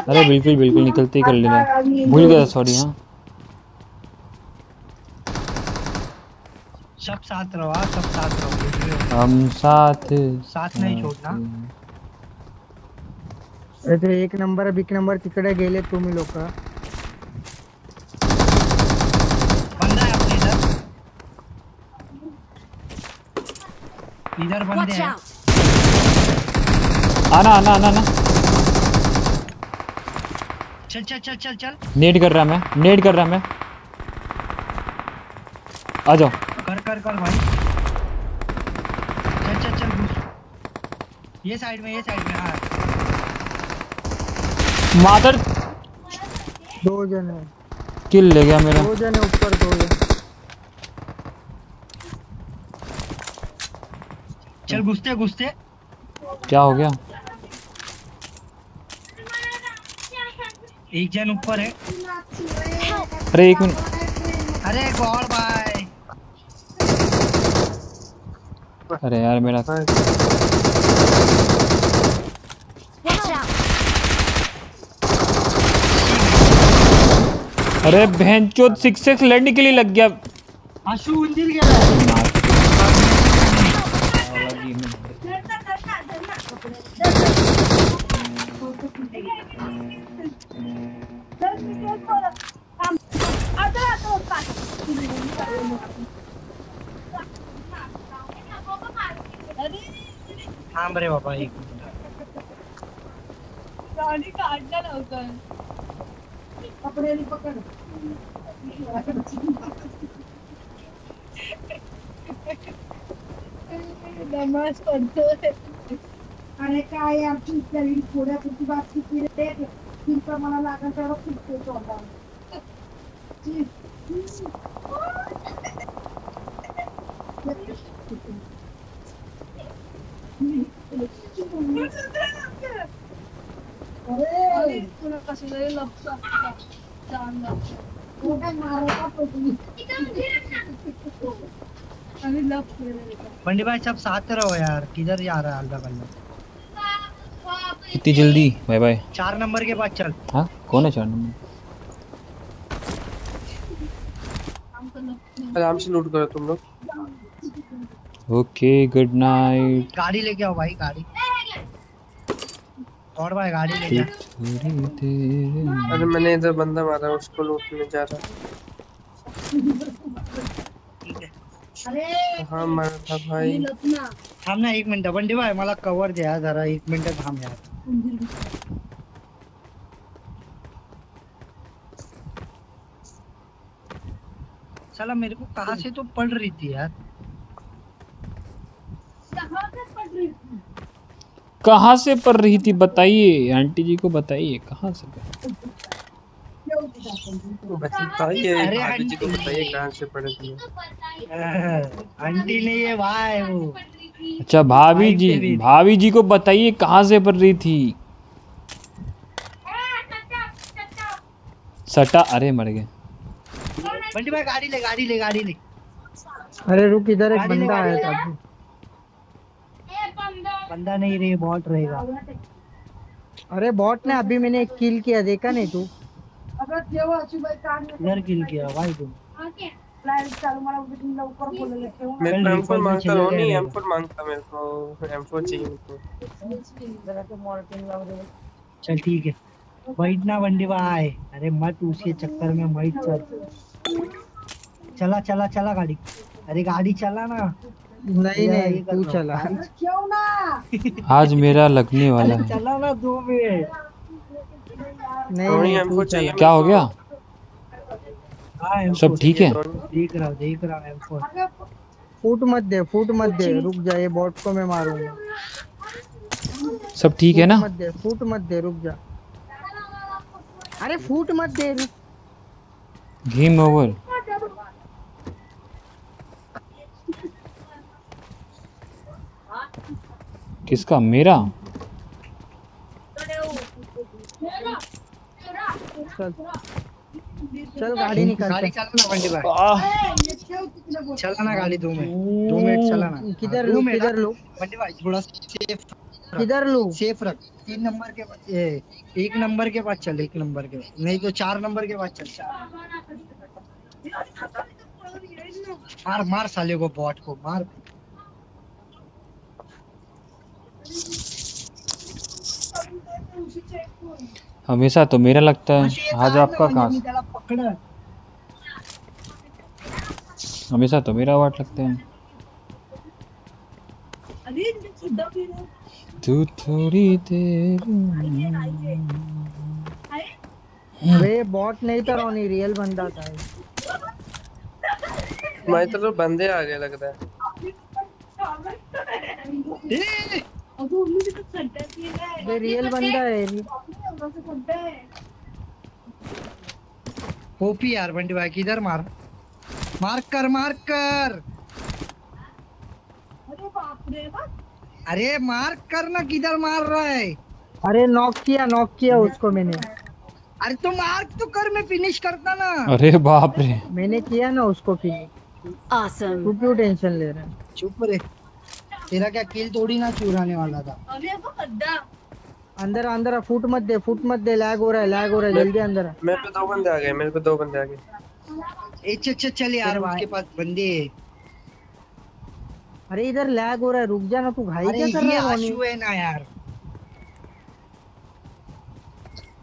अरे बिल्कुल बिल्कुल निकलते ही कर लेना। भूल गया सॉरी हाँ।
सब साथ रहो हाँ सब साथ रहो
हम साथ
साथ नहीं छोड़ना।
अरे तो एक नंबर बिग नंबर तिकडे गेले तुम्ही लोक
बंदा है अपने इधर इधर बंदे हैं।
आना आना आना आना।
चल चल चल चल चल।
नेट कर रहा मैं नेट कर रहा मैं। आ जाओ।
कर कर कर भाई। चल चल चल ये साइड में ये साइड में हाँ।
मादर।
दो जन। है
किल ले गया मेरा।
दो जन है ऊपर दो जन।
चल घुसते घुसते।
क्या हो गया?
एक जन ऊपर है।
अरे एक मिनट।
अरे गॉड भाई।
अरे यार मेरा अरे बहन चोद सिक्स सिक्स लड़ने के लिए लग गया।
आशु उंदीर गेला थांब रे बाबा एक
गाडी काढला लवकर कपडे पकड नमाज़ पडतोय
अरे काय आमची इत्यादी थोड्या पुरती बातची पिढे तिथं मला लागेल तेव्हा फिरते चोरला
अरे. तुला कसं तरी लक्ष चांगला
मोठा मारता तो तुम्ही
आणि
पंडित भाई सब साथ रहो यार। किधर जा रहा है अल्लाह बल्ला
इतनी जल्दी? Bye bye.
चार नंबर के पास चल।
हाँ? कौन है चार नंबर?
आराम से लूट करो तुम लोग।
ओके गुड नाइट
गाड़ी लेके आओ भाई गाड़ी। और भाई गाड़ी लेके आओ।
अरे मैंने इधर बंदा मारा उसको लूटने जा रहा। हाँ मारा था भाई।
थांब ना एक मिनिट बंडी भाई मला कवर द्या जरा एक मिनिट थांब यार. चला मेरे को कहा से तो पड़ रही थी यार?
कहाँ से पढ़ रही थी? बताइए आंटी जी को बताइए कहाँ से पढ़-
बताइए को
आंटी।
बताइए कहाँ से पड़े
आंटी नहीं है भाई वो।
अच्छा भाभी जी भाभी जी को बताइए कहाँ से पढ़ रही थी? सटा अरे मर गए।
बंटी भाई गाड़ी ले गाड़ी ले गाड़ी ले।
अरे रुक इधर एक बंदा आया था।
बंदा नहीं रे बॉट रहेगा।
अरे बॉट ने अभी मैंने किल किया देखा नहीं तू?
अगं जेव्हा
किया भाई तुम
फ़्लाइट चालू मला लवकर ठेवून
M4 माँगता हो नहीं
गए
M4 माँगता मेरे को M4 चाहिए मेरे को
चल ठीक है बैठना बंडी भाई अरे मत उसके चक्कर में बैठ चल. चला चला चला गाड़ी. अरे गाड़ी चला ना.
नहीं नहीं तू चला।
ठेव ना?
आज मेरा लगने वाला है
चला ना दो मिनट.
नहीं तू
M4 चाहिए।
क्या हो गया?
हाँ M4
सब ठीक है?
देख रहा देख रहा हूँ M4
फूट मत दे फूट मत दे रुक जा ये बॉट को मैं मारूँगा।
सब ठीक है ना?
मत दे फूट मत दे रुक जा। अरे फूट मत दे रुक।
गेम ओवर किसका? मेरा?
चल। चल गाड़ी निकाल
गाड़ी
चल।
चला बंडी भाई। चला ना गाड़ी दो मिनट दो मिनट चला ना
किधर लूँ
मिनट,
किधर लूँ?
बंडी भाई थोड़ा सेफ़
किधर लूँ?
सेफ़ रख। तीन नंबर के ए, एक नंबर के पास चल एक नंबर के नहीं तो चार नंबर के पास चल। मार मार साले को बॉट को मार।
हमेशा तो मेरा लगता है आज आपका कहाँ से? हमेशा तो मेरा वाट लगता है। तू थोड़ी देर
अरे बॉट नहीं था रोनी रियल बंदा था ये।
हमारी तरफ़ बंदे आ गए लग रहा है।
अगं मी तिथं खड्ड्यात गेलाय
ये रियल बंदा है ये।
ओपी यार बंटी भाई किधर मार? मार कर मार कर।
अरे बापरे बा
अरे मार कर ना किधर मार रहा है?
अरे नॉक किया नॉक किया उसको मैंने।
अरे तो मार्क तो कर मैं फिनिश करता ना।
अरे बाप रे।
मैंने किया ना उसको फिनिश
Awesome.
तू क्यों टेंशन ले रहा है?
चुप रे। तेरा क्या किल थोड़ी ना चुराने वाला था?
अंदर अंदर फुट मत दे फुट मत दे लैग हो रहा है लैग हो रहा है जल्दी अंदर
मेरे पे दो बंदे आ गए मेरे पे दो बंदे आ गए।
ए चल चल चल यार उसके पास बंदे। हैं।
अरे इधर लैग हो रहा है रुक जा ना तू भाई क्या कर रहा है
है ना यार।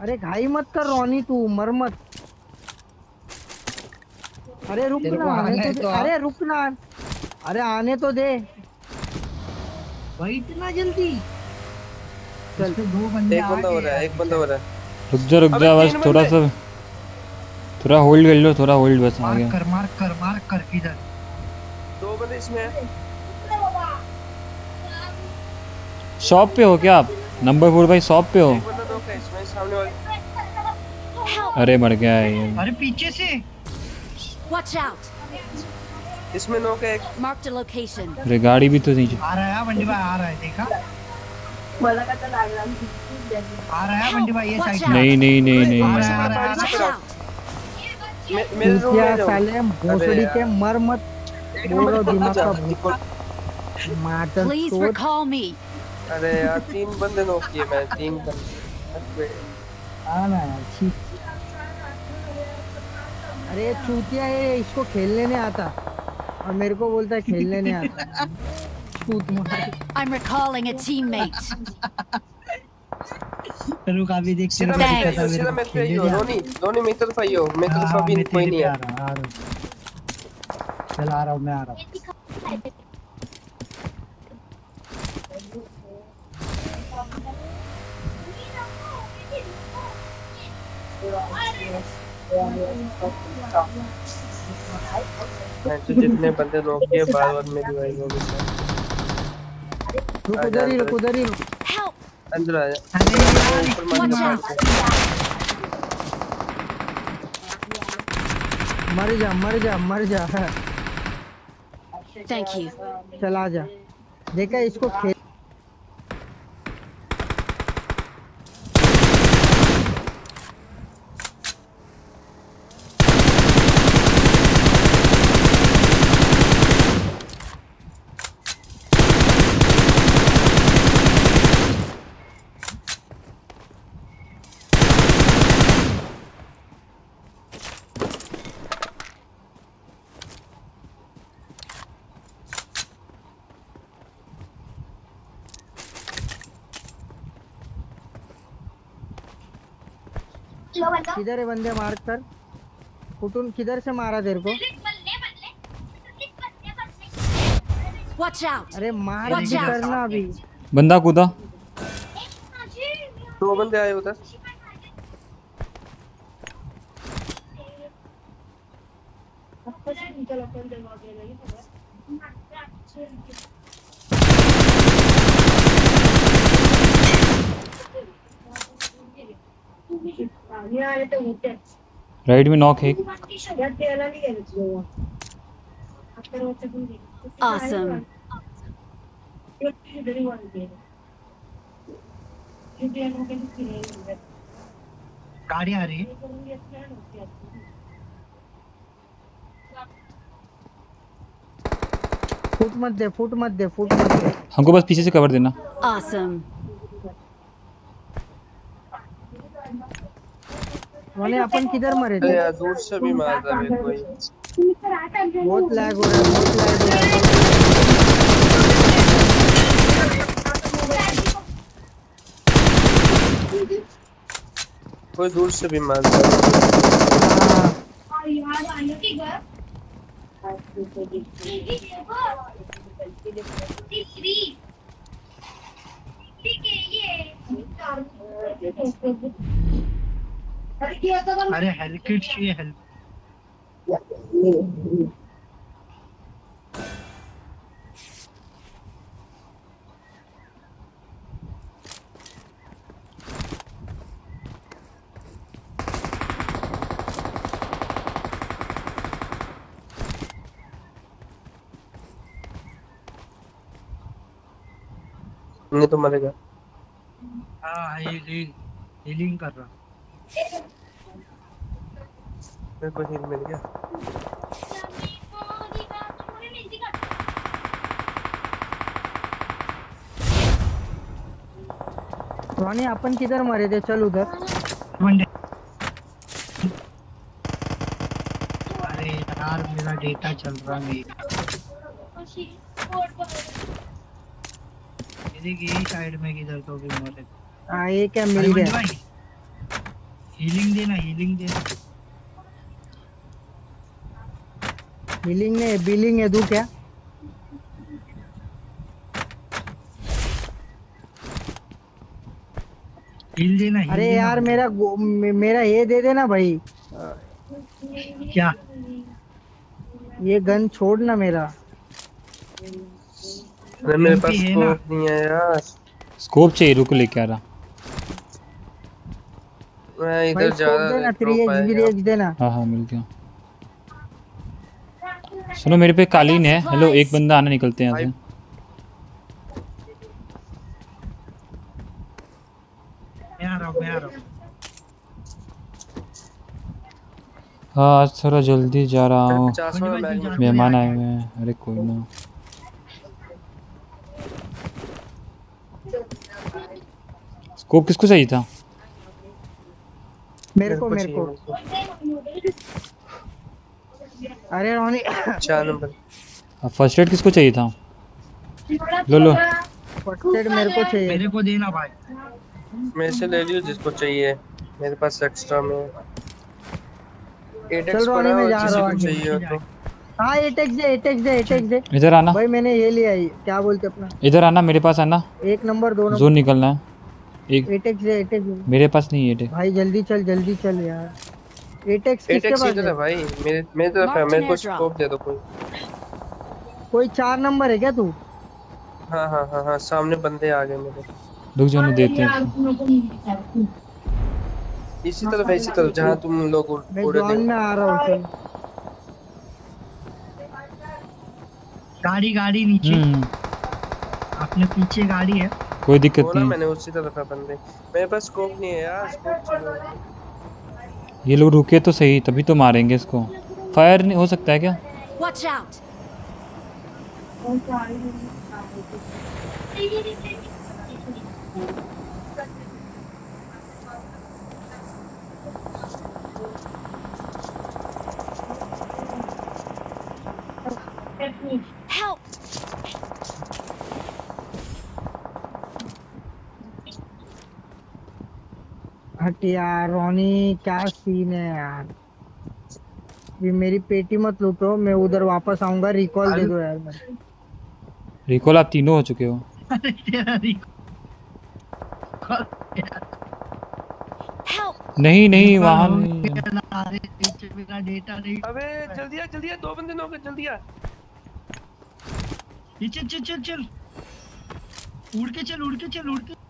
अरे घाई मत कर रोनी तू मर मत। अरे रुक ना
आने
तो
तो
अरे रुक ना। अरे आने तो दे।
भाई इतना जल्दी?
चल
दो बंदे
एक बंदा हो रहा है एक बंदा हो रहा है।
रुक जा रुक जा बस थोड़ा सा थोड़ा होल्ड कर लो थोड़ा होल्ड बस आ गया
कर मार्क कर मार्क कर इधर।
दो बंदे इसमें है।
शॉप पे हो क्या आप? नंबर फोर भाई शॉप पे हो?
एक बंदा दो का इसमें सामने वाले।
अरे मर गया ये।
अरे पीछे से।
Watch out.
इसमें नो का एक
Marked a location.
अरे गाड़ी भी तो नीचे
आ रहा है बंडी भाई आ रहा है देखा? बोला का तो लग रहा आ रहा है बंडी भाई ये साइड
नहीं नहीं नहीं नहीं
आ रहा है आ रहा है।
Watch out.
मे- मेरे रूम में
साले भोसड़ी के मर मत बोल हूँ दिमाग का भूत। माटर
Please
चोद
recall me.
अरे यार तीन बंदे नॉक किए मैं तीन बंदे।
आना यार छी। अरे चूतिया है इसको खेलने नहीं आता। और मेरे को बोलता है खेलने नहीं आता। चूत मार।
I'm recalling a teammate.
रुक अभी देख
मेरे
मेरे को
पे ही हो। रोनी रोनी मेरी तरफ़ आई हो। मेरी तरफ़
हाँ,
अभी
मैं
कोई नहीं
आ रहा आ रहा चल आ रहा हूँ मैं आ रहा हूँ।
मैं तो जितने बंदे नॉक के बार बार मेरी वाइफ हो गई
रुक उधर ही रुक उधर ही
अंदर आ जा।
अरे यार
ऊपर मार के
out.
मर जा मर जा मर जा।
थैंक यू
चला जा। देखा इसको किधर है बंदे मार कर? कुटुन किधर से मारा तेरे को? अरे मार
Watch
भी
out.
करना अभी।
बंदा कूदा।
दो बंदे आए उधर।
राइट में नॉक है।
Awesome.
गाड़ी आ रही है
फुट मत दे फुट मत दे फुट मत दे
हमको बस पीछे से कवर देना
Awesome.
मैंने अपन किधर मरे? थे
यार दूर से भी मार रहा है कोई
बहुत लैग हो रहा है बहुत लैग हो रहा है.
कोई दूर से भी मार रहा है.
अरे हेल्थ किट चाहिए हेल्थ
नहीं तो मरेगा।
हाँ हीलिंग हीलिंग कर रहा।
मेरे को हील मिल गया।
रोनी अपन किधर मरे थे? चल उधर।
अरे यार मेरा डेटा चल रहा नहीं देख यही साइड में किधर तो भी मरे
हाँ ये क्या
अरे
मिल गया?
हीलिंग देना हीलिंग देना
बिलिंग नहीं बिलिंग है तू क्या?
हील देना हील
अरे
देना
यार मेरा मेरा ये दे देना भाई।
क्या?
ये गन छोड़ ना मेरा।
अरे मेरे पास
ना?
स्कोप नहीं है यार।
स्कोप चाहिए रुक लेके आ रहा।
इधर जा
स्कोप
रहा
देना देना।
हाँ हाँ मिल गया सुनो मेरे पे कालीन है। हेलो एक बंदा आना निकलते हैं यहाँ से।
हूँ
आज थोड़ा जल्दी जा रहा हूँ। मेहमान आए हुए हैं। अरे कोई ना। स्कोप किसको चाहिए था?
मेरे को मेरे को। अरे रोनी।
चार नंबर
फ़र्स्ट एड किसको चाहिए था? लो लो।
फ़र्स्ट एड मेरे को चाहिए।
मेरे को देना भाई।
मेरे से ले लियो जिसको चाहिए। मेरे पास एक्स्ट्रा में। एट
चल रोनी
पड़ा
मैं जा रहा हूँ
चाहिए तो।
हाँ एटेक्स दे एटेक्स दे एटेक्स दे।
इधर आना।
भाई मैंने ये लिया है। क्या बोलते अपना?
इधर आना मेरे पास आना।
एक नंबर दो
जोन
नंबर।
निकलना है। एक
एटेक्स दे एटेक्स दे
मेरे पास नहीं है ये
भाई जल्दी चल जल्दी चल यार। एटेक्स किसके पास
इधर है?
है
भाई। मेरे मेरे तरफ़ है मेरे को स्कोप दे दो कोई।
कोई चार नंबर है क्या तू?
हाँ हाँ हाँ हाँ सामने बंदे आ गए मेरे।
रुक जाने देते हैं।
इसी तरफ़ है इसी तरफ़ जहाँ तुम लोग उड़
जॉन
थे।
में आ रहा हूँ चल
गाड़ी गाड़ी नीचे।
हम्म।
अपने पीछे गाड़ी है।
कोई दिक्कत नहीं।
मैंने उसी तरफ़ बंदे। मेरे पास स्कोप नहीं है यार स्कोप चाहिए
ये लोग रुके तो सही तभी तो मारेंगे इसको। फायर नहीं हो सकता है क्या?
Watch out! Help!
रोनी क्या सीन है यार? ये मेरी पेटी मत लूटो मैं उधर वापस आऊँगा रिकॉल दे दो यार मेरे
रिकॉल आप तीनों हो चुके हो! नहीं नहीं वहाँ नहीं।
अबे जल्दी आ जल्दी आ दो बंदे नौके जल्दी आ।
चल चल चल चल। उड़ के चल उड़ के चल उड़ के चल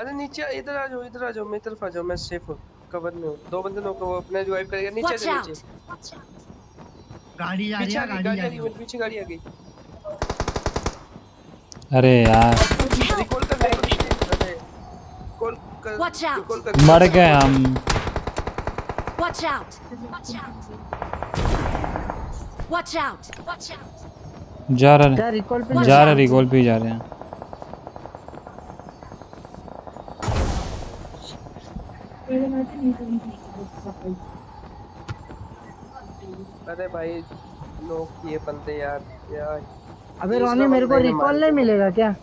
अरे नीचे इधर आ जाओ इधर आ जाओ मेरी तरफ़ आ जाओ मैं सेफ़ हूँ कवर में हूँ दो बंदे नौके वो अपना रिवाइव करेगा नीचे आ
out!
नीचे
गाड़ी जा रही है गाड़ी
आ
रही
गई
है
पीछे गाड़ी आ गई
अरे यार
रिकॉल कर कॉल कर
out!
कर
मर गए हम
Watch out! Watch out! Watch out! Watch out!
जा रहे
पे
जा रहे रिकॉल पे जा रहे हैं
अरे भाई लोग किए बंदे यार यार
अबे रोनी मेरे को रिकॉल नहीं मिलेगा क्या?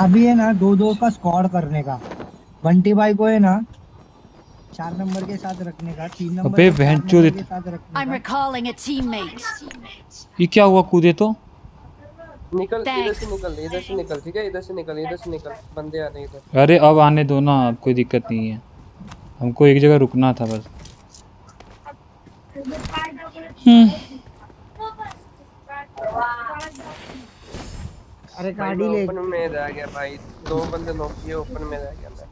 अभी है ना दो दो का स्क्वाड करने का। बंटी भाई को है ना चार नंबर के साथ रखने का तीन नंबर
अबे
को चार
बहन
नंबर
चोद
के साथ रखने
I'm
का।
recalling a teammate.
ये क्या हुआ कूदे तो?
निकल इधर से निकल इधर से निकल ठीक है? इधर से निकल इधर से निकल बंदे आ रहे हैं इधर।
अरे अब आने दो ना अब कोई दिक्कत नहीं है। हमको एक जगह रुकना था बस।
अरे गाड़ी ले।
ओपन में रह गया भाई। दो बंदे नॉक किए ओपन में रह गया मैं।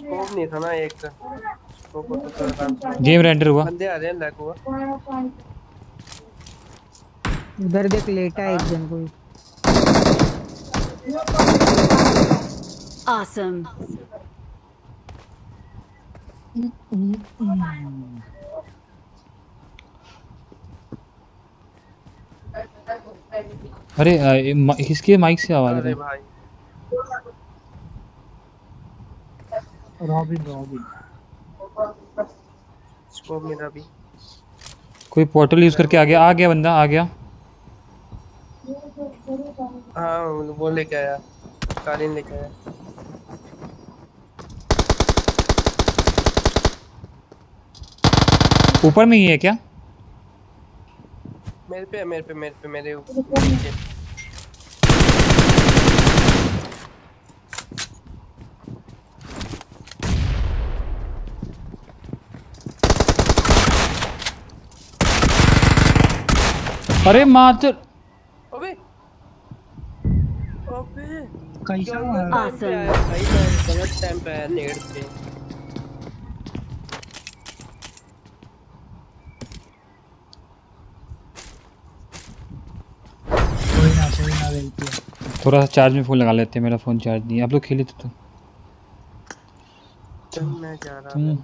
स्कोप नहीं था ना एक। का स्कोप तो आराम से
गेम रेंडर हुआ।
बंदे आ रहे हैं लैग हुआ।
उधर देख लेटा एक जन कोई।
Awesome.
अरे इसके माइक से आवाज़ आ रही है?
भाई।
रॉबिन रॉबिन
स्कोप मेरा भी।
कोई पोर्टल यूज़ करके आ गया? आ गया बंदा आ गया।
हाँ वो लेके आया। कालीन लेके आया।
ऊपर में ही है क्या?
मेरे पे मेरे पे मेरे पे मेरे ऊपर।
अरे मात्र
अबे। अबे
कैसा
पे आया भाई मैं गलत टाइम पे पे।
कोई ना कोई ना देखते
थोड़ा सा चार्ज में फ़ोन लगा लेते हैं मेरा फ़ोन चार्ज नहीं है। आप लोग खेले तो, तो।
मैं जा रहा
हम्म,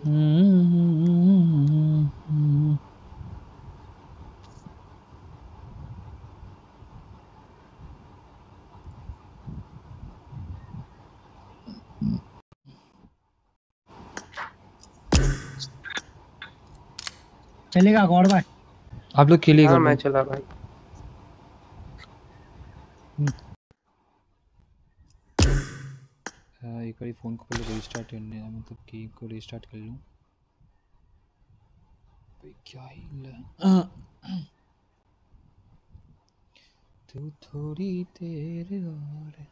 चलेगा गौर भाई?
आप लोग खेलिए
हाँ मैं चला भाई।
हाँ, एक बार फ़ोन को पहले रीस्टार्ट करने है मतलब गेम को रीस्टार्ट कर लूँ। भाई क्या ही ल- *clears throat* तू थोड़ी देर और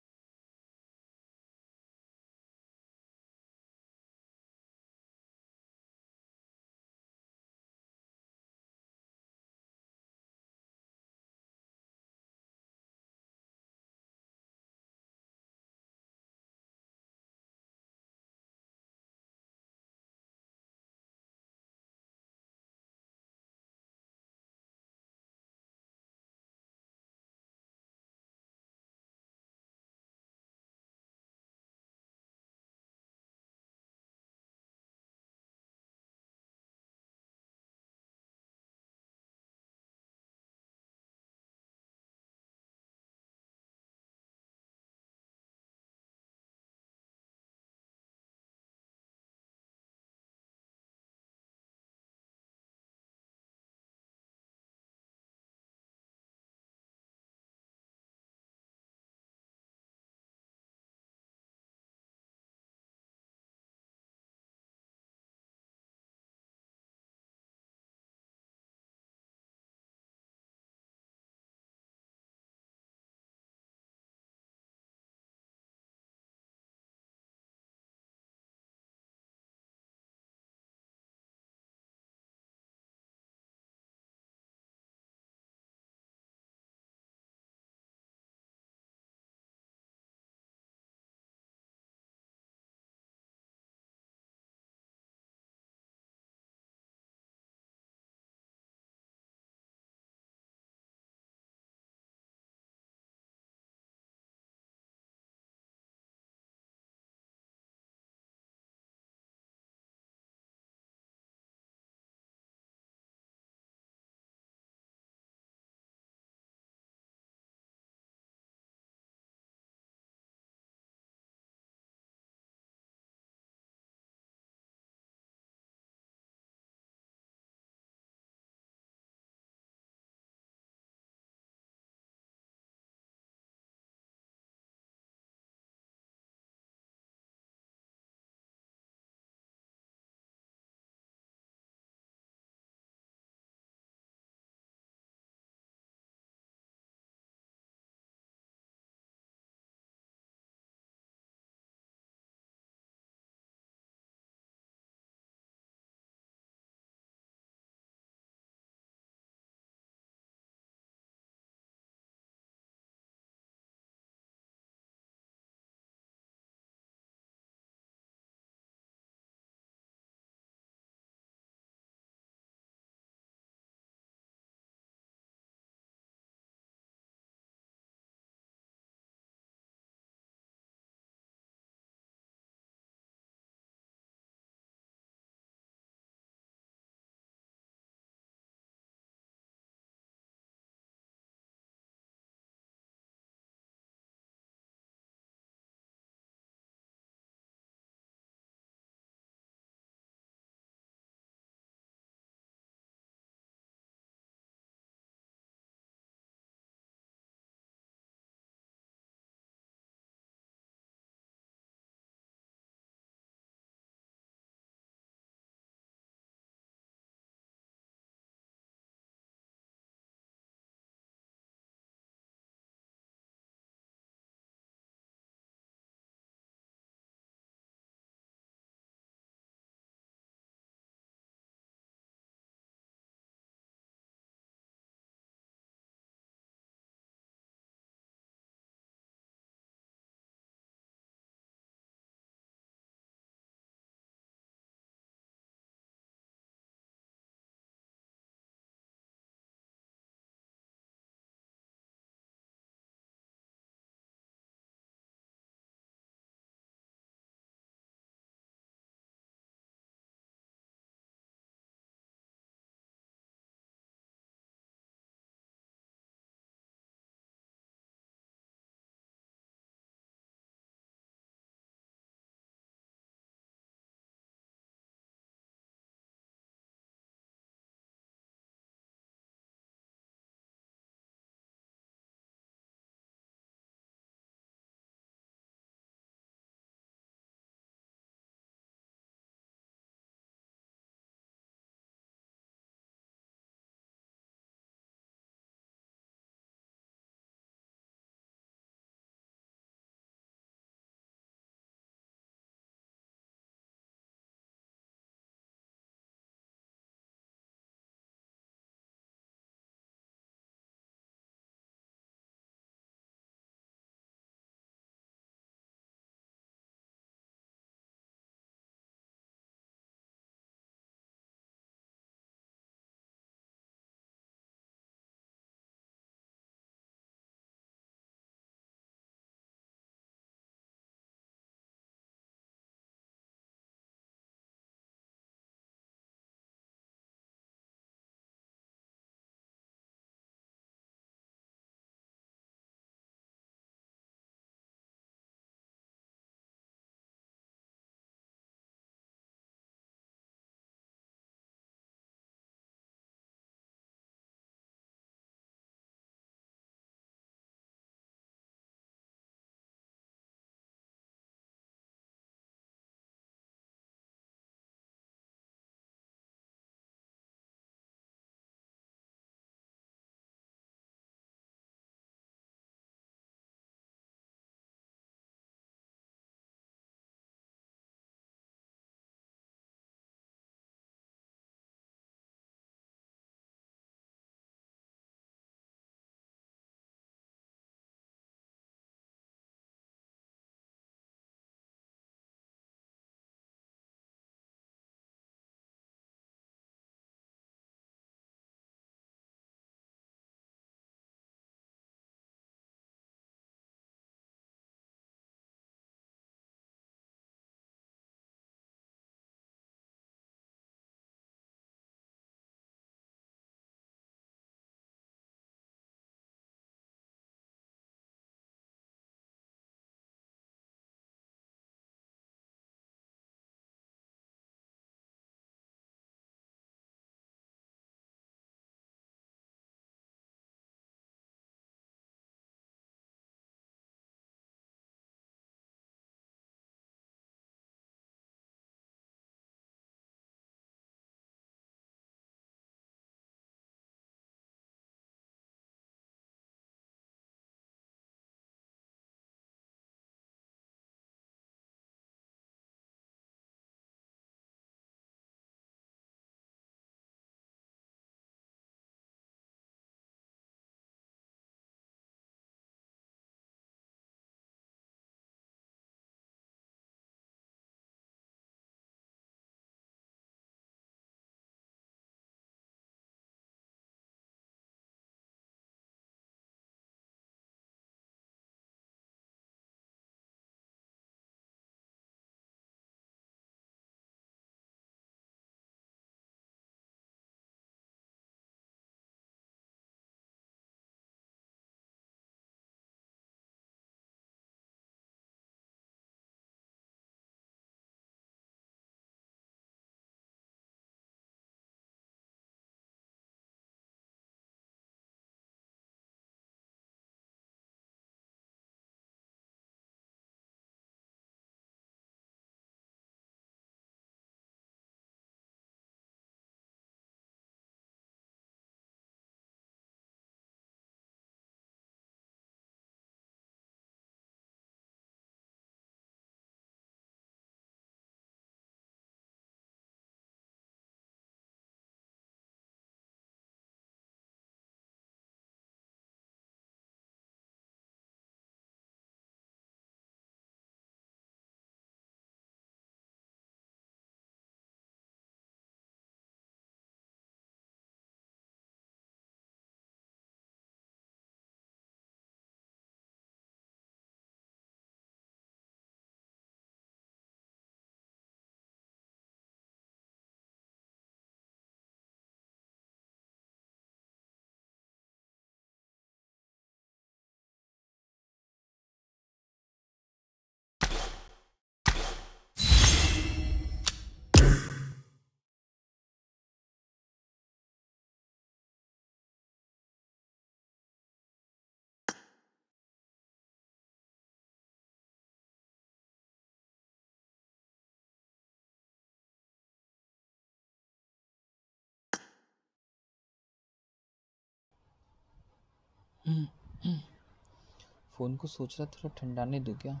फ़ोन को सोच रहा थोड़ा ठंडा नहीं दू क्या?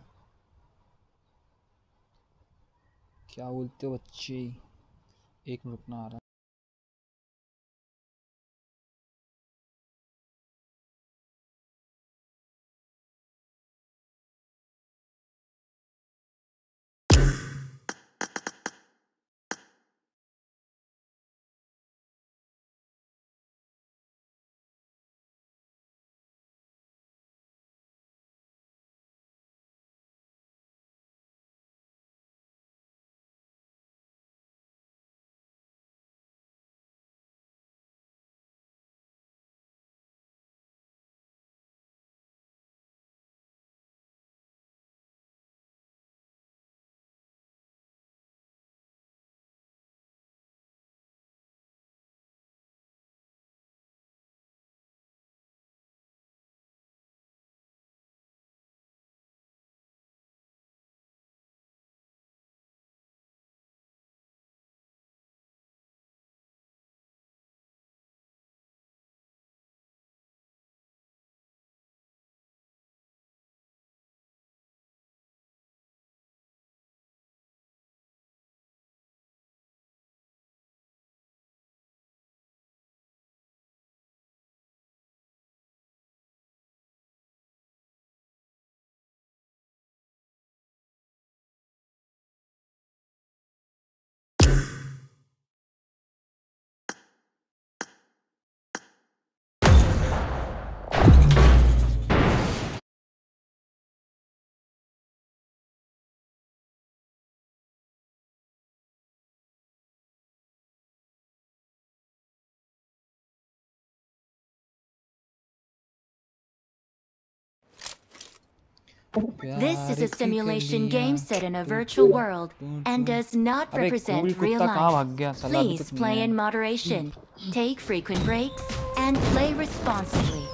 क्या बोलते हो बच्चे? एक मिनट रुकना आ रहा
This is a
प्यार
simulation
के
game
लिए
set in a virtual world and does not
अबे
represent
कोई
real
कुत्ता कहाँ
life.
भाग गया साला अभी
Please
तक
play
नहीं
in
आया।
moderation, take frequent breaks, and play responsibly.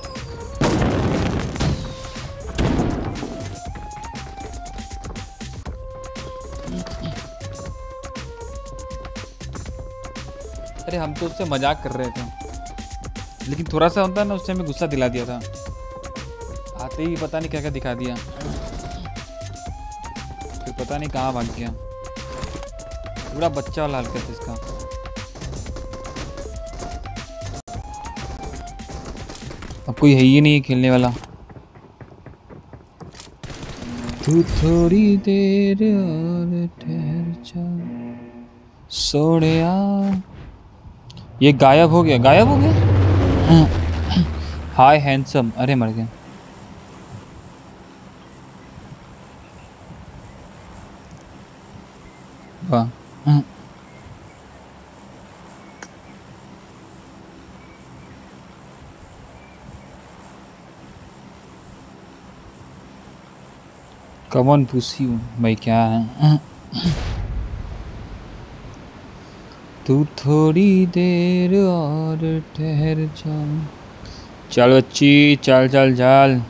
अरे हम तो उससे मजाक कर रहे थे लेकिन थोड़ा सा होता है ना उससे हमें गुस्सा दिला दिया था आते ही पता नहीं क्या क्या दिखा दिया। फिर पता नहीं कहाँ भाग गया। पूरा बच्चा हरकत है इसका। अब कोई है ही नहीं खेलने वाला। तू थोड़ी देर और ठहर जा। सोनिया ये गायब हो गया। गायब हो गया? हाय हैंडसम अरे, मर गया। वाह कमन पूछी हूँ भाई क्या है? तू थोड़ी देर और ठहर जा। चल बच्ची, चल चल चल।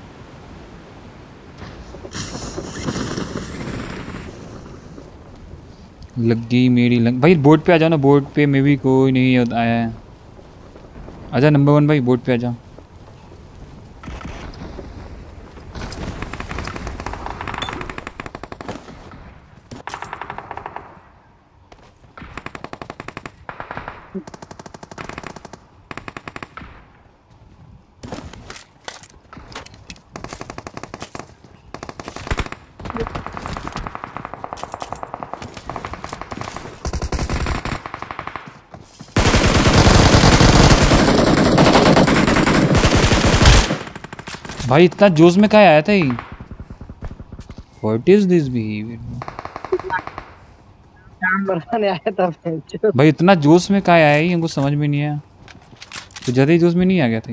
लग गई मेरी लग, भाई बोर्ड पे आ जाओ ना बोर्ड पे, मे भी कोई नहीं आया। है आ जा नंबर वन भाई बोर्ड पे आ जाओ भाई इतना जोश में कहा आया था ही व्हाट इज़ दिस बिहेवियर भाई इतना जोश में कहा आया ही हमको समझ में नहीं आया। तो ज़्यादा ही जोश में नहीं आ गया था।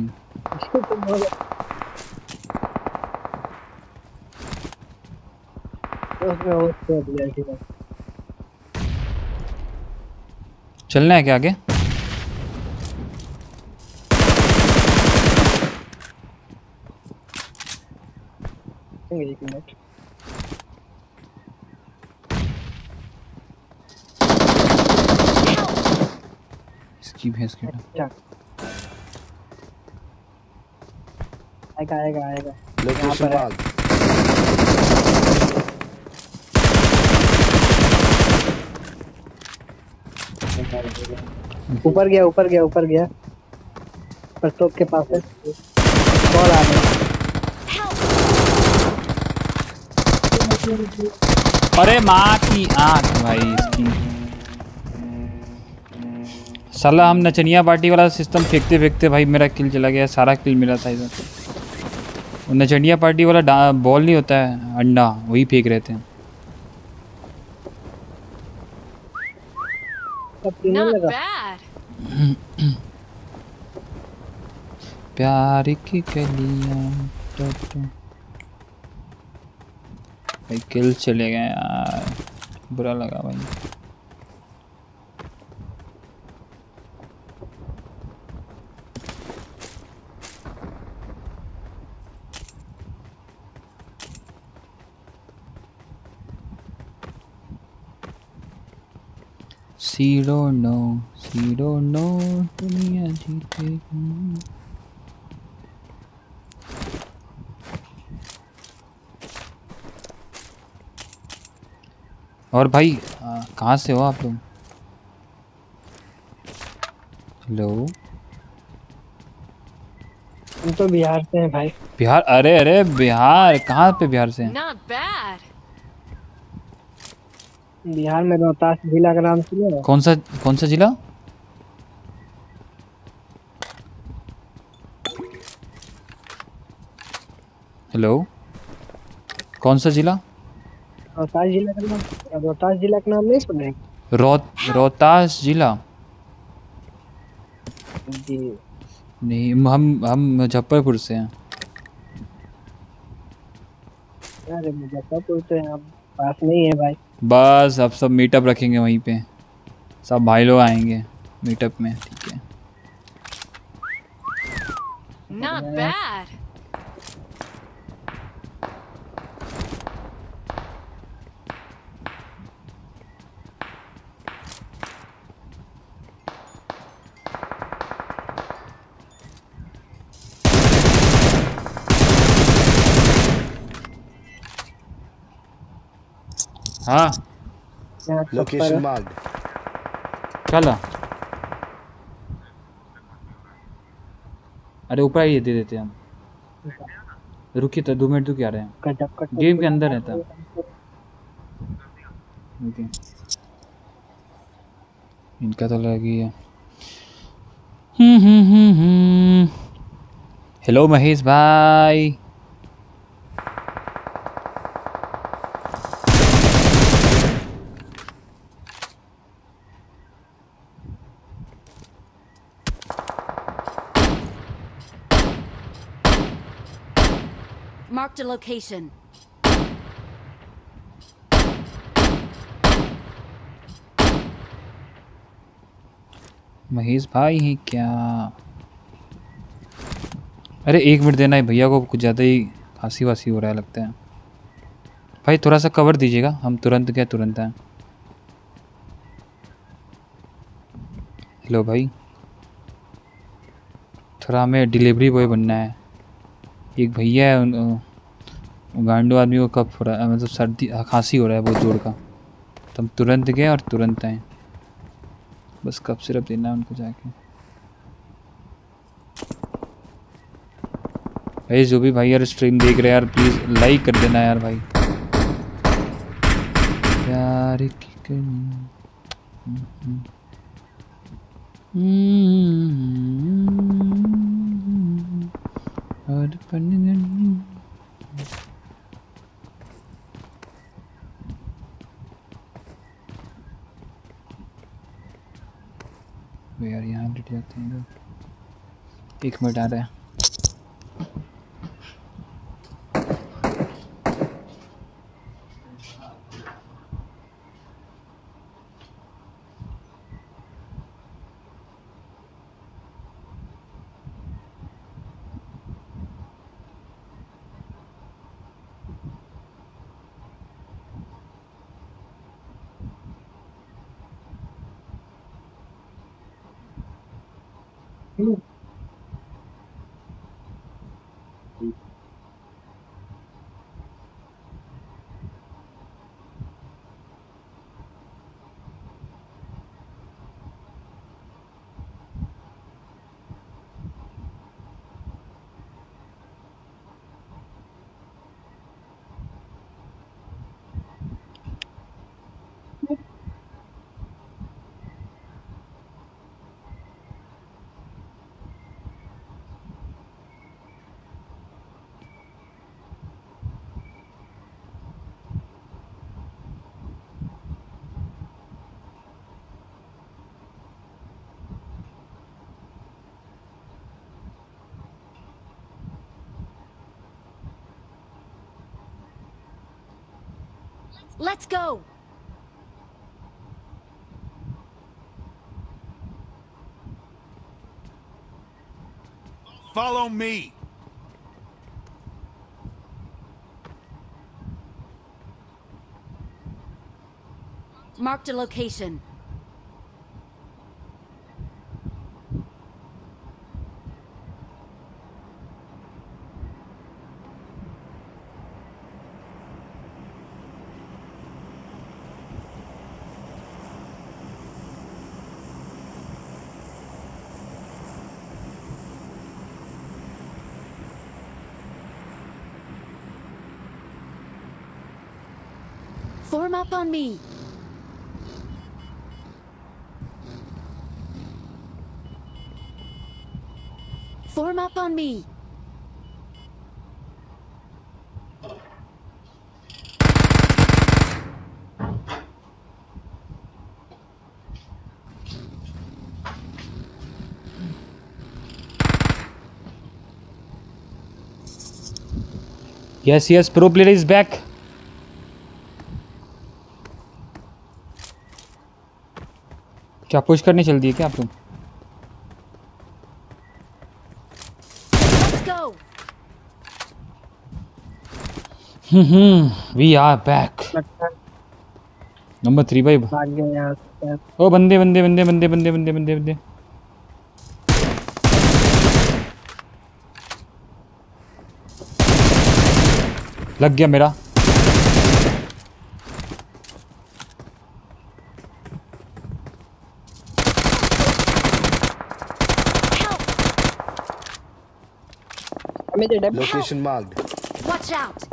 चलना है क्या आगे?
एक मिनट
इसकी भैंस के
आएगा आएगा आएगा
लोकेशन
पर ऊपर गया ऊपर गया ऊपर गया प्रस्तोप के पास है कॉल आ गया
अरे माँ की आँख भाई इसकी साला हम नचनिया पार्टी वाला सिस्टम फेंकते फेंकते भाई मेरा किल चला गया सारा किल मिला था इधर नचनिया पार्टी वाला बॉल नहीं होता है अंडा वही फेंक रहे थे. प्यार की कलियाँ टो टो। भाई किल चले गए यार। बुरा लगा भाई। सीरो नो सीरो नो दुनिया जीतेगी। और भाई कहाँ से हो आप लोग? हेलो
हम तो बिहार से हैं भाई।
बिहार? अरे अरे बिहार? कहाँ पे बिहार से
बिहार में रोहतास जिला का नाम सुने हो?
कौन सा कौन सा जिला? हेलो कौन सा जिला?
रोहतास जिला का नाम रोहतास जिला का नाम नहीं सुने
रो रोहतास जिला
जी
नहीं हम हम मुजफ्फरपुर से हैं
अरे मुजफ्फरपुर तो यहाँ पास नहीं है भाई
बस अब सब मीटअप रखेंगे वहीं पे सब भाई लोग आएँगे मीटअप में ठीक है
Not bad.
हाँ।
लोकेशन। मार्क
चला। अरे ऊपर आइए दे देते हैं हम। रुकिए तो दो मिनट तो क्या रहे हैं। गेम के अंदर रहता इनका तो लग ही है। हम्म, हम्म, हम्म, हम्म। हेलो महेश भाई।
Marked a location.
महेश भाई हैं क्या? अरे, एक मिनट देना है भैया को, कुछ ज़्यादा ही खांसी वासी हो रहा है लगता है। भाई, थोड़ा सा कवर दीजिएगा, हम तुरंत क्या तुरंत हैं हेलो भाई। थोड़ा हमें डिलीवरी बॉय बनना है। एक भैया है, उन- गांडू आदमी को कब हो रहा है मतलब सर्दी खांसी हो रहा है बहुत ज़ोर का तो हम तुरंत गए और तुरंत आए बस कब सिर्फ़ देना है उनको जाके भाई जो भी भाई यार स्ट्रीम देख रहे हैं यार प्लीज़ लाइक कर देना यार भाई प्यार हम्म, हम्म, पन वो यार यहाँ लेट जाते एक मिनट आ रहा है।
Let's go!
Follow me.
Marked a location. Form up on me. Form up on me.
Yes, yes, pro player is back. क्या पुश करने चल दिए क्या आप! हम्म we are back number three भाई। ओ बंदे बंदे बंदे बंदे बंदे बंदे बंदे बंदे। लग गया मेरा।
Location marked.
Watch out!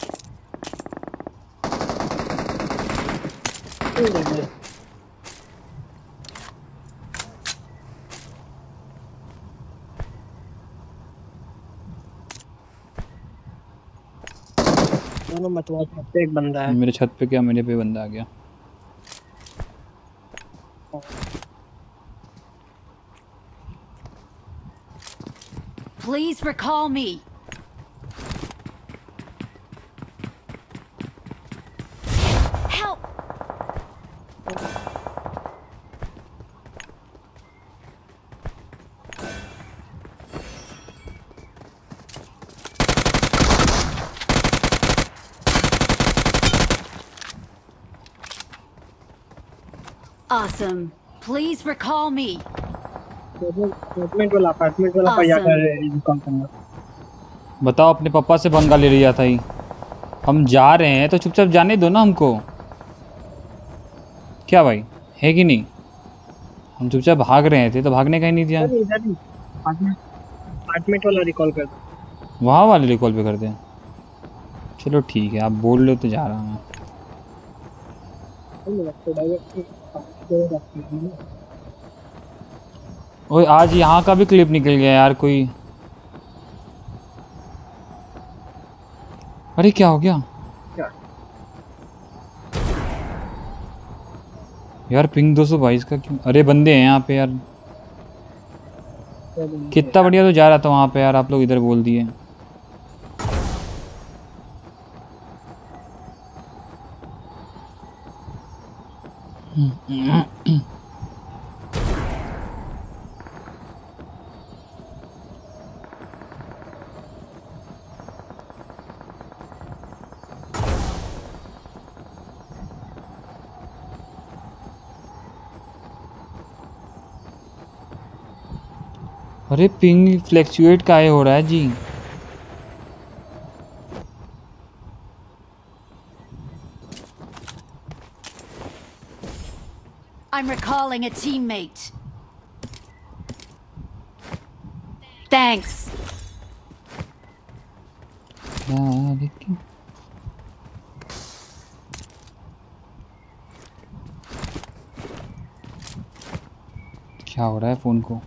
दोनों मतवा पे एक बंदा है
मेरे छत पे क्या मेरे पे बंदा आ गया
Please recall me. Awesome. Please recall me.
Apartment वाला अपार्टमेंट वाला भैया
Awesome.
कर
बताओ अपने पापा से पंगा ले लिया था ही। हम जा रहे हैं तो चुपचाप जाने दो ना हमको। क्या भाई है कि नहीं? हम चुपचाप भाग रहे थे तो भागने का ही नहीं दिया।
अपार्टमेंट वाला रिकॉल कर दो।
वहाँ वाले रिकॉल पे करते हैं। चलो ठीक है आप बोल लो तो जा रहा हूँ। ओए आज यहाँ का भी क्लिप निकल गया यार कोई। अरे क्या हो गया?
क्या?
यार पिंग 222 का क्यों? अरे बंदे हैं यहाँ पे यार। कितना बढ़िया तो जा रहा था वहाँ पे यार आप लोग इधर बोल दिए। अरे पिंग फ्लैक्चुएट काहे हो रहा है जी
I'm recalling a teammate. Thanks.
क्या हो रहा है फ़ोन को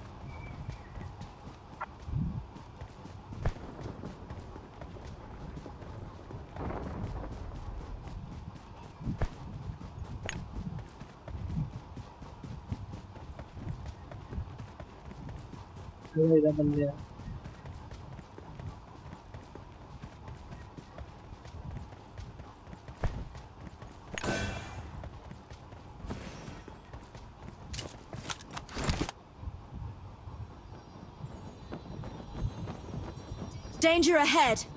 Danger ahead.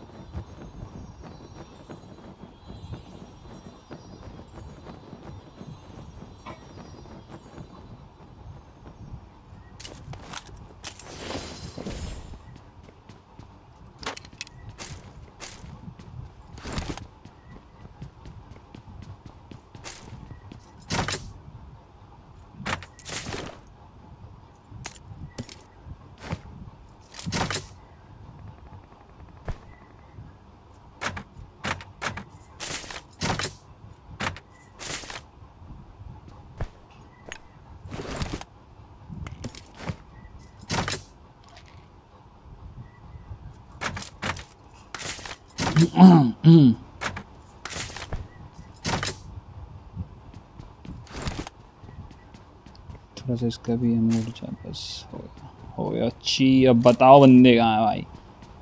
थोड़ा सा इसका भी हमें उठ जाए बस हो गया हो गया। अच्छी अब बताओ बंदे कहाँ है भाई।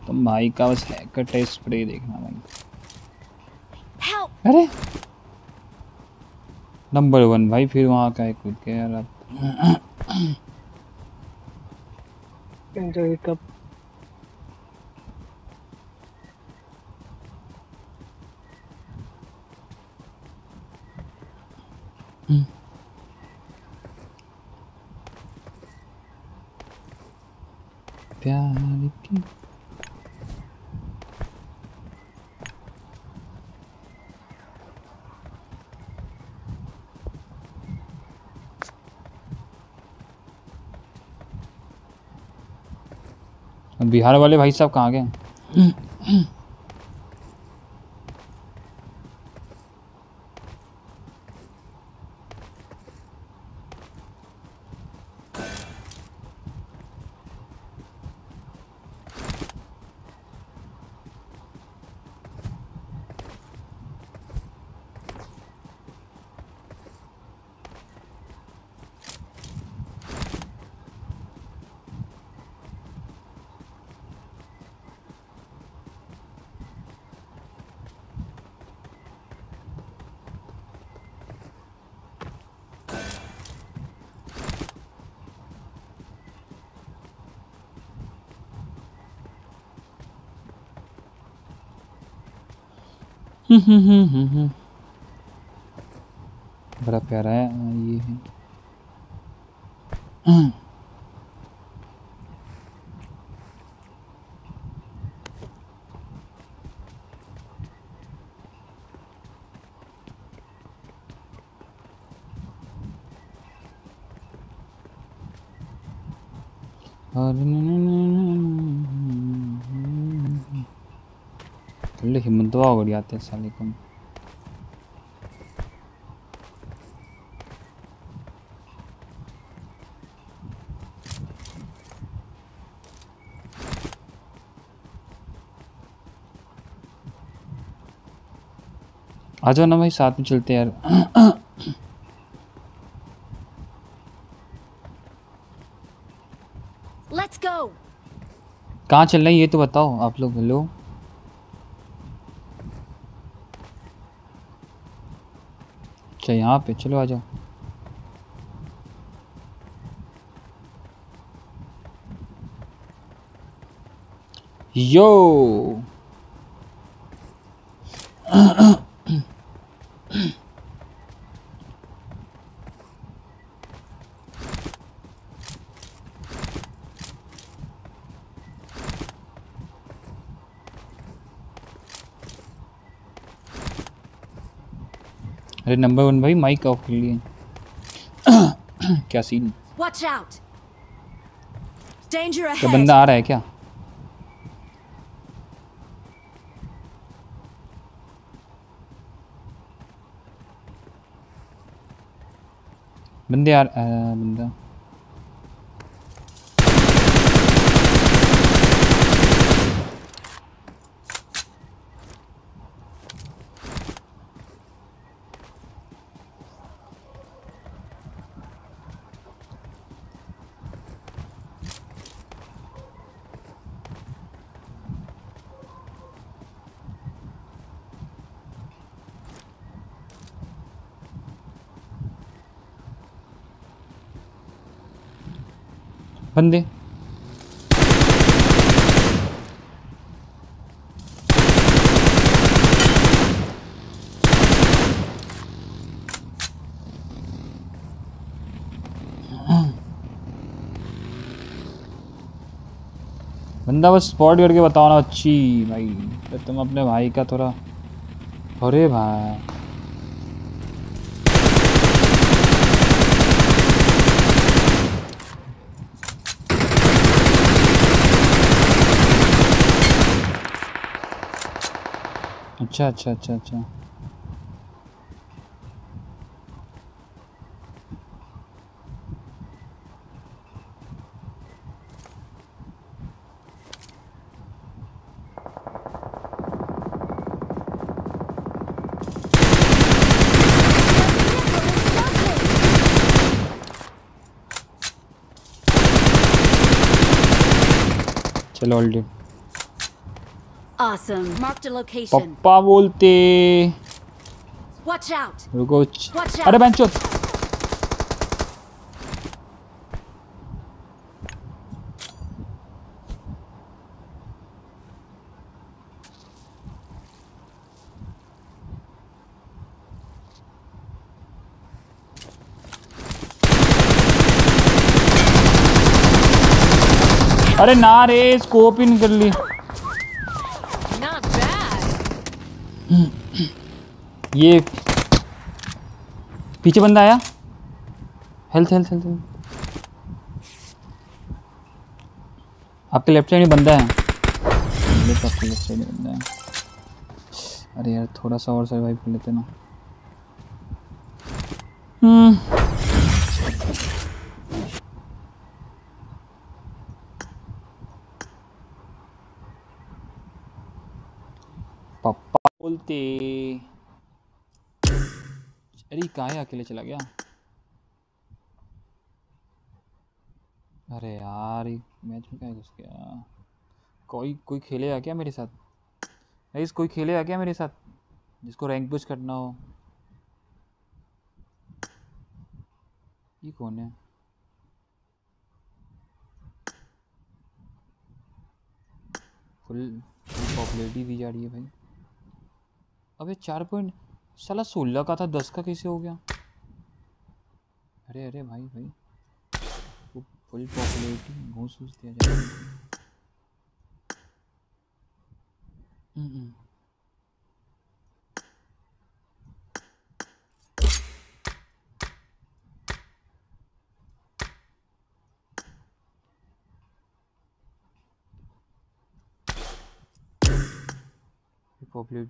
तुम भाई का बस हैकर टेस्ट स्प्रे देखना भाई। अरे! नंबर वन भाई फिर वहाँ का है कूद के यार अब
जो ये कब
प्यार की अब बिहार वाले भाई साहब कहाँ गए? बड़ा प्यारा है हाँ, ये है और ले हिम्मत दवा हो गई आते साले आ जाओ ना भाई साथ में चलते हैं यार. कहाँ चल रहे हैं ये तो बताओ आप लोग हेलो अच्छा यहाँ पे चलो आ जाओ। यो! अरे नंबर वन भाई माइक ऑफ़ कर लिए। *coughs* क्या सीन क्या बंदा आ रहा है क्या? बंदे आ बंदा। बंदे। बंदा बस स्पॉट करके बताओ ना, अच्छी भाई। तो तुम अपने भाई का थोड़ा अरे भाई। अच्छा अच्छा अच्छा अच्छा। चलो ऑलरेडी पप्पा बोलते। रुको। अरे बेंचो अरे ना रे स्कोप ही निकल ली। ये पीछे बंदा आया। हेल्थ हेल्थ हेल्थ आपके लेफ़्ट साइड में बंदा है। आपके लेफ़्ट साइड में बंदा है। अरे यार थोड़ा सा और सर्वाइव कर लेते ना हम्म पापा बोलते अरे कहाँ है अकेले चला गया? अरे यार मैच में क्या घुस गया? कोई कोई खेलेगा क्या मेरे साथ? गाइस कोई खेलेगा क्या मेरे साथ? जिसको रैंक पुश करना हो। ये कौन है? फुल पॉपुलैरिटी दी जा रही है भाई। अबे, चार पॉइंट साला सोलह का था दस का कैसे हो गया? अरे अरे भाई भाई। फुल पॉपुलैरिटी घूस घूस दिया जा रहा है हम्म, हम्म।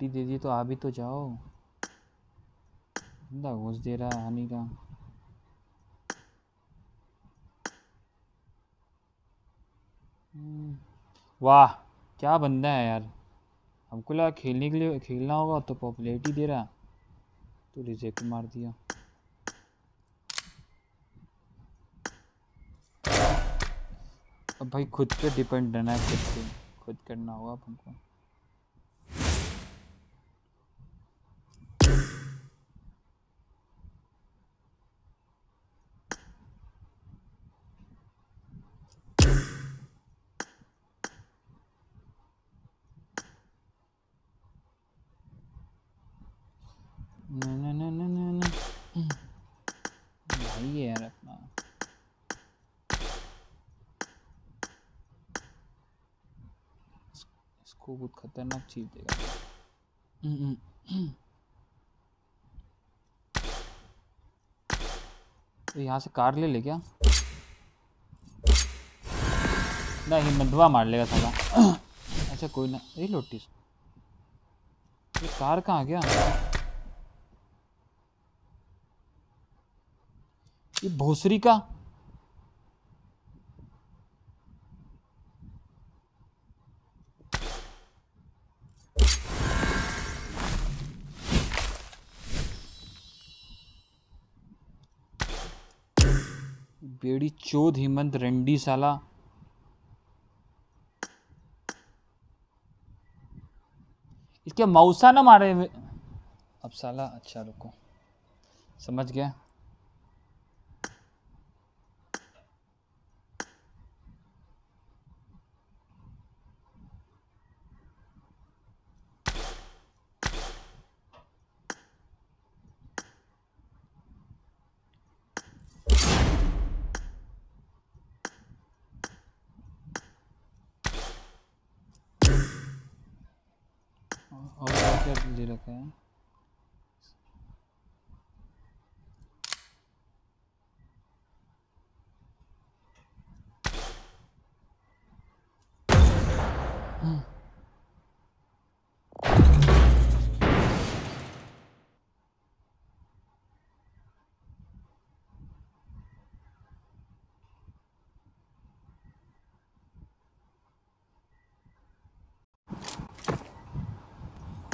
दे दी तो आ भी तो जाओ। बंदा घूस दे रहा है हनी का वाह, क्या बंदा है यार। हमको लगा खेलने के लिए, खेलना होगा तो पॉपुलरिटी दे रहा। तो रिजेक्ट मार दिया। अब भाई खुद पे डिपेंड रहना है, खुद पे। खुद करना होगा हमको ना ना ना ना ना ना भाई है यार अपना इस- इसको बहुत खतरनाक चीज़ देगा हम्म, हम्म। तो यहाँ से कार ले ले क्या? ना हिम्मतवा मार लेगा साला। अच्छा कोई ना। ये लोटिस। ये कार कहाँ गया ये भोसरी का? बेड़ी चोद हिमंत रेंडी साला। इसके मौसा ना मारे अब साला अच्छा रुको। समझ गया और क्या क्या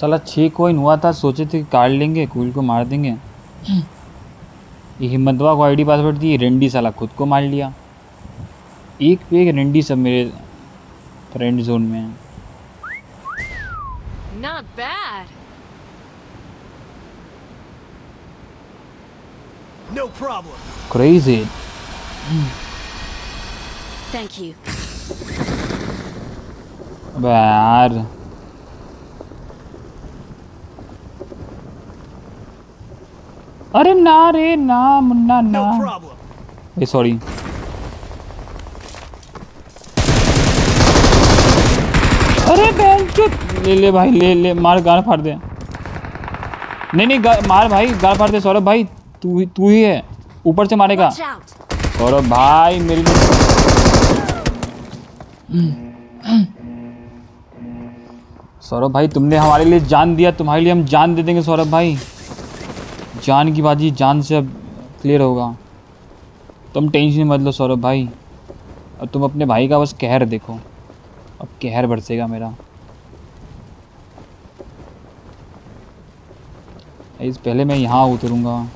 साला छः कोइन हुआ था सोचे थे काट लेंगे कूल को मार देंगे। ये हिम्मतवा को आईडी पासवर्ड दी रेंडी साला खुद को मार लिया। एक पे एक रेंडी सब मेरे फ्रेंड जोन में है।
Not bad.
No problem.
Crazy
Thank you.
अबे यार। अरे ना रे ना मुन्ना ना। ए सॉरी अरे बहन चुप ले ले भाई ले ले मार गाल फाड़ दे। नहीं नहीं गा, मार भाई गाल फाड़ दे सौरभ भाई तू ही तू ही है ऊपर से मारेगा।
Watch out.
सौरभ भाई मेरी सौरभ भाई तुमने हमारे लिए जान दिया तुम्हारे लिए हम जान दे देंगे सौरभ भाई। जान की बाजी जान से अब क्लियर होगा। तुम टेंशन मत लो सौरभ भाई। और तुम अपने भाई का बस कहर देखो। अब कहर बरसेगा मेरा। इस पहले मैं यहाँ उतरूँगा।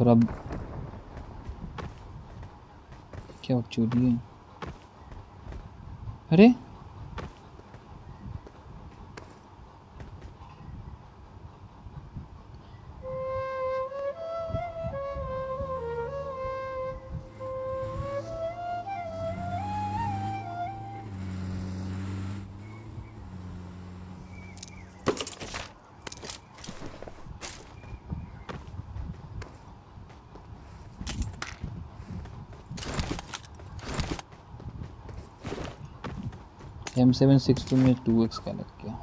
थोड़ा क्या चोरी है? अरे! सेवन सिक्स टू में टू एक्स का लग गया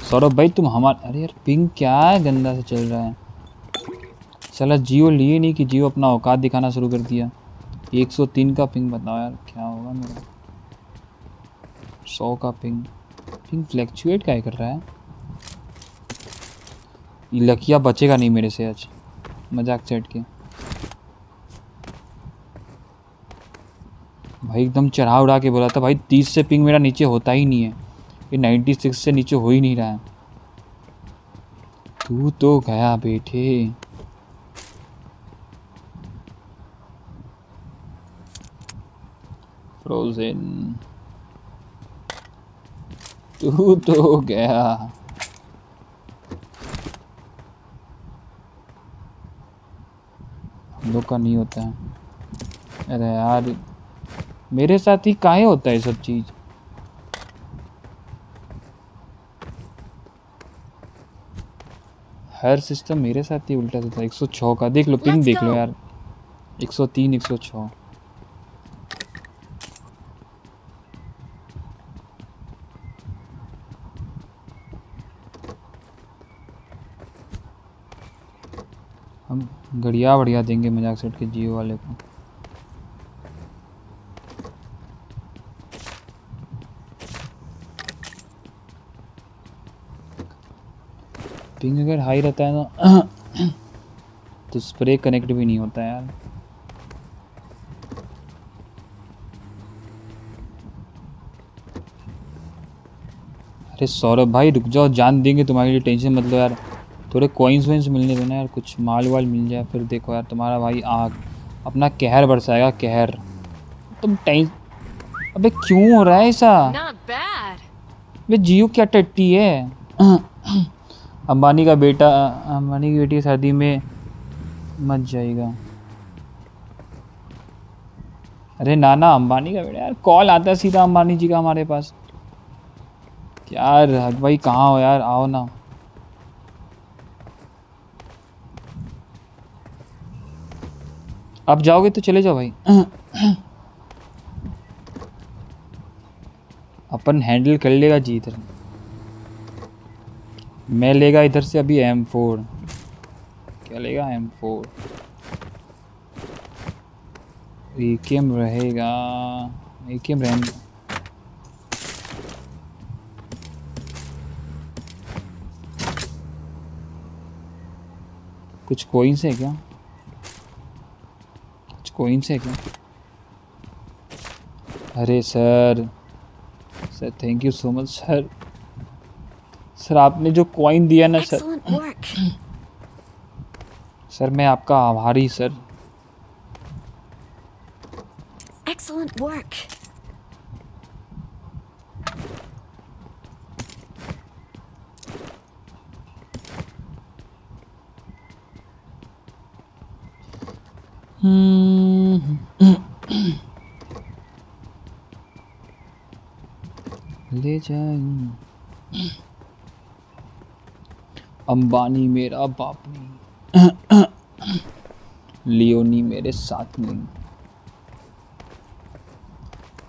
सौरभ भाई, तुम हमारे अरे यार पिंग क्या है गंदा से चल रहा है। चला जियो लिए नहीं कि जियो अपना औकात दिखाना शुरू कर दिया। 103 का पिंग बताओ यार, क्या होगा मेरा? 100 का पिंग पिंग फ्लैक्चुएट क्या कर रहा है? लकिया बचेगा नहीं मेरे से आज। मज़ाक चैट के भाई एकदम चढ़ा उड़ा के बोला था, भाई तीस से पिंग मेरा नीचे होता ही नहीं है। ये नाइन्टी सिक्स से नीचे हो ही नहीं रहा है। तू तो गया बेटे। फ्रोजन तू तो गया। लोग का नहीं होता है। अरे यार मेरे साथ ही काहे होता है सब चीज़? हर सिस्टम मेरे साथ ही उल्टा होता है। एक सौ छः का देख लो पिंग देख लो यार। एक सौ तीन एक सौ छः हम गड़िया बढ़िया देंगे मज़ाक सेट के जियो वाले को। पिंग अगर हाई रहता है ना *clears throat* तो स्प्रे कनेक्ट भी नहीं होता यार। अरे सौरभ भाई, रुक जाओ, जान देंगे, तुम्हारे लिए टेंशन मत लो यार। थोड़े कॉइन्स वॉइन्स मिलने दो ना यार कुछ माल वाल मिल जाए फिर देखो यार तुम्हारा भाई आग अपना कहर बरसाएगा कहर। तुम टेंस अबे क्यों हो रहा है ऐसा. वे जियो क्या टट्टी है? *coughs* अंबानी का बेटा अंबानी की बेटी शादी में मच जाएगा अरे नाना अंबानी का बेटा यार कॉल आता है सीधा अंबानी जी का हमारे पास। यार हक भाई कहाँ हो यार? आओ ना। आप जाओगे तो चले जाओ भाई। अपन हैंडल कर लेगा जी इधर। मैं लेगा इधर से अभी एम फोर क्या लेगा एम फोर ए एम रहेगा। ए एम रहेंगे कुछ कोइंस है क्या? कुछ से क्या? अरे sir sir thank you so much sir. Sir आपने जो कॉइन दिया ना सर। *coughs* सर मैं आपका आभारी सर।
Excellent work.
ले जाऊँ अंबानी मेरा बाप नहीं। लियोनी मेरे साथ नहीं।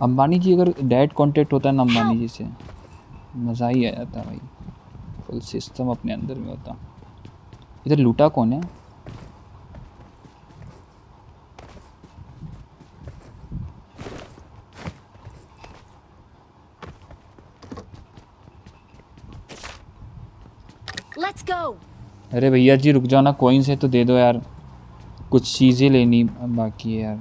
अंबानी जी अगर डायरेक्ट कांटेक्ट होता है ना अंबानी जी से मज़ा ही आ जाता भाई। फुल सिस्टम अपने अंदर में होता। इधर लूटा कौन है?
Let's go.
अरे भैया जी रुक जाओ ना कोइन से तो दे दो यार। कुछ चीज़ें लेनी बाकी है यार।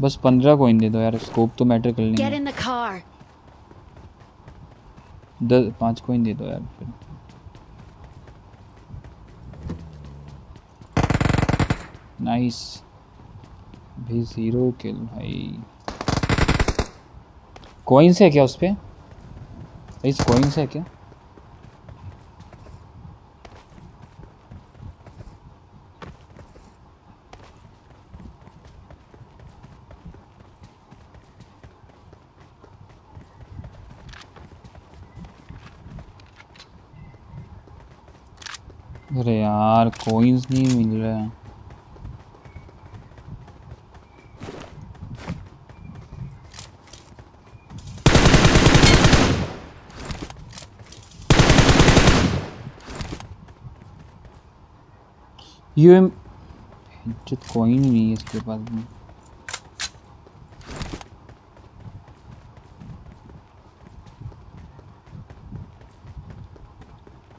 बस पंद्रह कोइन दे दो यार स्कोप तो मैटर कर लेंगे. दस पाँच कोइन दे दो यार फिर। नाइस भी ज़ीरो किल भाई। कोइंस है क्या उस पे? भाई कोइंस है क्या? अरे यार कोइंस नहीं मिल रहा है। यू एम जो कोइन नहीं है इसके पास में।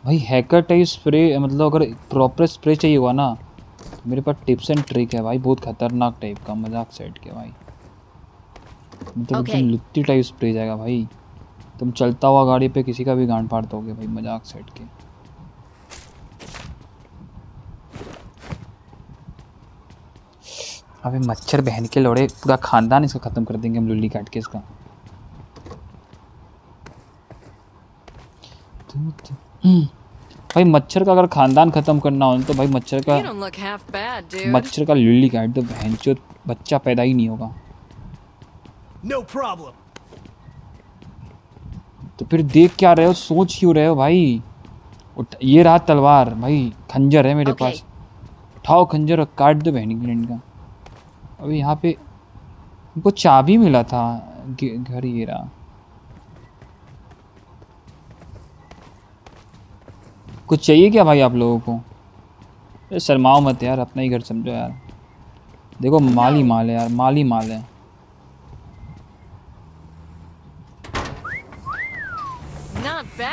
भाई हैकर टाइप स्प्रे मतलब अगर प्रॉपर स्प्रे चाहिए हुआ ना तो मेरे पास टिप्स एंड ट्रिक है भाई बहुत खतरनाक टाइप का मज़ाक सेट के भाई। मतलब
Okay.
लुत्ती टाइप स्प्रे जाएगा भाई। तुम चलता हुआ गाड़ी पे किसी का भी गांड फाड़ दोगे भाई मज़ाक सेट के। अबे मच्छर बहन के लोड़े पूरा खानदान इसका खत्म कर देंगे हम लुल्ली काट के इसका। हम्म, भाई मच्छर का अगर खानदान खत्म करना हो तो भाई मच्छर का
bad,
मच्छर का लुल्ली काट दो बहन चो बच्चा पैदा ही नहीं होगा।
No problem.
तो फिर देख क्या रहे हो सोच क्यों रहे हो भाई? उठ ये रहा तलवार भाई खंजर है मेरे
Okay.
पास। उठाओ खंजर और काट दो बहनी ग्लैंड का अभी यहाँ पे हमको चाबी मिला था घर ये रहा। कुछ चाहिए क्या भाई आप लोगों को? अरे शर्माओ मत यार अपना ही घर समझो यार। देखो माल ही माल है यार माल ही माल है।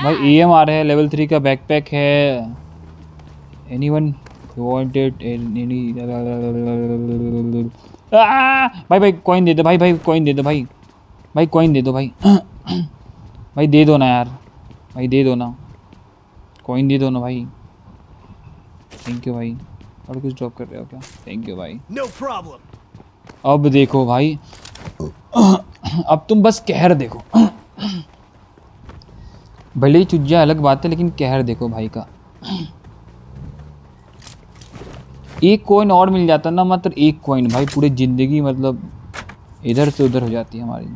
भाई ई एम आ रहा है लेवल थ्री का बैकपैक है। एनी वन वांटेड एनी भाई भाई कॉइन दे दो भाई भाई कॉइन दे दो भाई। भाई कॉइन दे दो भाई। *clears throat* भाई दे दो ना यार। भाई दे दो ना। कॉइन दे दो ना भाई। थैंक यू भाई। और कुछ ड्रॉप कर रहे हो क्या? थैंक यू भाई।
No problem.
अब देखो भाई। *clears throat* अब तुम बस कहर देखो। *clears throat* भले ही चुज्जा अलग बात है लेकिन कहर देखो भाई का। एक कॉइन और मिल जाता ना मात्र एक कॉइन भाई पूरी ज़िंदगी मतलब इधर से उधर हो जाती है हमारी।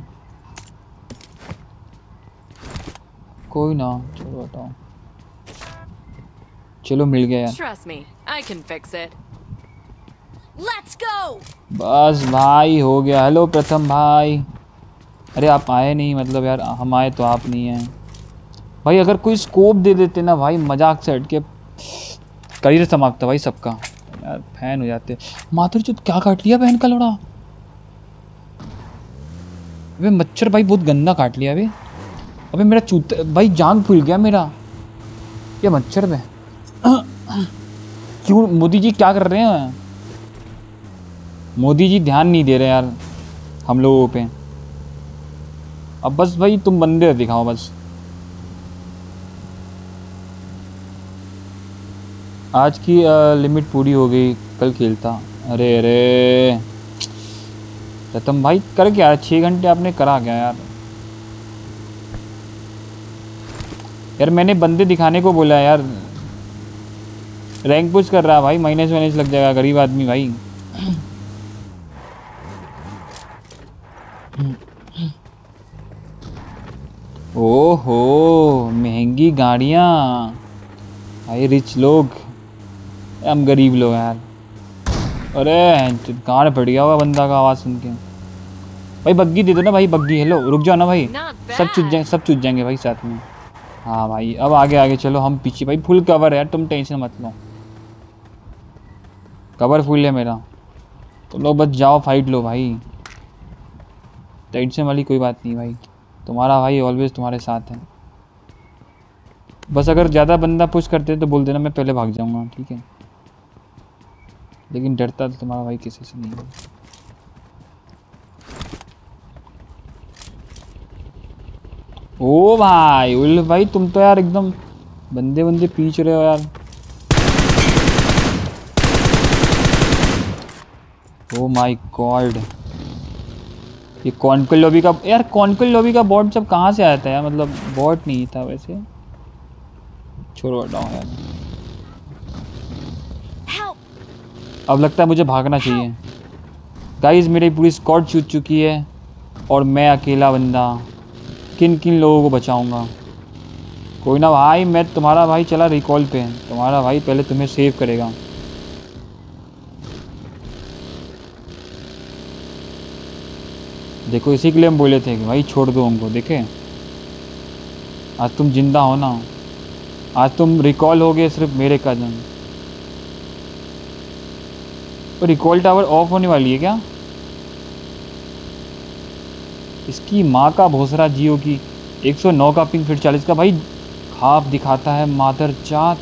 कोई ना चलो बताओ। चलो मिल गया! बस भाई हो गया। हेलो प्रथम भाई। अरे आप आए नहीं मतलब यार हम आए तो आप नहीं आए। भाई अगर कोई स्कोप दे देते ना भाई मज़ाक से हट के करियर समाप्त है भाई सबका। यार, फ़ैन हो जाते। माथुर चुत क्या काट लिया बहन का लोड़ा? अबे, मच्छर भाई बहुत गंदा काट लिया अबे। अबे, मेरा चूत, भाई जांग फूल गया मेरा। ये मच्छर में क्यों, मोदी जी क्या कर रहे हैं? मोदी जी ध्यान नहीं दे रहे यार, हम लोगों पे। अब बस भाई, तुम बंदे दिखाओ बस। आज की लिमिट पूरी हो गई, कल खेलता। अरे अरे। रतम भाई, कर क्या छः घंटे आपने करा क्या यार? यार, मैंने बंदे दिखाने को बोला यार। रैंक पुश कर रहा भाई माइनस वाइनस लग जाएगा, गरीब आदमी भाई। ओहो, महँगी गाड़ियाँ। भाई रिच लोग। हम गरीब लोग हैं यार। अरे गाड़ फट गया होगा बंदा का आवाज़ सुन के। भाई बग्गी दे दो ना भाई बग्गी हेलो रुक जाओ ना भाई। सब चुज जाएँगे सब चुज जाएँगे भाई साथ में। हाँ भाई अब आगे आगे चलो हम पीछे भाई फुल कवर है यार तुम टेंशन मत लो। कवर फुल है मेरा। तुम लोग बस जाओ फाइट लो भाई। टेंशन वाली कोई बात नहीं भाई। तुम्हारा भाई ऑलवेज तुम्हारे साथ है। बस अगर ज़्यादा बंदा पुश करते हैं तो बोल देना मैं पहले भाग जाऊँगा ठीक है? लेकिन डरता तो तुम्हारा भाई किसी से नहीं है। ओ भाई, उल भाई, तुम तो यार एकदम बंदे बंदे पीछ रहे हो यार। ओ माय गॉड ये कॉन्कल लॉबी का, यार कॉन्कल लॉबी का बॉट जब कहाँ से आया था यार? मतलब बॉट नहीं था वैसे। छोड़ो, हटाओ यार। अब लगता है मुझे भागना चाहिए। गाइस मेरी पूरी स्कॉट छूट चुकी है और मैं अकेला बंदा। किन किन लोगों को बचाऊँगा? कोई ना भाई, मैं तुम्हारा भाई चला रिकॉल पे। तुम्हारा भाई पहले तुम्हें सेव करेगा। देखो, इसी के लिए हम बोले थे कि भाई छोड़ दो हमको देखे? आज तुम ज़िंदा हो ना? आज तुम रिकॉल हो गए सिर्फ़ मेरे कदम और रिकॉल टावर ऑफ़ होने वाली है क्या? इसकी माँ का भोसरा जियो की 109 का पिंग फिर 40 का। भाई खाप दिखाता है मादर जात।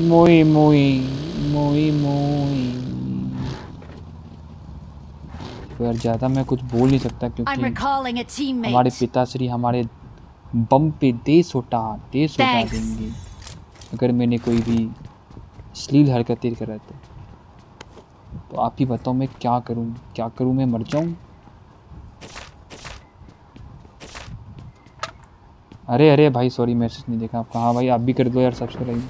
मोई मोई मोई मोई। तो यार ज़्यादा मैं कुछ बोल नहीं सकता क्योंकि हमारे. पिताश्री हमारे बम पे दे सोटा दे
सोटा
देंगे। अगर मैंने कोई भी अश्लील हरकतें कर तो तो आप ही बताओ मैं क्या करूँ क्या करूँ मैं मर जाऊँ? अरे अरे भाई सॉरी मैसेज नहीं देखा आपका। हाँ भाई आप भी कर दो यार सब्सक्राइब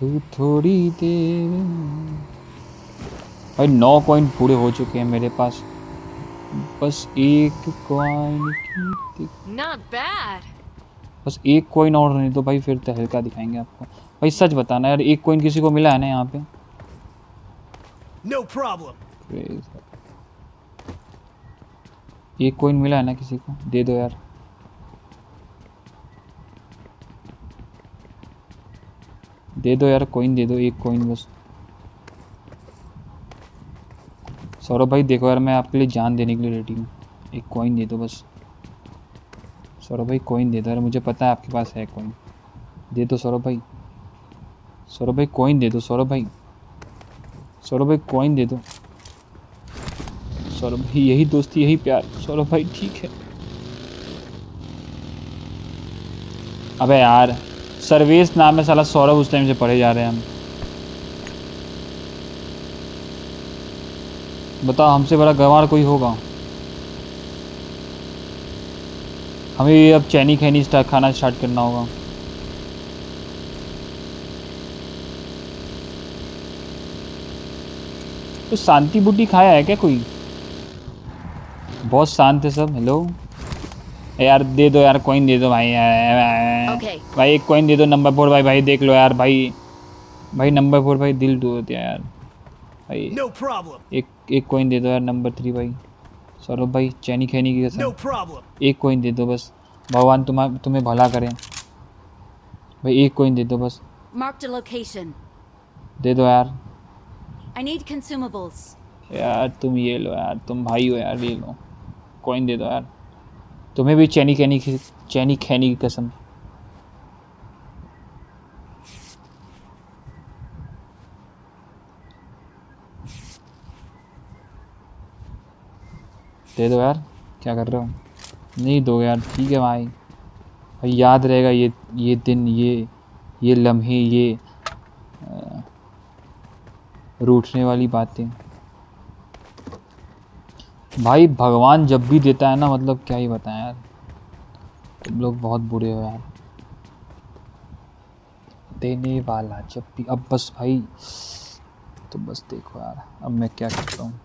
तू थोड़ी देर भाई नौ कॉइन पूरे हो चुके हैं मेरे पास। बस एक कॉइन की
Not bad.
बस एक कॉइन और नहीं तो भाई फिर तहलका दिखाएँगे आपको। भाई सच बताना यार एक कॉइन किसी को मिला है ना यहाँ पे?
No problem.
एक कॉइन मिला है ना किसी को? दे दो यार। दे दो यार कोइन दे दो, एक कॉइन बस। सौरभ भाई, देखो यार, मैं आपके लिए जान देने के लिए रेडी हूँ। एक कॉइन दे दो बस। सौरभ भाई कॉइन दे दो यार, मुझे पता है आपके पास है कॉइन दे दो सौरभ भाई। सौरभ भाई कॉइन दे दो, सौरभ भाई। सौरभ भाई कॉइन दे दो। सौरभ भाई, यही दोस्ती, यही प्यार। सौरभ भाई, ठीक है। अबे यार सर्वेश नाम है साला सौरभ उस टाइम से पढ़े जा रहे हैं हम। बताओ, हमसे बड़ा गंवार कोई होगा? हमें ये अब चैनी खैनी स्टार्ट खाना स्टार्ट करना होगा। तो शांति बूटी खाया है क्या कोई? बहुत शांत है सब हेलो यार दे दो यार कॉइन दे दो भाई यार
Okay.
भाई एक कॉइन दे दो नंबर फोर भाई भाई देख लो यार भाई। भाई नंबर फोर भाई दिल दो दिया यार। भाई
No
एक एक कॉइन दे दो यार नंबर थ्री भाई। सौरभ भाई चैनी खैनी की कसम।
Problem.
एक कॉइन दे दो बस। भगवान तुम्हारा तुम्हें भला करें। भाई एक कॉइन दे दो बस. दे दो यार।
I need consumables.
यार तुम ये लो यार तुम भाई हो यार ये लो। कॉइन दे दो यार। तुम्हें भी चैनी खैनी की चैनी खैनी की कसम। दे दो यार, क्या कर रहे हो? नहीं दो यार, ठीक है भाई। भाई याद रहेगा ये ये दिन, ये ये लम्हे, ये रूठने वाली बातें। भाई, भगवान जब भी देता है ना मतलब क्या ही बताएँ यार। तुम लोग बहुत बुरे हो यार। देने वाला जब भी। अब बस भाई तो बस देखो यार, अब मैं क्या करता हूँ।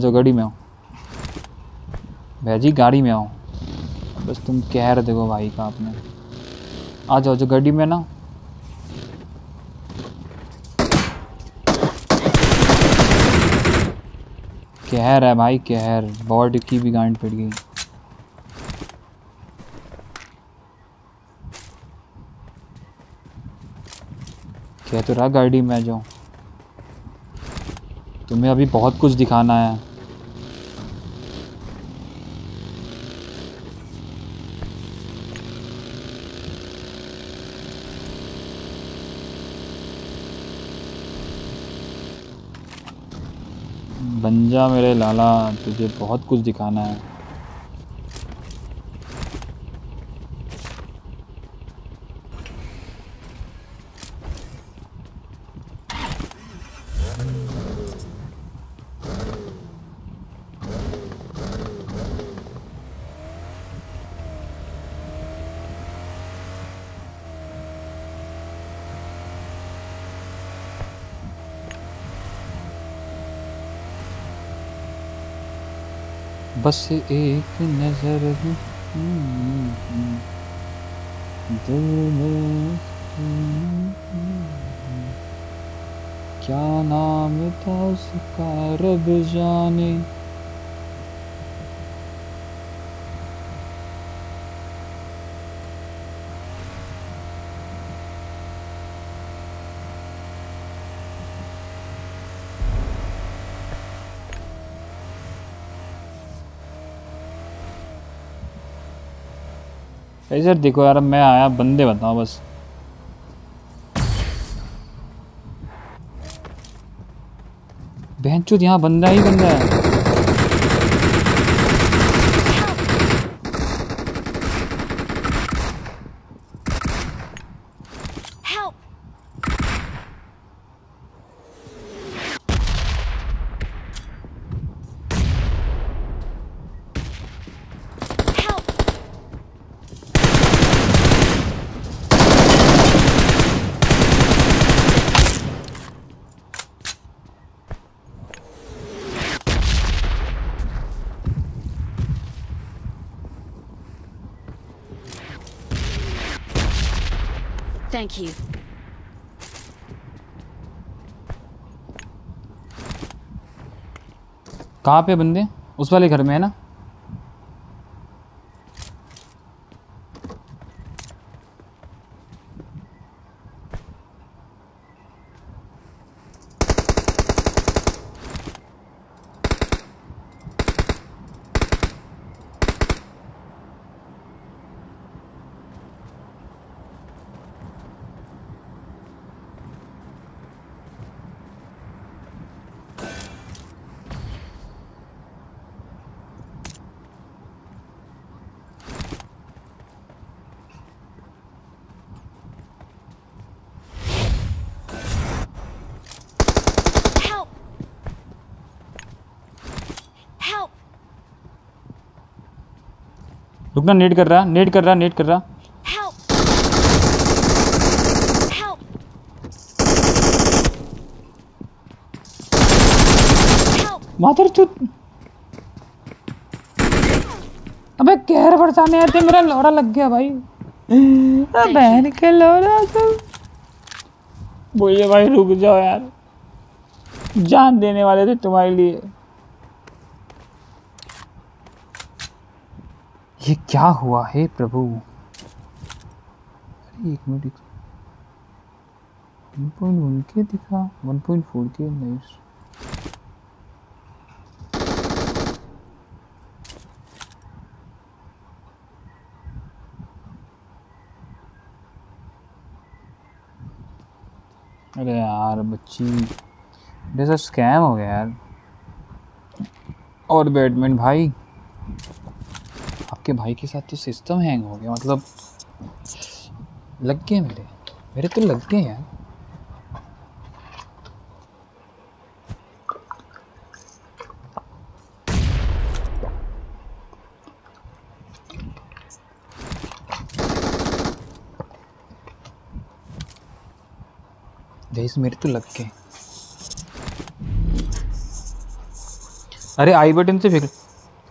जाओ गाड़ी में आओ। भैया जी, गाड़ी में आओ। बस तुम कह रहे देखो भाई का आपने। आ जाओ, जो गाड़ी में ना कहर है भाई, कहर। बॉर्ड की भी गांड पड़ गई। कह तो रहा गाड़ी में जाऊँ। तुम्हें अभी बहुत कुछ दिखाना है बन जा मेरे लाला तुझे बहुत कुछ दिखाना है। बस एक नज़र हम्म, दिल में क्या नाम था उसका? रब जाने। सर, देखो यार मैं आया, बंदे बताओ बस। बहन चुत, यहाँ बंदा ही बंदा है
Help! Thank you.
कहाँ पे बंदे? उस वाले घर में है ना
Help! Help!
रुकना नेट कर रहा नेट कर रहा नेट कर रहा!
Help!
चुत अबे कहर बरसाने आए थे मेरा लोड़ा लग गया भाई। बहन के लोड़ा सब बोलिए भाई रुक जाओ यार। जान देने वाले थे तुम्हारे लिए। ये क्या हुआ है प्रभु? अरे, एक मिनट वन पॉइंट वन के दिखा वन पॉइंट फोर के नाइस अरे यार, बच्ची जैसा स्कैम हो गया यार। और बैडमिंटन, भाई। आपके भाई के साथ तो सिस्टम हैंग हो गया मतलब लग गए मेरे। मेरे तो लग गए यार। मेरे तो लग गए। अरे आई बटन से फेंक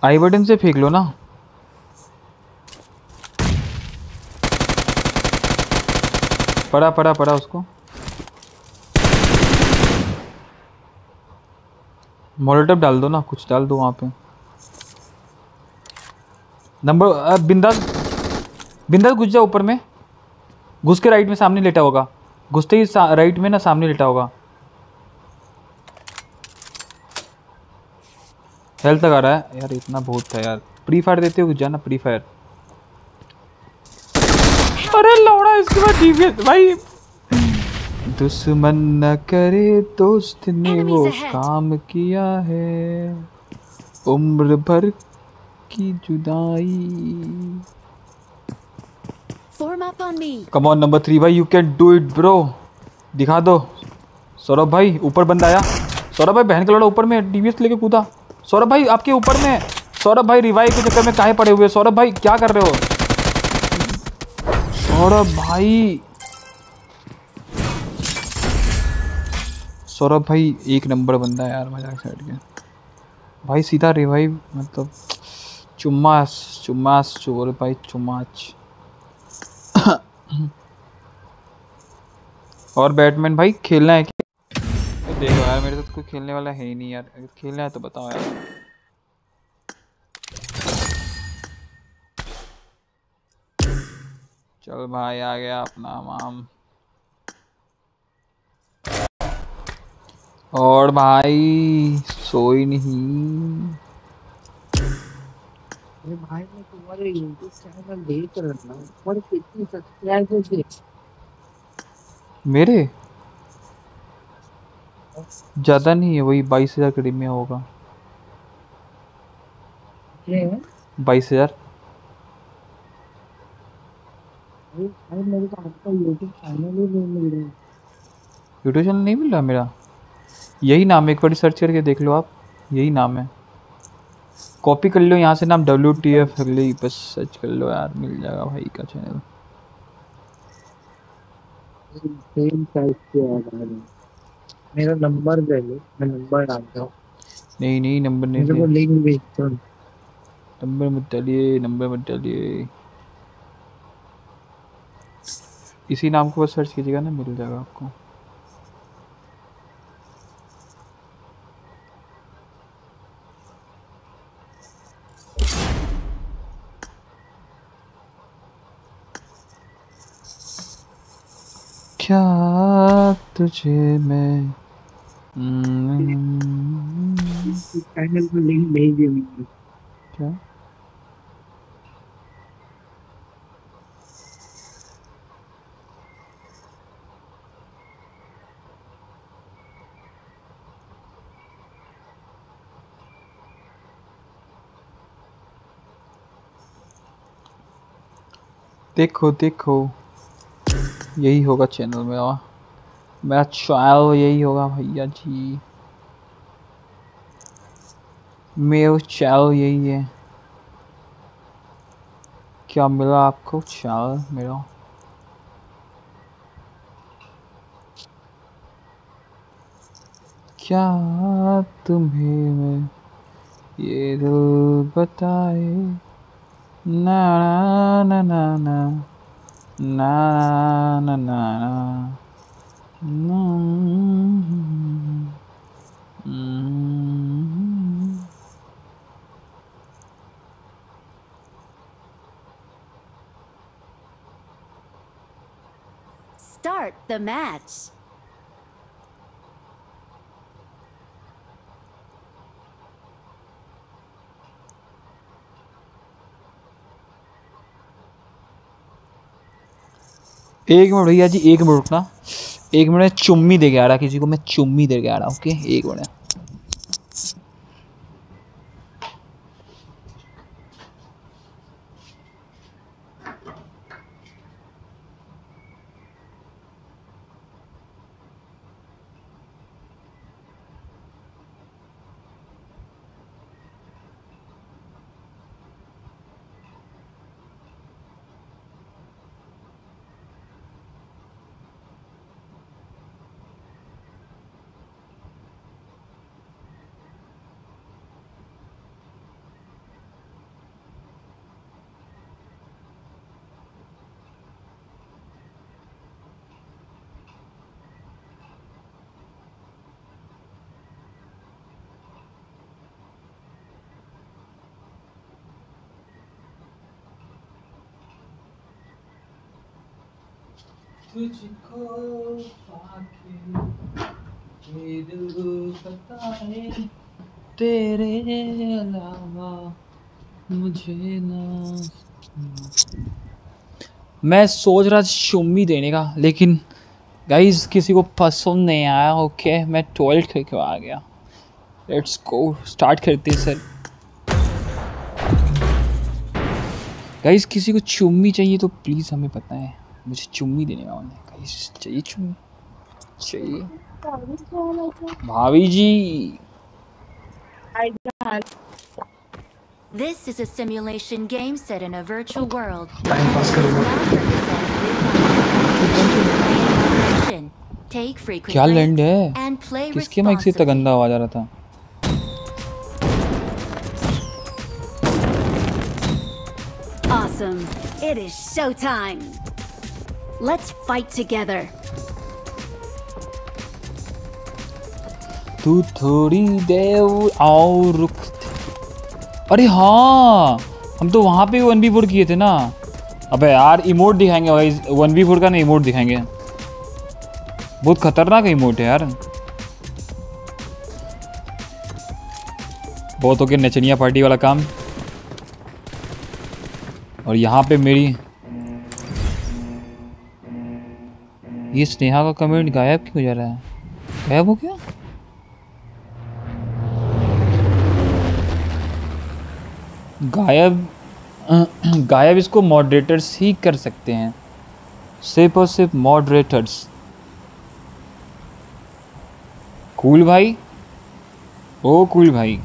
आई बटन से फेंक लो ना। पड़ा पड़ा पड़ा उसको। मोलेटअप डाल दो ना, कुछ डाल दो वहाँ पे। नंबर बिंदास बिंदास घुस जाओ ऊपर में। घुस के राइट में सामने लेटा होगा। घुसते ही राइट में ना सामने लेटा होगा। हेल्थ लगा रहा है। यार, इतना बहुत था यार। प्री फायर देते हो, जाना प्री फायर अरे इसके बाद डीवीएस भाई। दुश्मन न करे दोस्त ने वो काम किया है। उम्र भर की जुदाई. कम ऑन नंबर थ्री भाई you can do it bro दिखा दो। सौरभ भाई ऊपर बंदा आया। सौरभ भाई बहन का लड़ा ऊपर में डीवीएस लेके कूदा। सौरभ भाई आपके ऊपर में। सौरभ भाई रिवाइव के चक्कर में काहे पड़े हुए? सौरभ भाई क्या कर रहे हो? सौरभ भाई। सौरभ भाई, एक नंबर बंदा है यार मज़ाक साइड के। भाई सीधा रिवाइव मतलब चुम्मास चुम्मास, चोर भाई, चुम्माच। और बैटमैन भाई, खेलना है क्या देखो यार, मेरे साथ कोई खेलने वाला है ही नहीं यार। खेलना है तो बताओ यार। चल भाई आ गया अपना माम। और भाई सोई नहीं।
अरे भाई मैं तुम्हारे यूट्यूब चैनल देख रहा पर कितनी सब्सक्राइबर थे
मेरे? ज़्यादा नहीं है वही बाईस हज़ार करीब में होगा। बाईस हज़ार
अरे भाई मेरे को आपका यूट्यूब चैनल ही नहीं मिल रहा
यूट्यूब चैनल नहीं मिल रहा मेरा? यही नाम है एक बार सर्च करके देख लो आप। यही नाम है। कॉपी कर लो यहाँ से नाम डब्ल्यू टी एफ़ अगले बस सर्च कर लो यार मिल जाएगा भाई का चैनल
मेरा नंबर दे लो मैं नंबर डालता हूँ।
नहीं नहीं नंबर नहीं
मेरे को लिंक भेजता
नंबर मत डालिए नंबर मत डालिए। इसी नाम को बस सर्च कीजिएगा ना मिल जाएगा आपको। क्या तुझे मैं
चैनल को लिंक भेज दिया
क्या? देखो देखो। यही होगा चैनल मेरा। मेरा चैनल यही होगा भैया जी। मेरा चैनल यही है। क्या मिला आपको चैनल मेरा? क्या तुम्हें मैं ये दिल बताए? Na na na na na na na na na. Mm-hmm.
Start the match.
एक मिनट भैया जी, एक मिनट रुकना। एक मिनट, चुम्मी दे के आ रहा किसी को, मैं चुम्मी दे के आ रहा ओके? एक मिनट तुझको पाके ये दिल बताए तेरे अलावा मुझे ना मैं सोच रहा था चुम्मी देने का लेकिन गाइस किसी को पसंद नहीं आया ओके मैं टॉयलेट करके आ गया। लेट्स गो स्टार्ट करते हैं सर गाइस किसी को चुम्मी चाहिए तो प्लीज़ हमें पता है मुझे चुम्मी देने का मन है। गाइस चाहिए चुम्मी चाहिए। भाभी जी।
This is a simulation game set in a virtual world.
Time pass करूंगा
Moderation. Take frequent
क्या लैंड
breaks
है
and play
किसके माइक से इतना गंदा आवाज आ रहा था
Awesome. It is showtime. Let's fight together.
तू थोड़ी देर और रुक अरे हाँ हम तो वहाँ पे वन बी फोर किए थे ना। अबे यार इमोट दिखाएँगे भाई वन बी फोर का ना इमोट दिखाएँगे। बहुत खतरनाक इमोट है यार। बहुत हो गया नचनिया पार्टी वाला काम। और यहाँ पे मेरी ये स्नेहा का कमेंट गायब क्यों जा रहा है? गायब हो गया? गायब *clears throat* गायब इसको मॉडरेटर्स ही कर सकते हैं। सिर्फ़ और सिर्फ़ मॉडरेटर्स कूल भाई? ओ कूल भाई।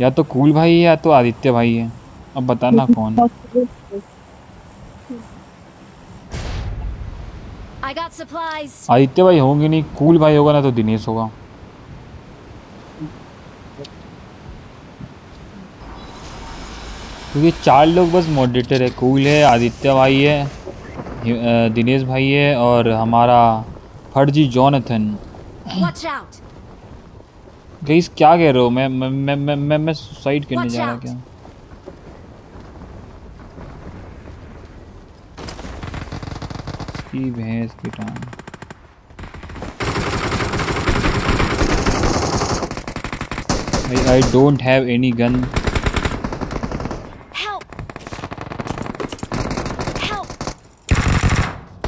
या तो कूल भाई है या तो आदित्य भाई है। अब बताना *laughs* कौन आदित्य भाई होंगे नहीं कूल भाई होगा ना तो दिनेश होगा। क्योंकि चार लोग बस मॉडरेटर है कूल है आदित्य भाई है दिनेश भाई है और हमारा फर्जी जॉनथन. गईस क्या कह रहे हो मैं मैं मैं मैं मैं, मैं सुसाइड करने जा रहा. क्या की भैंस की टांग I, I don't have any gun.
Help. Help.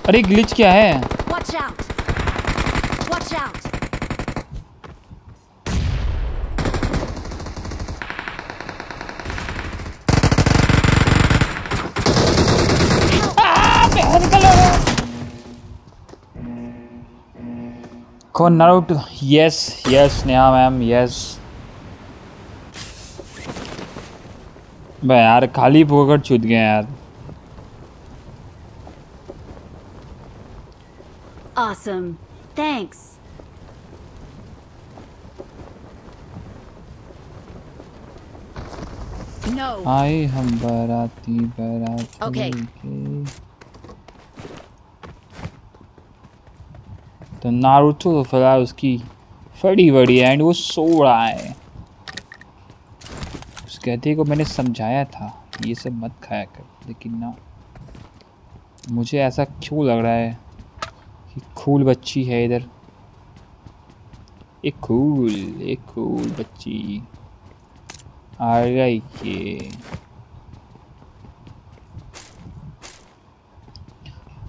अरे ग्लिच क्या है
Watch out. Watch out.
कौन Naruto yes yes Neha ma'am yes भाई यार खाली पोकट छूट गए यार
Awesome. Thanks. No.
आए हम बाराती बारात
Okay.
लेके। तो नारुतो तो फ़िलहाल उसकी फड़ी बड़ी है एंड वो सो रहा है उस कहते को मैंने समझाया था ये सब मत खाया कर लेकिन ना मुझे ऐसा क्यों लग रहा है कि खूल बच्ची है इधर। एक खूल एक खूल बच्ची। आ गई ये।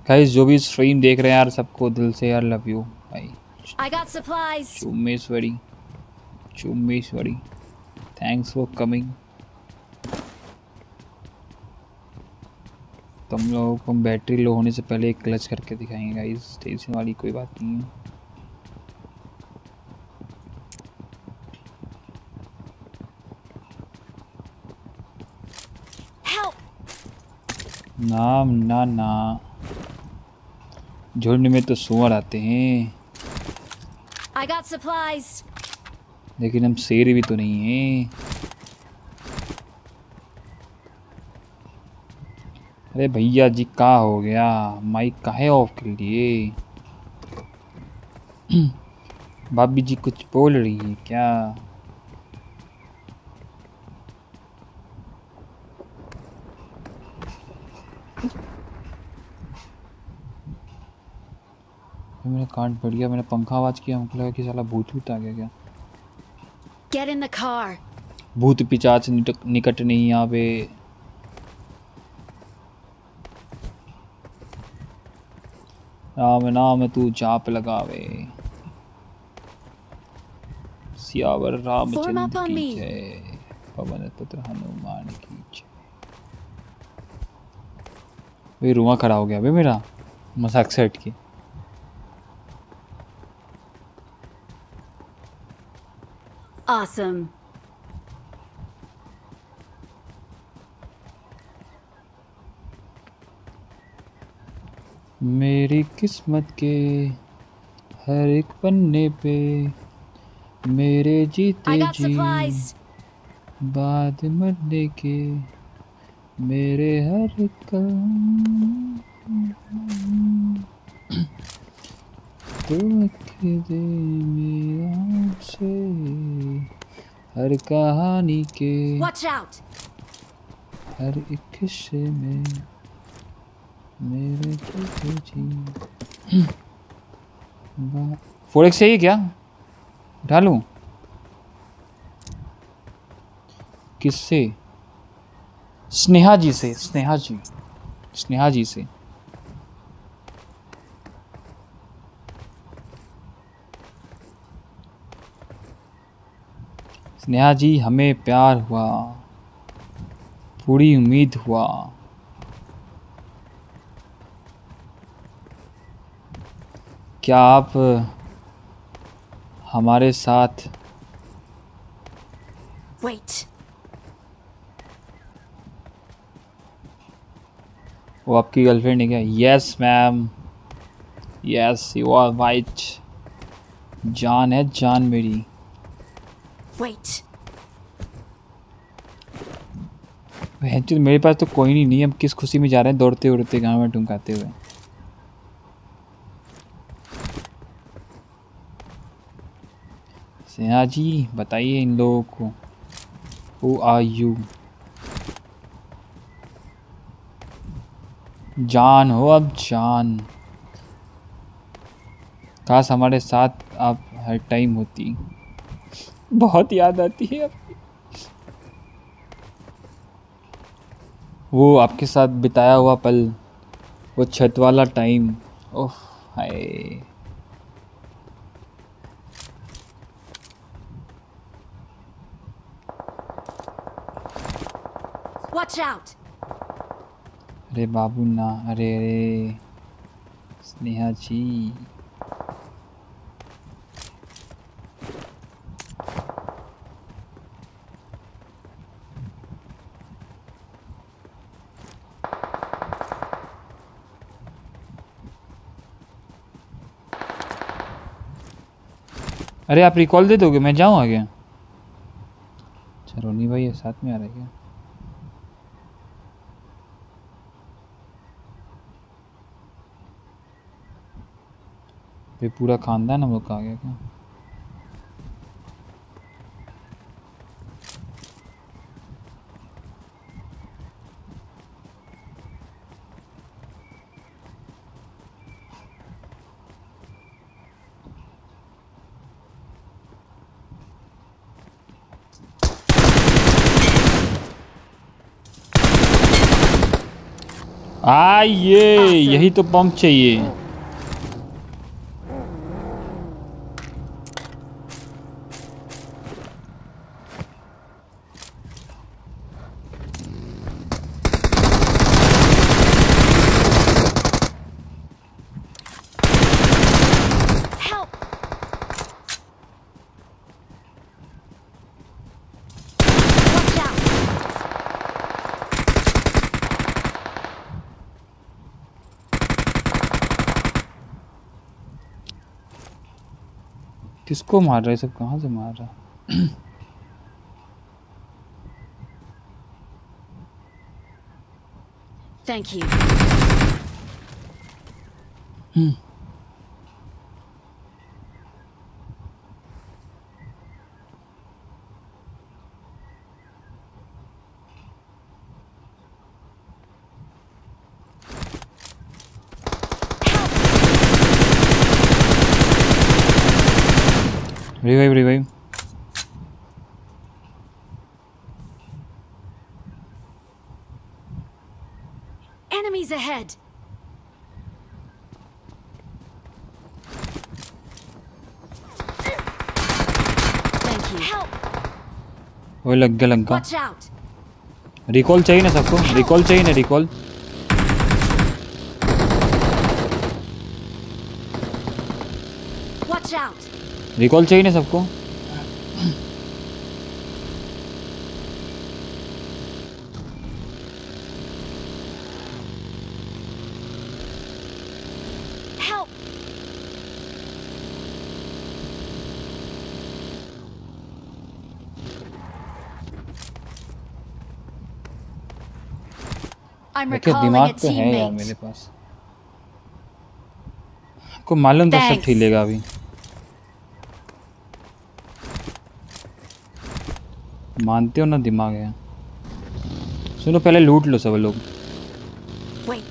गाइस जो भी स्ट्रीम देख रहे हैं यार सबको दिल से यार लव यू भाई।
I got supplies.
चुम्मेश्वरी चुम्मेश्वरी थैंक्स फॉर कमिंग तुम लोगों को बैटरी लो होने से पहले एक क्लच करके दिखाएँगे गाइस टेंशन वाली कोई बात नहीं है। नाम ना ना। झुंड में तो सुअर आते हैं।
I got supplies.
लेकिन हम शेर भी तो नहीं हैं। अरे भैया जी का हो गया? माइक काहे ऑफ़ कर लिए? *clears throat* भाभी जी कुछ बोल रही है क्या? मेरा कान पड़ गया मैंने पंखा आवाज़ किया हमको लगा कि साला भूत भूत आ गया क्या?
Get in the car.
भूत पिचाच निकट नहीं यहाँ पे। राम नाम तू जाप लगावे। सियावर रामचंद्र की जय पवन पुत्र हनुमान की जय। वे रुआ खड़ा हो गया बे मेरा मज़ाक से हट के
Awesome.
मेरी किस्मत के हर एक पन्ने पे मेरे जीते जी बाद मरने के मेरे हर कल तुम दे मेरा से हर कहानी के! हर एक किस्से में। मेरे फोर एक्स चाहिए क्या? उठा लूँ? किससे? स्नेहा जी से स्नेहा जी स्नेहा जी से। स्नेहा जी हमें प्यार हुआ। पूरी उम्मीद हुआ। क्या आप हमारे साथ
Wait.
वो आपकी गर्लफ्रेंड है क्या? Yes ma'am yes you are white जान है जान मेरी।
Wait.
मेरे पास तो कोई नहीं नहीं हम किस खुशी में जा रहे हैं दौड़ते उड़ते गाँव में टुमकाते हुए। स्नेहा जी, बताइए इन लोगों को। हु आर यू जान हो अब जान। काश हमारे साथ आप हर टाइम होती। बहुत याद आती है। अब वो आपके साथ बिताया हुआ पल, वो छत वाला टाइम। ओह, हाय।
Watch out!
अरे बाबू ना, अरे अरे। स्नेहा जी। अरे आप रिकॉल दे दोगे, मैं जाऊँ आगे? अच्छा रोनी भाई साथ में आ रहा है क्या? ये पूरा खानदान हम लोग का आ गया क्या? आइए यही तो पंप चाहिए। किसको मार रहा है? सब कहाँ से मार रहा है?
Thank you.
Hmm, revive revive
Enemies ahead! Thank you. Help!
वो लग गया लग
Watch
गया
out!
रिकॉल चाहिए ना सबको रिकॉल चाहिए ना रिकॉल
Watch out!
रिकॉल चाहिए ना सबको? देखिए दिमाग तो है यार मेरे पास। को मालूम था सब
ठीक
ठीलेगा अभी। मानते हो ना दिमाग है। सुनो पहले लूट लो सब लोग।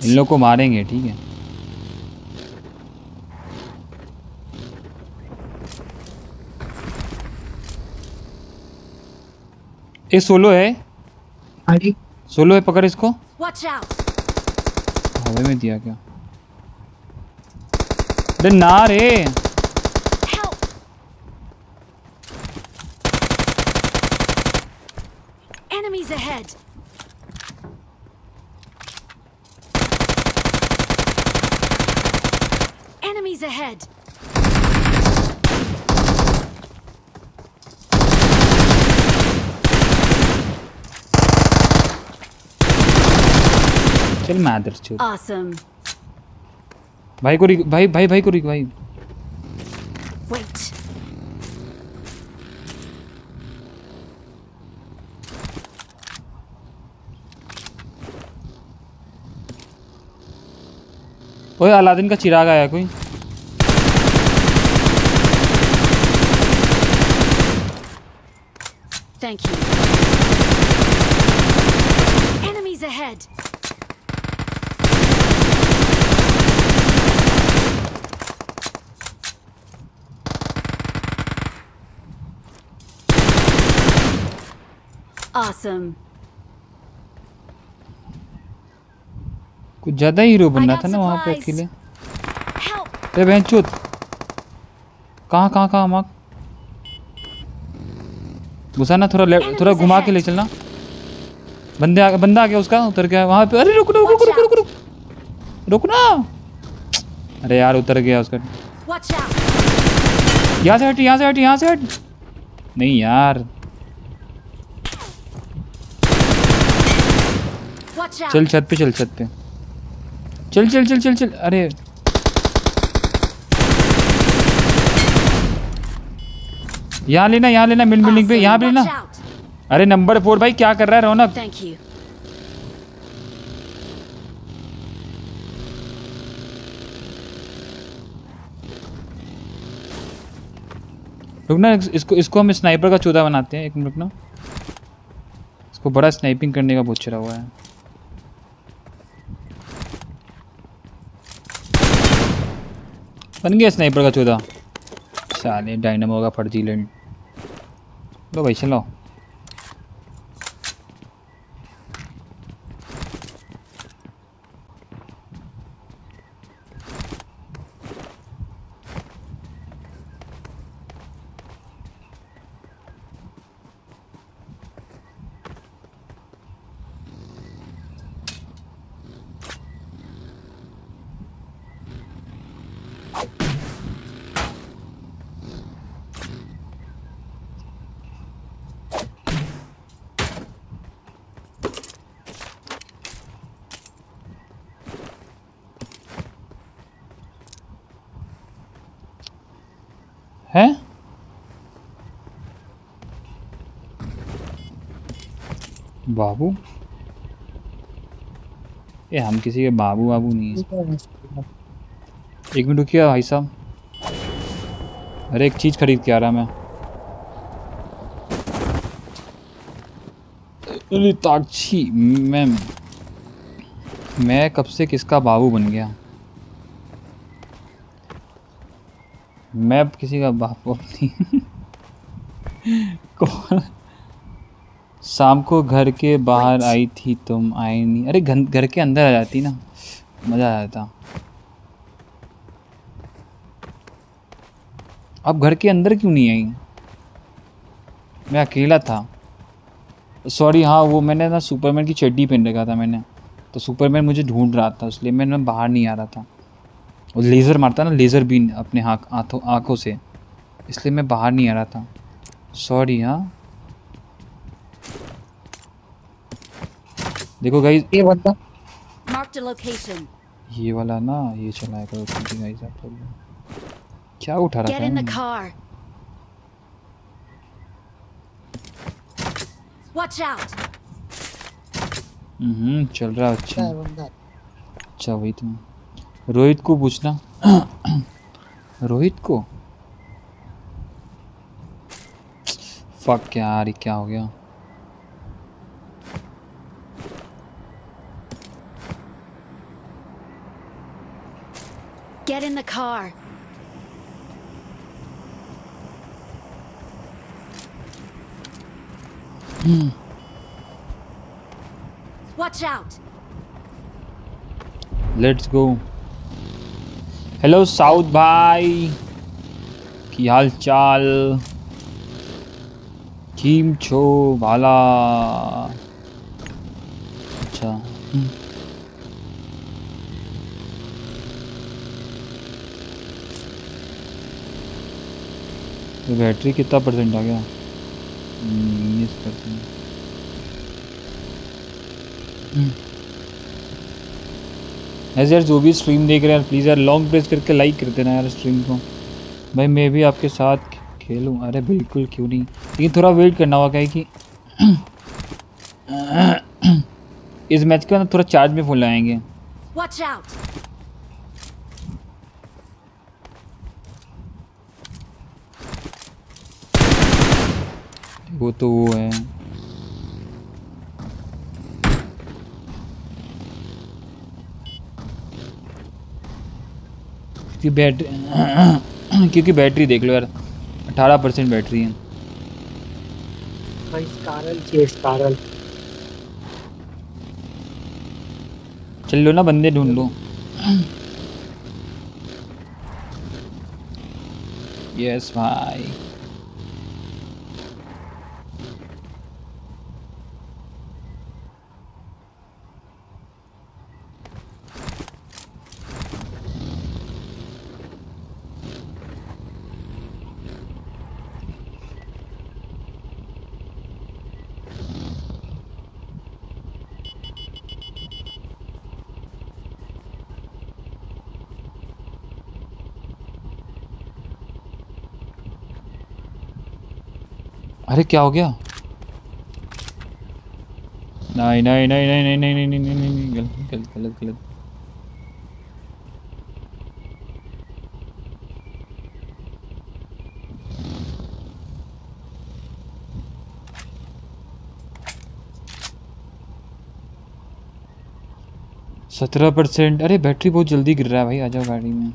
इन लोग को मारेंगे ठीक है? ये सोलो है? सोलो है पकड़ इसको। हवा में दिया क्या? अरे ना रे।
ahead. Enemies ahead.
चल मादर चोद
Awesome.
भाई को रिक भाई भाई भाई को रिक भाई ओए अलादीन का चिराग आया कोई?
Thank you enemies ahead awesome.
कुछ ज़्यादा हीरो बनना था ना वहाँ पे. अकेले। अरे बहन चोद कहाँ कहाँ कहाँ माँ? घुसा ना थोड़ा लेफ़्ट थोड़ा घुमा के ले चलना। बंदे आ बंदा आ गया उसका उतर गया वहाँ पे अरे रुक रुक रुक रुक रुक। रुक रुक ना। अरे यार उतर गया उसका। यहाँ से हट यहाँ से हट यहाँ से हट। नहीं यार। चल छत पे चल छत पे। चल चल चल चल चल। अरे। यहाँ लेना यहाँ लेना मिल बिल्डिंग पे। यहाँ पे लेना। अरे नंबर फोर भाई क्या कर रहा है रौनक?
Thank you.
रुक ना इस- इसको इसको हम स्नाइपर का चौदह बनाते हैं। एक मिनट रुकना। इसको बड़ा स्नाइपिंग करने का बहुत चला हुआ है। बन गया स्नाइपर का चौदह साले डायनामो का फर्जी लैंड लो भाई चलो है बाबू ये हम किसी के बाबू बाबू नहीं है। एक मिनट रुकिए भाई साहब। अरे एक चीज़ खरीद के आ रहा मैं। ताक्षी मैम मैं कब से किसका बाबू बन गया? मैं अब किसी का बाबू नहीं। *laughs* कौन? शाम को घर के बाहर आई थी तुम आई नहीं। अरे घर के अंदर आ जाती ना। मज़ा आ जाता। अब घर के अंदर क्यों नहीं आई? मैं अकेला था। सॉरी हाँ वो मैंने ना सुपरमैन की चड्डी पहन रखा था मैंने। तो सुपरमैन मुझे ढूंढ रहा था इसलिए मैं बाहर नहीं आ रहा था। वो लेज़र मारता ना लेज़र बीन अपने आँखों आँखों से। इसलिए मैं बाहर नहीं आ रहा था। सॉरी हाँ। देखो गाइस
ये बंदा
Marked a location.
ये वाला ना ये चलाया करो है गाइस आप लोग क्या उठा रहा
Get in the
था
car. Watch out.
हम्म चल रहा अच्छा।
है बंदा।
अच्छा वही तो। रोहित को पूछना। *clears throat* रोहित को? फक यार ये क्या हो गया?
Get in the car.
हम्म
Watch out.
Let's go hello south भाई की हाल चाल कीम छो भाला अच्छा हम्म। तो बैटरी कितना परसेंट आ गया? उन्नीस परसेंट ऐसे यार, जो भी स्ट्रीम देख रहे हैं प्लीज़ यार लॉन्ग प्रेस करके लाइक कर देना यार स्ट्रीम को। भाई, मैं भी आपके साथ खेलूँ। अरे, बिल्कुल क्यों नहीं? लेकिन थोड़ा वेट करना होगा क्या कि *coughs* इस मैच के अंदर थोड़ा चार्ज में फुल आएँगे वो तो वो है। क्योंकि बैटरी *clears throat* क्योंकि बैटरी देख लो यार अठारह परसेंट बैटरी है। चल लो ना बंदे ढूंढ लो। *clears throat* यस भाई। अरे क्या हो गया नहीं नहीं नहीं नहीं नहीं नहीं नहीं नहीं नहीं नहीं गलत गलत गलत गलत सत्रह परसेंट अरे बैटरी बहुत जल्दी गिर रहा है भाई आ जाओ गाड़ी में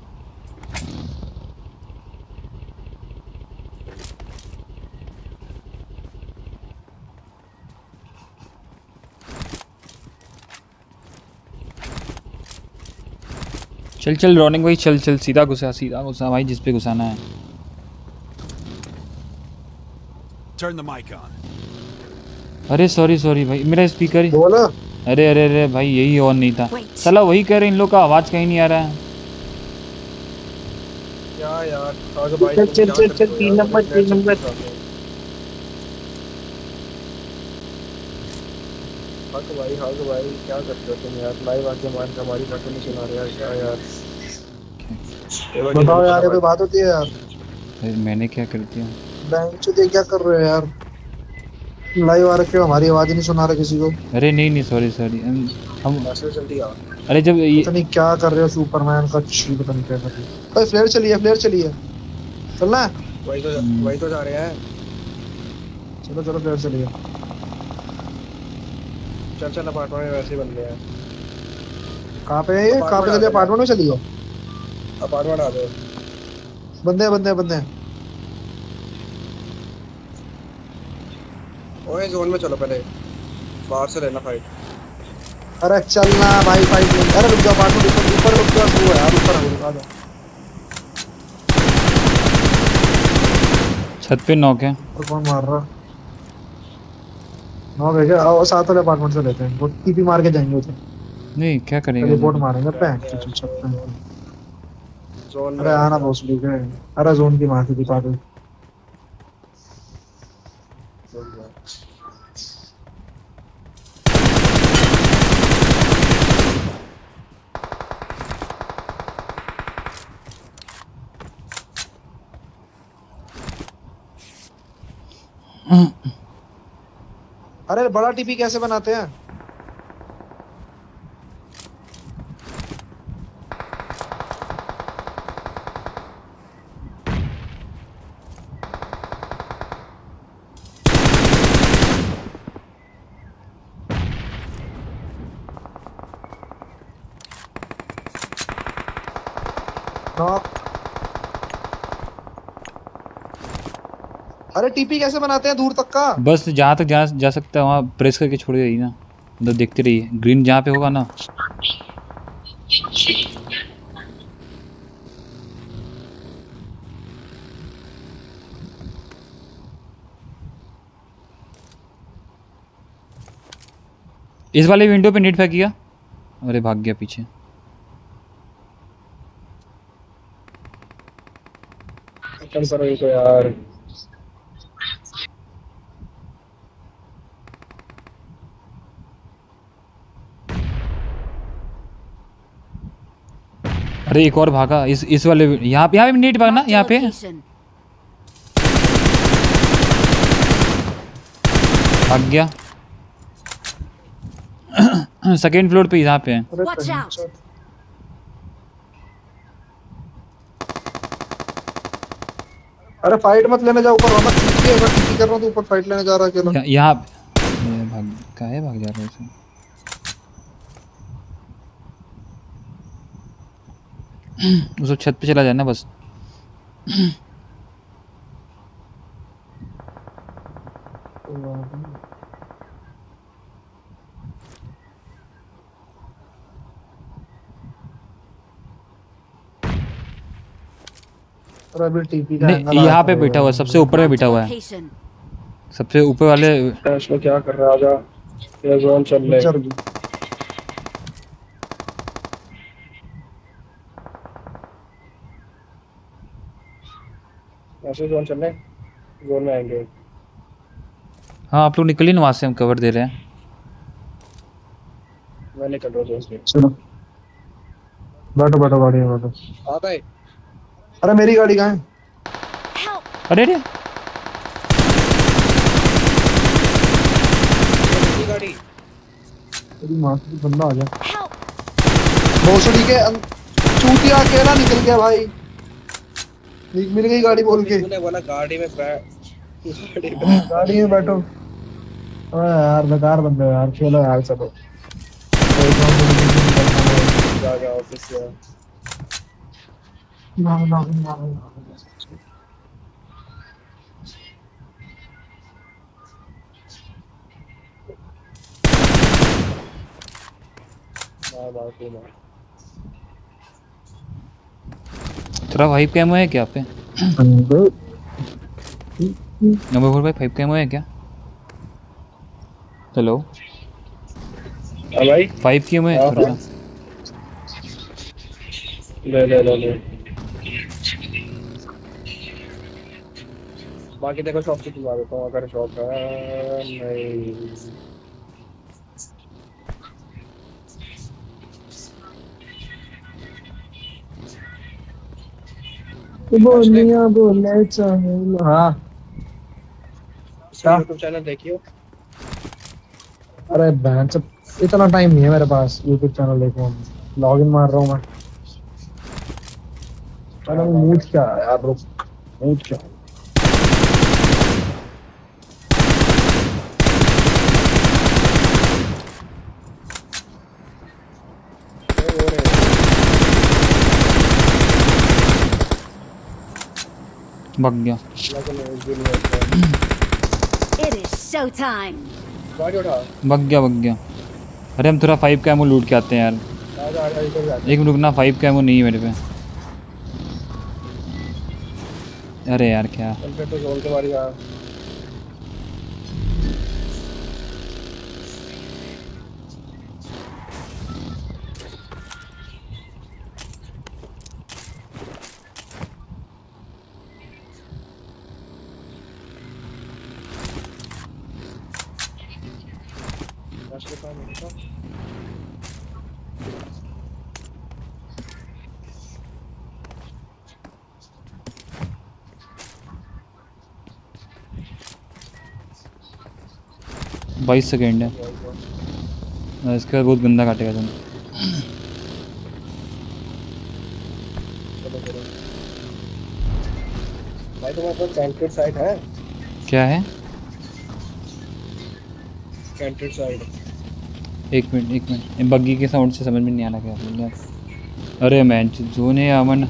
चल चल रौनक भाई चल चल सीधा घुसा सीधा घुसा भाई जिस पे घुसाना है।
Turn the mic on.
अरे सॉरी सॉरी भाई मेरा स्पीकर ही
बोला।
अरे अरे अरे भाई यही ऑन नहीं था। चला वही कह रहे इन लोग का आवाज़ कहीं नहीं आ रहा है।
क्या यार आगे भाई
चल चल चल चल तीन नंबर तीन नंबर।
हो? हक भाई भाई क्या करते हो तुम यार? लाइव आके मान के हमारी बातें नहीं सुना रहे यार क्या यार?
बताओ यार ये कोई बात होती है यार?
मैंने क्या कर दिया?
बैंक चुदे क्या कर रहे हो यार? लाइव आ रखे हो हमारी आवाज़ नहीं सुना रहे किसी को।
अरे नहीं नहीं सॉरी सॉरी हम हम
जल्दी आ।
अरे जब ये
पता नहीं क्या कर रहे हो सुपरमैन का छी पता नहीं क्या कर रहे हो। भाई फ्लेयर चलिए फ्लेयर चलिए। चलना
वही तो वही तो जा रहे हैं।
चलो चलो फ्लेयर चलिए।
चल चल अपार्टमेंट में वैसे ही बंदे हैं।
कहाँ पे है ये? कहाँ पे चलिए? अपार्टमेंट में चलिए।
अपार्टमेंट आ जाओ।
बंदे हैं, बंदे हैं, बंदे हैं।
ओए जोन में चलो पहले। बाहर से लेना फाइट
अरे चलना भाई फाइट नहीं। अरे रुक जाओ अपार्टमेंट ऊपर ऊपर ऊपर वो है यार ऊपर आ जाओ।
छत पे नॉक है।
और कौन मार रहा? नो भैया और साथ वाले अपार्टमेंट से लेते हैं। वो टीपी मार के जाएँगे उधर
नहीं क्या करेंगे?
रिपोर्ट मारेंगे। पैक चुप चुप हैं
जोन
अरे आना बॉस लीग है अरे जोन की मार से दिखा दो अरे बड़ा टीपी कैसे बनाते हैं
नॉक अरे टीपी कैसे बनाते हैं दूर तक का?
बस जहाँ तक जा जा सकता है वहाँ प्रेस करके छोड़ रही ना। मतलब देखते रहिए। ग्रीन जहाँ पे होगा ना। इस वाले विंडो पे नेट फेंक किया अरे भाग गया पीछे।
कम करो इनको यार।
अरे एक और भागा। इस इस वाले यहाँ पे यहाँ पे नेट भागना यहाँ पे। भाग गया। *clears throat* सेकेंड फ्लोर पे यहाँ पे है।
अरे फाइट मत लेने जाओ ऊपर टीपी कर रहा हूँ तो ऊपर फाइट लेने जा रहा है
यहाँ- भाग कहाँ है? भाग जा रहा है *clears throat* उसको छत पे चला जाना बस।
अरे अभी टीपी का
नहीं यहाँ पे बैठा हुआ है सबसे ऊपर में बैठा हुआ है। सबसे ऊपर वाले
क्या कर रहा है आजा ये जोन चल ले ऐसे जोन चल जोन में आएँगे।
हाँ आप लोग निकलिए ना वहाँ से हम कवर दे रहे हैं।
मैं निकल रहा हूँ जोन से
बैठो बैठो गाड़ी में बैठो।
आ गए अरे मेरी गाड़ी कहाँ है?
अरे अरे।
गाड़ी।
तेरी माँ से बंदा आ गया।
भोसड़ी के अं- चूतिया अकेला निकल गया भाई। मिल मिल गई गाड़ी बोल के।
तूने बोला गाड़ी में बैठ *laughs* गाड़ी में।
बैठो। अरे यार बेकार बंदे हो यार चलो यार चलो
जा गया ऑफ़िस से
ना ना ना ना
मार मार तू
थोड़ा फाइव कैमो है क्या पे? नंबर फोर भाई फाइव कैमो है क्या? हेलो
हाँ भाई।
फाइव कैमो है
हाँ,
थोड़ा।
ले ले ले ले। बाकी देखो शॉप से देता हूँ अगर शॉप है नहीं।
बोलिया बोले चाहे हाँ।
यूट्यूब चैनल देखियो।
अरे बहन सब इतना टाइम नहीं है मेरे पास यूट्यूब चैनल देखो लॉग इन मार रहा हूँ मैं। मूड क्या है? यार रुक मूड क्या
भाग गया।
इट इज़ शो टाइम
गाड़ी उठा।
भाग गया भाग गया। अरे हम थोड़ा फाइव कैमो लूट के आते हैं यार। एक मिनट रुकना फाइव कैमो नहीं है मेरे पे। अरे यार क्या
चल फिर तो जोन के बारी आ Başka kalmadı. Tamam.
बाईस सेकेंड है। इसके बाद बहुत गंदा काटेगा तुम।
भाई तुम्हारे पास कैंटेड साइड है।
क्या है?
कैंटेड साइड
एक मिनट एक मिनट। बग्गी के साउंड से समझ में नहीं आ रहा क्या? अरे जोन है अमन?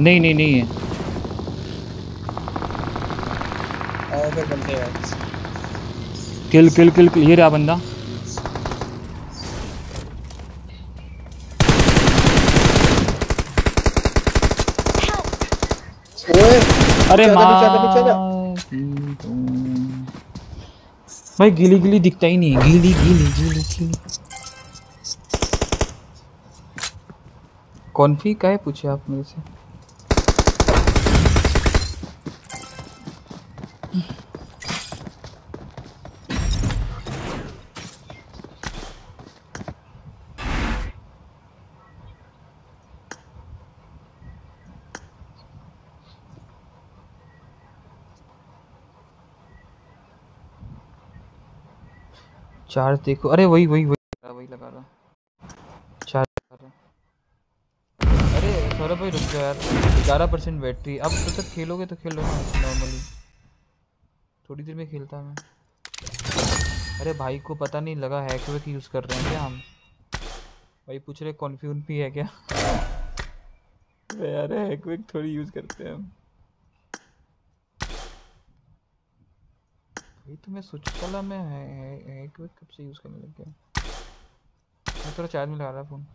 नहीं नहीं नहीं है।
आओ फिर बनते हैं।
किल किल किल किल ये रहा बंदा। अरे। भाई गिली गिली दिखता ही नहीं गिली गिली गिली गिली। कॉन्फी का है? पूछे आप मेरे से। चार्ज देखो। अरे वही वही वही। वही लगा रहा। चार्ज लगा रहा अरे सौरभ भाई रुक जाओ यार। ग्यारह परसेंट बैटरी। अब तो तक खेलोगे तो खेलो ना नॉर्मली थोड़ी देर में खेलता मैं। अरे भाई को पता नहीं लगा हैक वैक यूज़ कर रहे हैं क्या हम? भाई पूछ रहे कॉन्फ्यूज भी है क्या? *laughs* अरे यार हैक वैक थोड़ी यूज़ करते हैं हम। भाई तो मैं सोच चला मैं हैक वैक कब से यूज़ करने लग गया। मैं थोड़ा चार्ज में लगा रहा फ़ोन